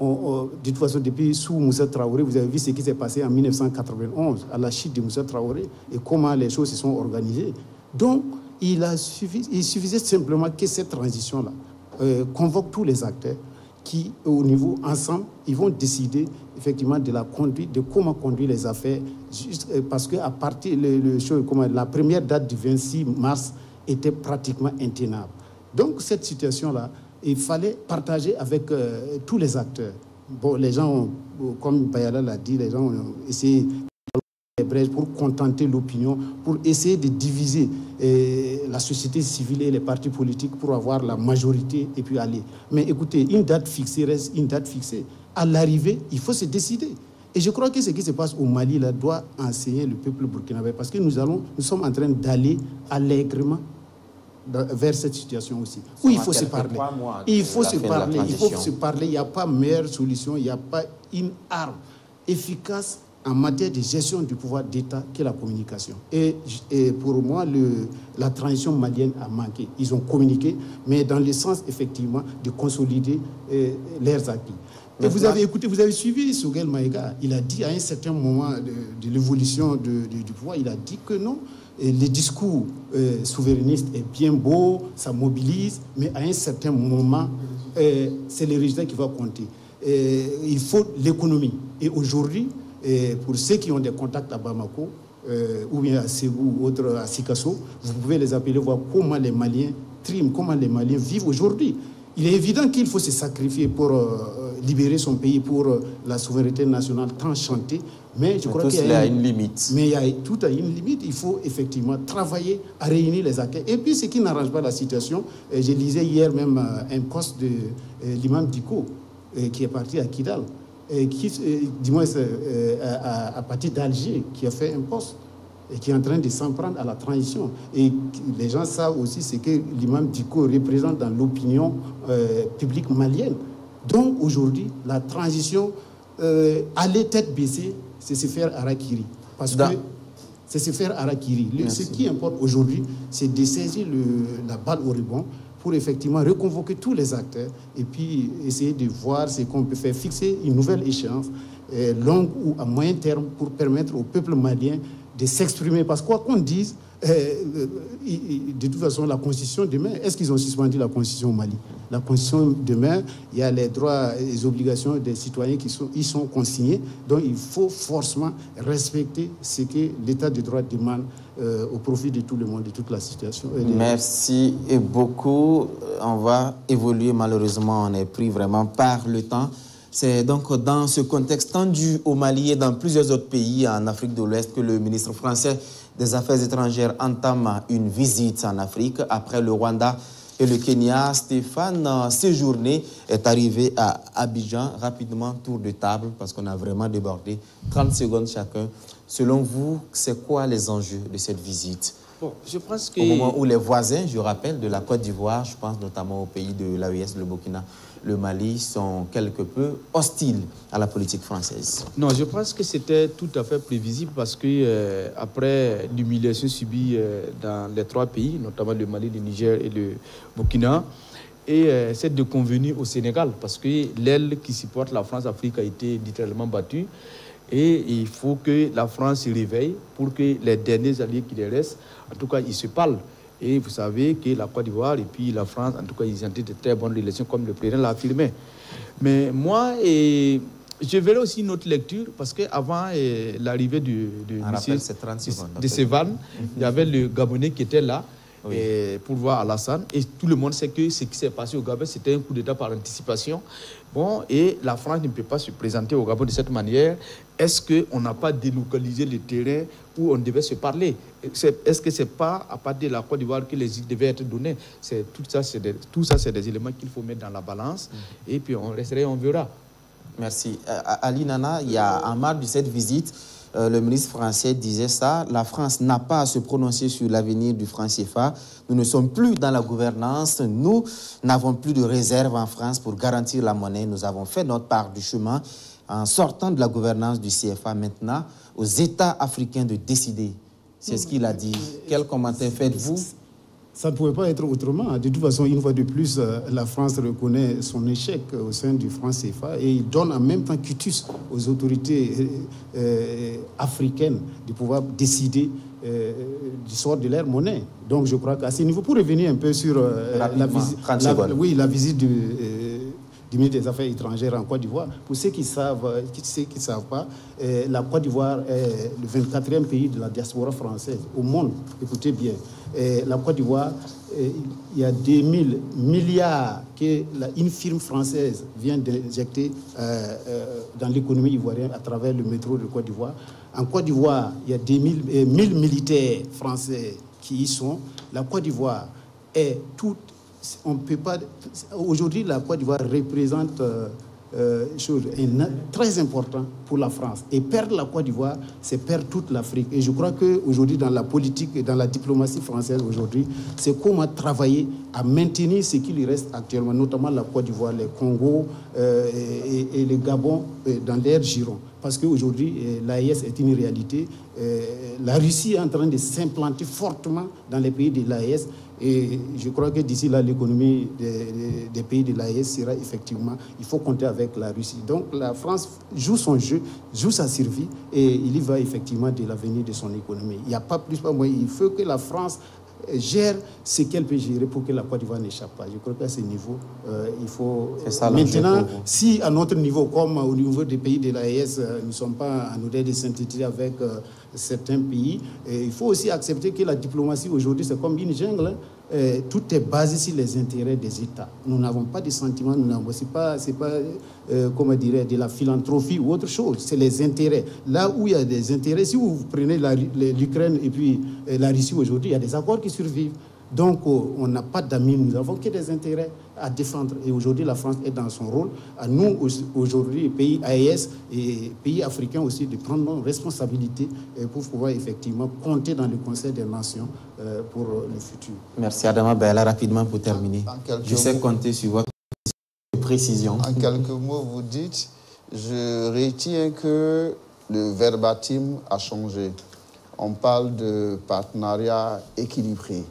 ont, de toute façon, depuis sous Moussa Traoré, vous avez vu ce qui s'est passé en 1991, à la chute de Moussa Traoré, et comment les choses se sont organisées. Donc, il, a il suffisait simplement que cette transition-là euh, convoque tous les acteurs qui, au niveau ensemble, ils vont décider effectivement de la conduite, de comment conduire les affaires, euh, parce que à partir le, le, comment, la première date du 26 mars était pratiquement intenable. Donc cette situation-là, il fallait partager avec euh, tous les acteurs. Bon, les gens, comme Bayala l'a dit, les gens ont essayé pour contenter l'opinion, pour essayer de diviser euh, la société civile et les partis politiques pour avoir la majorité et puis aller. Mais écoutez, une date fixée reste une date fixée. À l'arrivée, il faut se décider. Et je crois que ce qui se passe au Mali là, doit enseigner le peuple burkinabé parce que nous, allons, nous sommes en train d'aller allègrement vers cette situation aussi. Où il faut se parler. Il faut se parler. Il faut se parler. Il n'y a pas meilleure solution. Il n'y a pas une arme efficace en matière de gestion du pouvoir d'État que la communication. Et, pour moi, le, la transition malienne a manqué. Ils ont communiqué, mais dans le sens, effectivement, de consolider euh, leurs acquis. Et vous avez écouté, vous avez suivi Sougel Maïga. Il a dit à un certain moment de, l'évolution du pouvoir, il a dit que non, et le discours euh, souverainiste est bien beau, ça mobilise, mais à un certain moment, euh, c'est le résultat qui va compter. il faut l'économie. Et aujourd'hui, pour ceux qui ont des contacts à Bamako, euh, ou bien à Ségou, ou autre à Sikasso, vous pouvez les appeler, voir comment les Maliens triment, comment les Maliens vivent aujourd'hui. Il est évident qu'il faut se sacrifier pour libérer son pays, pour la souveraineté nationale tant chantée, mais je crois qu'il y, a une limite. Mais il y a tout a une limite. Il faut effectivement travailler à réunir les acteurs. Et puis, ce qui n'arrange pas la situation, euh, je lisais hier même euh, un poste de euh, l'imam Diko qui est parti à Kidal, qui, du moins à, partir d'Alger, qui a fait un poste et qui est en train de s'en prendre à la transition. Et les gens savent aussi ce que l'imam Diko représente dans l'opinion publique malienne. Donc aujourd'hui, la transition euh, aller tête baissée, c'est se faire harakiri. Parce que c'est se faire harakiri. ce qui importe aujourd'hui, c'est de saisir la balle au rebond pour effectivement reconvoquer tous les acteurs et puis essayer de voir ce qu'on peut faire, fixer une nouvelle échéance, euh, longue ou à moyen terme, pour permettre au peuple malien de s'exprimer. Parce que quoi qu'on dise, euh, de toute façon, la Constitution demain, est-ce qu'ils ont suspendu la Constitution au Mali? La Constitution demain, il y a les droits et les obligations des citoyens qui sont, ils sont consignés. Donc il faut forcément respecter ce que l'État de droit demande euh, au profit de tout le monde, de toute la situation. Merci beaucoup. On va évoluer malheureusement, on est pris vraiment par le temps. C'est donc dans ce contexte tendu au Mali et dans plusieurs autres pays en Afrique de l'Ouest que le ministre français des Affaires étrangères entame une visite en Afrique. Après le Rwanda et le Kenya, Stéphane Séjourné est arrivé à Abidjan. Rapidement, tour de table, parce qu'on a vraiment débordé. 30 secondes chacun. Selon vous, c'est quoi les enjeux de cette visite? Bon, je pense que... Au moment où les voisins, je rappelle, de la Côte d'Ivoire, je pense notamment au pays de l'AES, le Burkina, le Mali sont quelque peu hostiles à la politique française Non, je pense que c'était tout à fait prévisible parce que euh, après l'humiliation subie euh, dans les trois pays, notamment le Mali, le Niger et le Burkina, et euh, c'est de convenir au Sénégal parce que l'aile qui supporte la France-Afrique a été littéralement battue. Et il faut que la France se réveille pour que les derniers alliés qui les restent, en tout cas, ils se parlent. Et vous savez que la Côte d'Ivoire et puis la France, en tout cas, ils ont de très bonnes relations, comme le président l'a affirmé. Mais moi, et, je verrai aussi une autre lecture, parce qu'avant l'arrivée de, de, de, de Sévan, il y avait le Gabonais qui était là. pour voir Alassane. Et tout le monde sait que ce qui s'est passé au Gabon, c'était un coup d'État par anticipation. Bon, et la France ne peut pas se présenter au Gabon de cette manière. Est-ce qu'on n'a pas délocalisé le terrain où on devait se parler Est-ce que ce n'est pas à partir de la Côte d'Ivoire que les îles devaient être données? Tout ça, c'est des, tout ça, c'est des éléments qu'il faut mettre dans la balance. Mm. Et puis on resterait, on verra. Merci. Euh, Ali Nana, il y a en marge de cette visite, euh, le ministre français disait ça, la France n'a pas à se prononcer sur l'avenir du franc CFA. Nous ne sommes plus dans la gouvernance. Nous n'avons plus de réserve en France pour garantir la monnaie. Nous avons fait notre part du chemin en sortant de la gouvernance du CFA maintenant aux États africains de décider. C'est ce qu'il a dit. Quel commentaire faites-vous? Ça ne pouvait pas être autrement. De toute façon, une fois de plus, euh, la France reconnaît son échec au sein du franc CFA et il donne en même temps quitus aux autorités euh, euh, africaines de pouvoir décider du sort de leur monnaie. Donc je crois qu'à ce niveau, pour revenir un peu sur la, visite, oui, la visite du du ministre des Affaires étrangères en Côte d'Ivoire. Pour ceux qui savent, ceux qui ne savent pas, euh, la Côte d'Ivoire est le 24e pays de la diaspora française au monde. Écoutez bien, euh, la Côte d'Ivoire, euh, il y a 2000 milliards qu'une firme française vient d'injecter dans l'économie ivoirienne à travers le métro de Côte d'Ivoire. En Côte d'Ivoire, il y a 1000 militaires français qui y sont. La Côte d'Ivoire est toute on peut pas. Aujourd'hui, la Côte d'Ivoire représente euh, euh chose très important pour la France. Et perdre la Côte d'Ivoire, c'est perdre toute l'Afrique. Et je crois qu'aujourd'hui, dans la politique et dans la diplomatie française, aujourd'hui, c'est comment travailler à maintenir ce qui lui reste actuellement, notamment la Côte d'Ivoire, les Congo euh, et, le Gabon euh, dans l'air giron. Parce qu'aujourd'hui, l'AES est une réalité. la Russie est en train de s'implanter fortement dans les pays de l'AES. Et je crois que d'ici là, l'économie des, pays de l'AES sera effectivement, il faut compter avec la Russie. Donc la France joue son jeu, joue sa survie et il y va effectivement de l'avenir de son économie. Il n'y a pas plus, pas moins. Il faut que la France gère ce qu'elle peut gérer pour que la Côte d'Ivoire n'échappe pas. Je crois qu'à ce niveau, euh, il faut... Maintenant, si à notre niveau, comme au niveau des pays de l'AES, euh, nous ne sommes pas en odeur de synthétiser avec euh, certains pays. il faut aussi accepter que la diplomatie aujourd'hui, c'est comme une jungle. Hein. Tout est basé sur les intérêts des États. Nous n'avons pas de sentiments, nous n'avons pas, c'est pas, euh, comment dirais, de la philanthropie ou autre chose. C'est les intérêts. Là où il y a des intérêts, si vous prenez l'Ukraine et puis euh, la Russie aujourd'hui, il y a des accords qui survivent. Donc, euh, on n'a pas d'amis, nous avons que des intérêts à défendre. Et aujourd'hui, la France est dans son rôle. À nous, aujourd'hui, pays AES et pays africains aussi, de prendre nos responsabilités euh, pour pouvoir effectivement compter dans le Conseil des Nations euh, pour le futur. Merci Adama Bella. Rapidement pour terminer. Je sais compter sur votre précision. En quelques mots, vous dites, je retiens que le verbatim a changé. On parle de partenariat équilibré.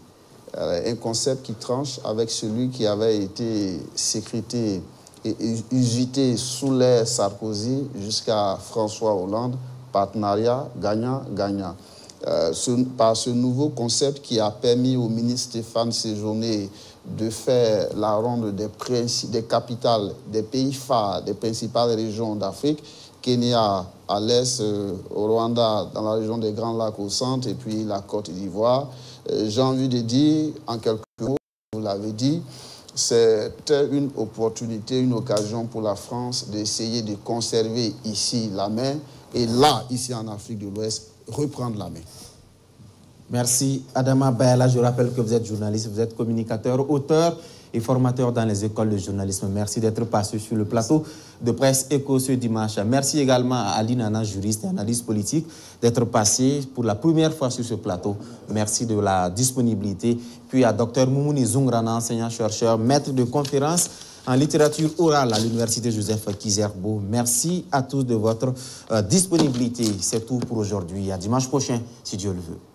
Euh, un concept qui tranche avec celui qui avait été sécrété et usité sous l'ère Sarkozy jusqu'à François Hollande, partenariat gagnant-gagnant. Euh, par ce nouveau concept qui a permis au ministre Stéphane Séjourné de faire la ronde des, des capitales des pays phares des principales régions d'Afrique, Kenya à l'est, euh, au Rwanda dans la région des Grands Lacs au centre et puis la Côte d'Ivoire. Euh, j'ai envie de dire, en quelques mots, vous l'avez dit, c'est une opportunité, une occasion pour la France d'essayer de conserver ici la main et là, ici en Afrique de l'Ouest, reprendre la main. Merci. Adama Bayala, je rappelle que vous êtes journaliste, vous êtes communicateur, auteur et formateur dans les écoles de journalisme. Merci d'être passé sur le plateau de presse Éco ce dimanche. Merci également à Aline Nana, juriste et analyste politique, d'être passé pour la première fois sur ce plateau. Merci de la disponibilité. Puis à Dr Moumouni Zungrana, enseignant-chercheur, maître de conférence en littérature orale à l'Université Joseph Kizerbo. Merci à tous de votre euh, disponibilité. C'est tout pour aujourd'hui. À dimanche prochain, si Dieu le veut.